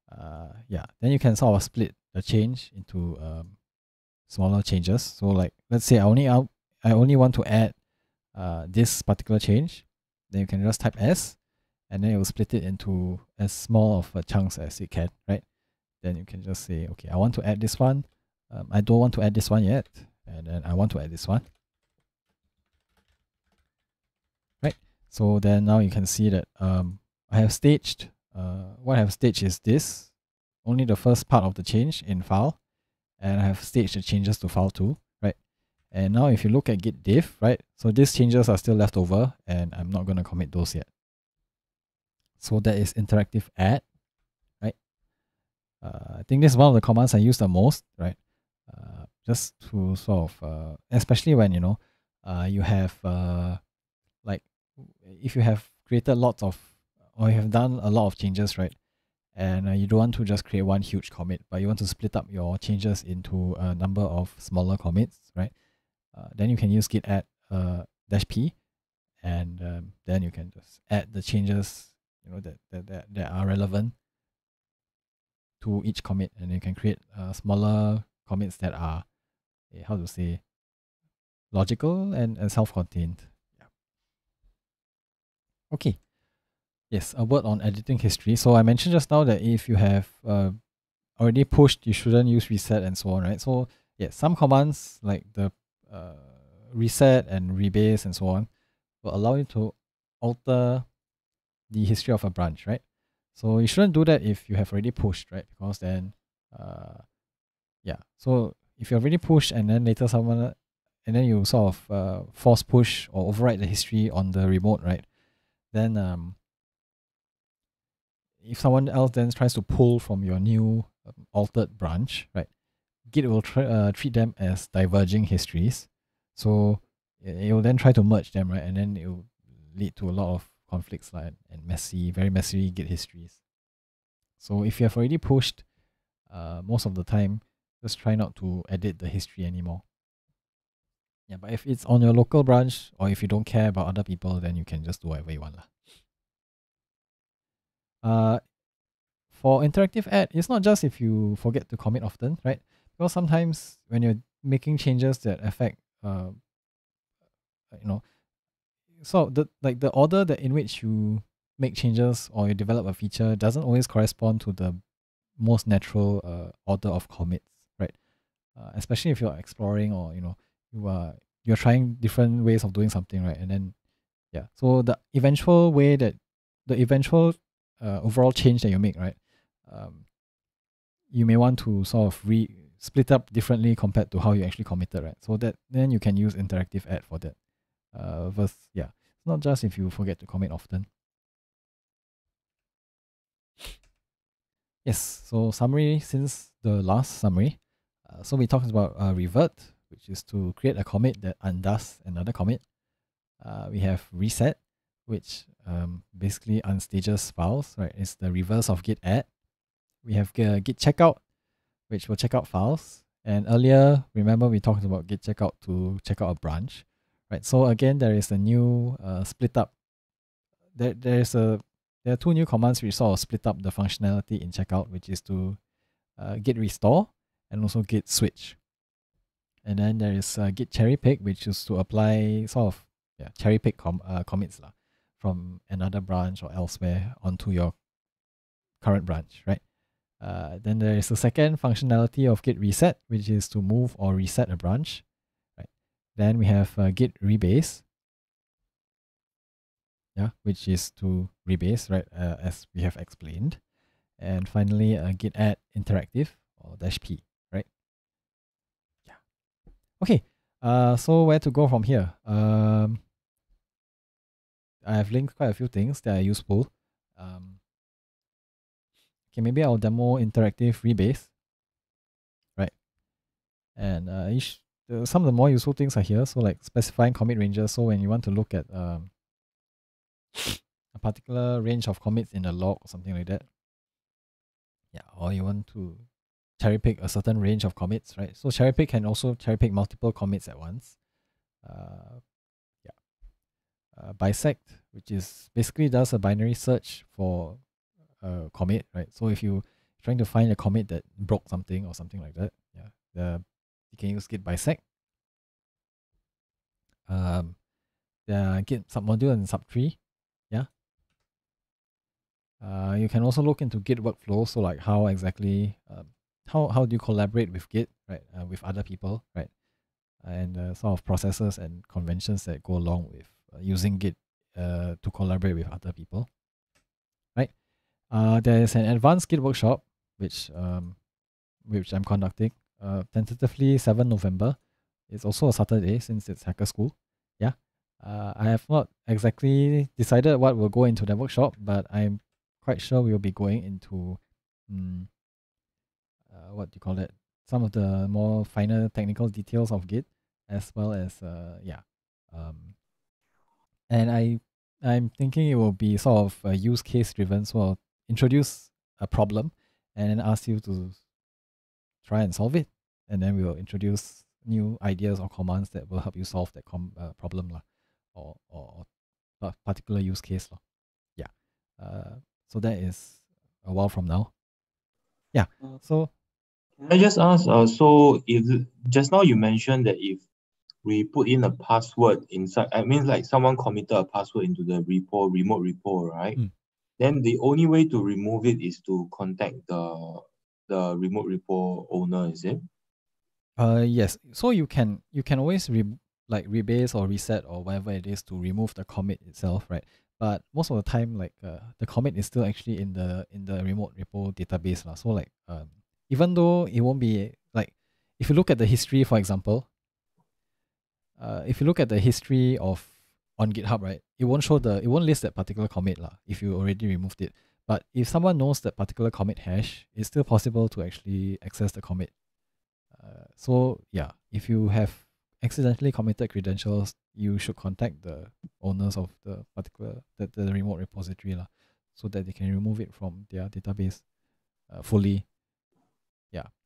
uh, yeah, then you can sort of split the change into um, smaller changes. So like, let's say I only I only want to add uh, this particular change, then you can just type S, and then it will split it into as small of a chunks as it can, right? Then you can just say, okay, I want to add this one. Um, I don't want to add this one yet and then I want to add this one right so then now you can see that um, I have staged uh, what I have staged is this. Only the first part of the change in file. And I have staged the changes to file 2 right? And now if you look at git diff right? So these changes are still left over and I'm not going to commit those yet. So that is interactive add right? Uh, I think this is one of the commands I use the most right? Uh, just to sort of uh, especially when you know uh, you have uh, if you have created lots of or you have done a lot of changes right and uh, you don't want to just create one huge commit but you want to split up your changes into a number of smaller commits right uh, then you can use git add uh, dash p and um, then you can just add the changes you know that, that, that, that are relevant to each commit and you can create uh, smaller commits that are uh, how to say logical and, and self-contained. Okay. Yes, a word on editing history. So I mentioned just now that if you have uh, already pushed, you shouldn't use reset and so on, right? So yeah, some commands like the uh, reset and rebase and so on will allow you to alter the history of a branch, right? So you shouldn't do that if you have already pushed, right? Because then, uh, yeah. So if you already pushed and then later someone and then you sort of uh, force push or overwrite the history on the remote, right? Then um, if someone else then tries to pull from your new um, altered branch, right? Git will uh, treat them as diverging histories. So it, it will then try to merge them, right? And then it will lead to a lot of conflicts like, and messy, very messy Git histories. So if you have already pushed, uh, most of the time, just try not to edit the history anymore. Yeah, but if it's on your local branch or if you don't care about other people, then you can just do whatever you want. Lah. Uh, for interactive add, it's not just if you forget to commit often, right? Because sometimes when you're making changes that affect, uh, you know, so the like the order that in which you make changes or you develop a feature doesn't always correspond to the most natural uh, order of commits uh, especially if you're exploring or you know you are you're trying different ways of doing something right? And then yeah. So the eventual way that the eventual uh, overall change that you make right um, you may want to sort of re split up differently compared to how you actually committed right? So that then you can use interactive add for that uh versus yeah. It's not just if you forget to commit often. Yes. So summary since the last summary uh, so we talked about uh, revert, which is to create a commit that undoes another commit. Uh, we have reset, which um, basically unstages files, right? It's the reverse of git add. We have uh, git checkout, which will check out files. And earlier, remember we talked about git checkout to check out a branch, right? So again, there is a new uh, split up. There, there is a there are two new commands which sort of split up the functionality in checkout, which is to uh, git restore and also git switch. And then there is uh, git cherry pick, which is to apply sort of yeah cherry pick com- uh, commits lah, from another branch or elsewhere onto your current branch, right? Uh, then there is the second functionality of git reset, which is to move or reset a branch. Right. Then we have uh, git rebase, yeah, which is to rebase, right, uh, as we have explained. And finally, uh, git add interactive or dash p. Okay. Uh, so where to go from here? Um, I have linked quite a few things that are useful. Um, okay, maybe I'll demo interactive rebase, right? And uh, each, uh, some of the more useful things are here. So like specifying commit ranges. So when you want to look at um, a particular range of commits in a log or something like that. Yeah, or you want to cherry pick a certain range of commits, right? So cherry pick can also cherry pick multiple commits at once. Uh, yeah. Uh, bisect, which is basically does a binary search for a commit, right? So if you trying to find a commit that broke something or something like that, yeah, the you can use git bisect. Um, the git submodule and subtree yeah. uh, you can also look into Git workflow. So like how exactly, uh, how, how do you collaborate with Git, right? Uh, with other people, right? And uh, sort of processes and conventions that go along with uh, using Git uh, to collaborate with other people, right? Uh, there is an advanced Git workshop, which um, which I'm conducting, uh, tentatively 7 November. It's also a Saturday since it's Hacker School. Yeah. Uh, I have not exactly decided what will go into the workshop, but I'm quite sure we'll be going into um, uh, what do you call it? Some of the more finer technical details of Git, as well as uh, yeah, um, and I I'm thinking it will be sort of a use case driven. So I'll introduce a problem, and then ask you to try and solve it, and then we will introduce new ideas or commands that will help you solve that com- uh, problem lah, or or a particular use case lah. Yeah. Uh, so that is a while from now. Yeah. Uh, So I just ask, uh, so if just now you mentioned that if we put in a password inside, I mean like someone committed a password into the repo, remote repo, right? Mm. Then the only way to remove it is to contact the the remote repo owner, is it? uh yes. So you can you can always re like rebase or reset or whatever it is to remove the commit itself, right? But most of the time, like uh, the commit is still actually in the in the remote repo database lah. So like um even though it won't be like if you look at the history, for example, uh if you look at the history of on GitHub, right, it won't show the it won't list that particular commit lah if you already removed it. But if someone knows that particular commit hash, it's still possible to actually access the commit. Uh, so yeah, if you have accidentally committed credentials, you should contact the owners of the particular the, the remote repository lah, so that they can remove it from their database uh, fully.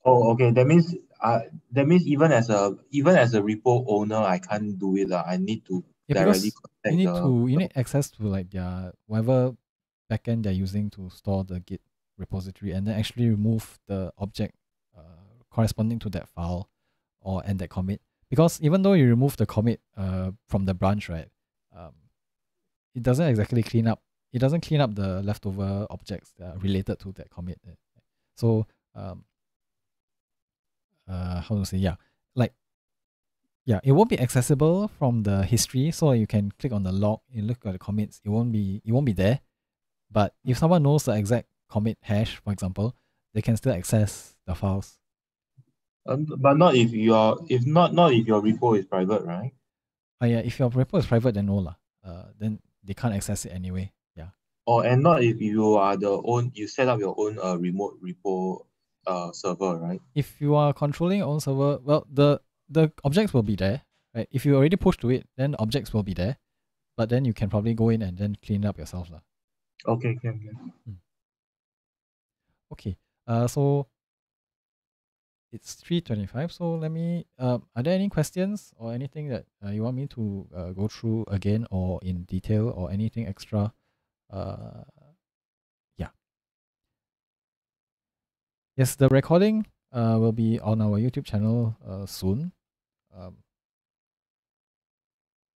Oh, okay. That means uh that means even as a even as a repo owner, I can't do it. lah. I need to Yeah, directly contact you need the, to you need access to like their whatever backend they're using to store the Git repository, and then actually remove the object uh, corresponding to that file or and that commit. Because even though you remove the commit uh, from the branch, right, um, it doesn't exactly clean up. It doesn't clean up the leftover objects that are related to that commit. eh. So um, uh, how to say yeah, like yeah, it won't be accessible from the history. So you can click on the log, you look at the commits. It won't be it won't be there. But if someone knows the exact commit hash, for example, they can still access the files. Um, but not if you are if not not if your repo is private, right? Uh, yeah, if your repo is private, then no lah. Uh, then they can't access it anyway. Yeah. Or and not if you are the own you set up your own uh remote repo uh server, right? If you are controlling your own server, well, the the objects will be there, right? If you already push to it, then objects will be there. But then you can probably go in and then clean up yourself lah. Okay, can, can. Okay. Uh, so it's three twenty-five. So let me. Uh, are there any questions or anything that uh, you want me to uh, go through again or in detail or anything extra? Uh, yeah. Yes, the recording uh will be on our YouTube channel uh soon. um,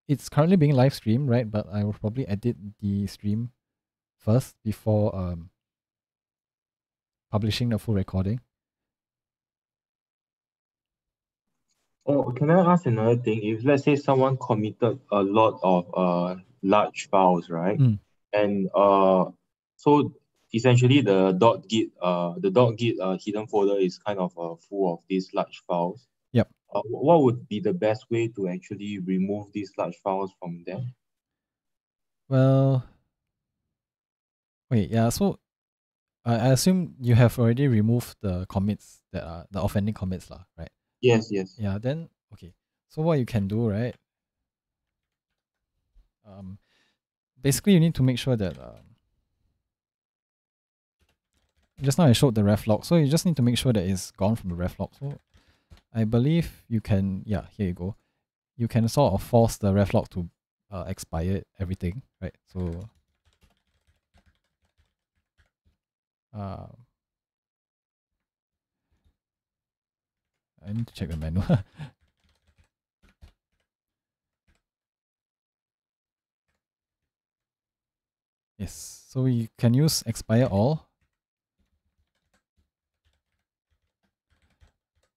it's currently being live streamed, right? But I will probably edit the stream first before um, publishing the full recording. Oh, can I ask another thing? If let's say someone committed a lot of uh large files, right? Mm. And uh so essentially the dot git uh the dot git uh hidden folder is kind of uh, full of these large files. Yep. Uh, what would be the best way to actually remove these large files from there? Well, wait, yeah. So I I assume you have already removed the commits that are the offending commits, lah, right? Yes, yes. Yeah, then okay. So what you can do, right? Um, basically, you need to make sure that um, just now I showed the ref log, so you just need to make sure that it's gone from the ref log. So I believe you can, yeah, here you go. You can sort of force the ref log to uh, expire everything, right? So uh, I need to check the menu. yes, so you can use expire all.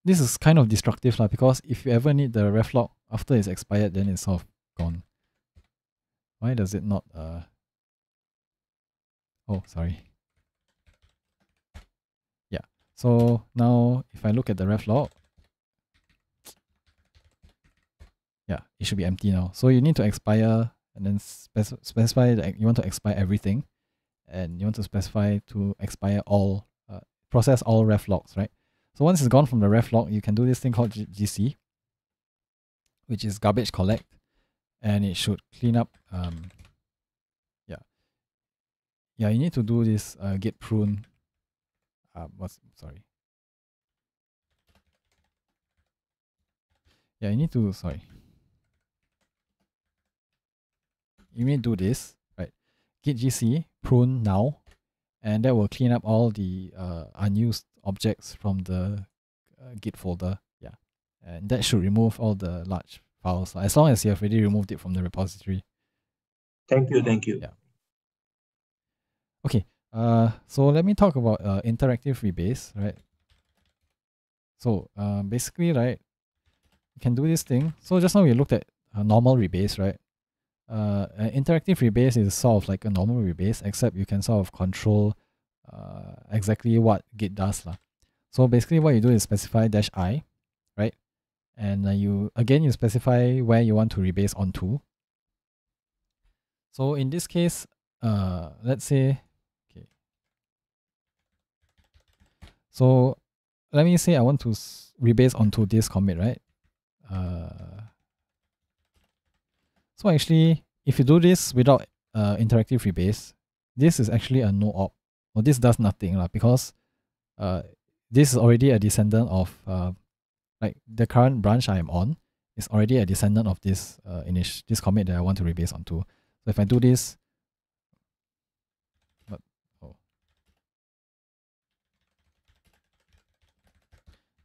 This is kind of destructive lah because if you ever need the reflog after it's expired, then it's sort of gone. Why does it not? Uh... Oh, sorry. Yeah. So now if I look at the reflog, yeah, it should be empty now. So you need to expire and then spec- specify that you want to expire everything and you want to specify to expire all, uh, process all ref logs, right? So once it's gone from the ref log, you can do this thing called GC, which is garbage collect, and it should clean up. Um, yeah, yeah, you need to do this uh, git prune. Uh, what's sorry? Yeah, you need to sorry. You need to do this right. Git GC prune now, and that will clean up all the uh, unused objects from the uh, Git folder. Yeah, and that should remove all the large files as long as you have already removed it from the repository. Thank you, thank you. Yeah. Okay. Uh, so let me talk about uh, interactive rebase, right? So uh, basically, right, you can do this thing. So just now we looked at a normal rebase, right? Uh, an interactive rebase is sort of like a normal rebase, except you can sort of control uh, exactly what Git does. lah. So basically what you do is specify dash i, right? And uh, you again you specify where you want to rebase onto. So in this case, uh, let's say, okay. So let me say I want to rebase onto this commit, right? Uh, so actually, if you do this without uh, interactive rebase, this is actually a no op. Well, this does nothing lah because uh, this is already a descendant of uh, like the current branch I am on is already a descendant of this uh, init this commit that I want to rebase onto. So if I do this, but oh,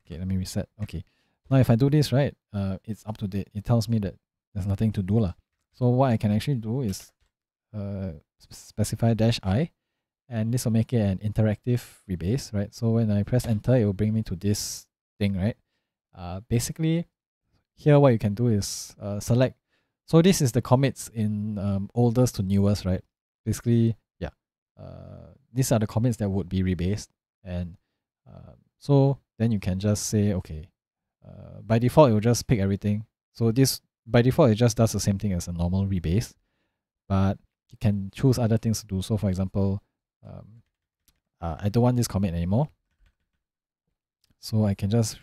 okay, let me reset. Okay, now if I do this right, uh, it's up to date. It tells me that there's nothing to do lah. So what I can actually do is uh, specify dash i, and this will make it an interactive rebase, right? So when I press enter, it will bring me to this thing, right? Uh, basically, here what you can do is uh, select. So this is the commits in um, oldest to newest, right? Basically, yeah. Uh, these are the commits that would be rebased, and uh, so then you can just say, okay, uh, by default it will just pick everything. So this by default it just does the same thing as a normal rebase, but you can choose other things to do. So for example, um, uh, I don't want this commit anymore. So I can just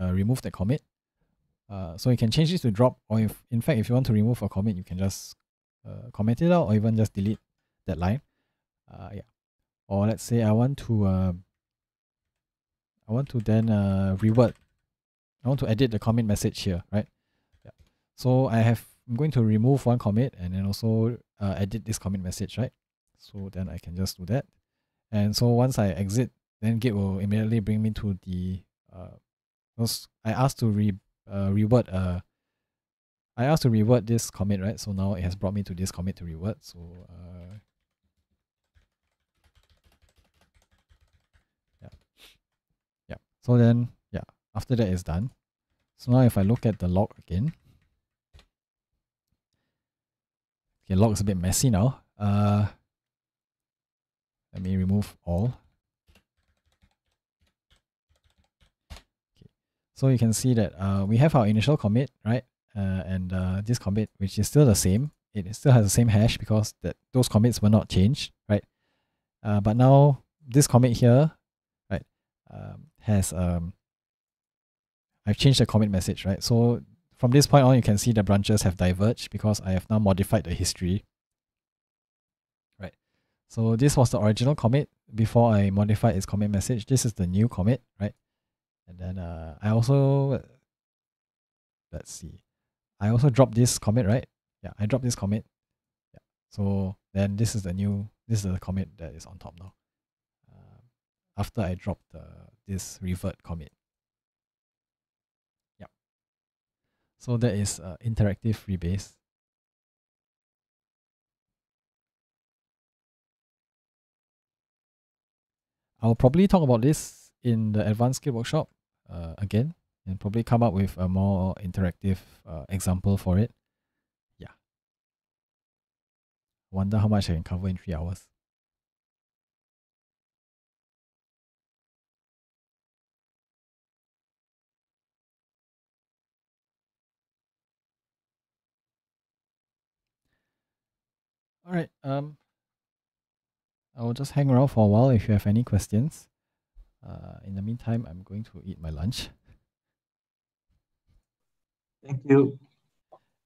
uh, remove the commit. Uh, so you can change this to drop, or if in fact if you want to remove a commit, you can just uh, comment it out, or even just delete that line. Uh, yeah. Or let's say I want to uh, I want to then uh, reword. I want to edit the commit message here, right? Yeah. So I have I'm going to remove one commit and then also uh, edit this commit message, right? So then I can just do that. And so once I exit, then Git will immediately bring me to the uh, those I asked to re uh, reword uh, I asked to reword this commit, right? So now it has brought me to this commit to reword. So uh, yeah, yeah. So then yeah, after that is done. So now if I look at the log again, okay, log is a bit messy now. Uh, let me remove all. Okay, so you can see that uh, we have our initial commit, right? uh, and uh, this commit, which is still the same, it still has the same hash because that those commits were not changed, right? Uh, but now this commit here, right, um, has um, I've changed the commit message, right? So from this point on, you can see the branches have diverged because I have now modified the history? So this was the original commit before I modified its commit message. This is the new commit, right? And then uh, I also let's see. I also dropped this commit, right? Yeah, I dropped this commit. Yeah. So then this is the new, this is the commit that is on top now. Uh, after I dropped the, this revert commit. Yeah. So that is uh, interactive rebase. I'll probably talk about this in the advanced skill workshop uh, again and probably come up with a more interactive uh, example for it. Yeah. Wonder how much I can cover in three hours. All right. Um, I will just hang around for a while if you have any questions. Uh, in the meantime, I'm going to eat my lunch. Thank you.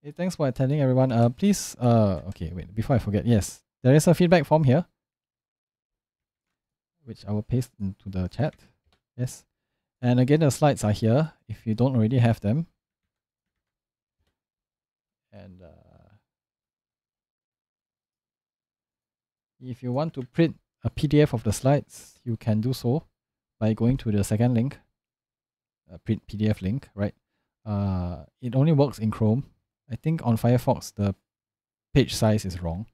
Hey, thanks for attending, everyone. Uh, please, uh, okay, wait, before I forget, yes, there is a feedback form here, which I will paste into the chat. Yes. And again, the slides are here if you don't already have them. And uh, if you want to print a PDF of the slides, you can do so by going to the second link, uh, print PDF link, right? uh, it only works in Chrome. I think on Firefox the page size is wrong.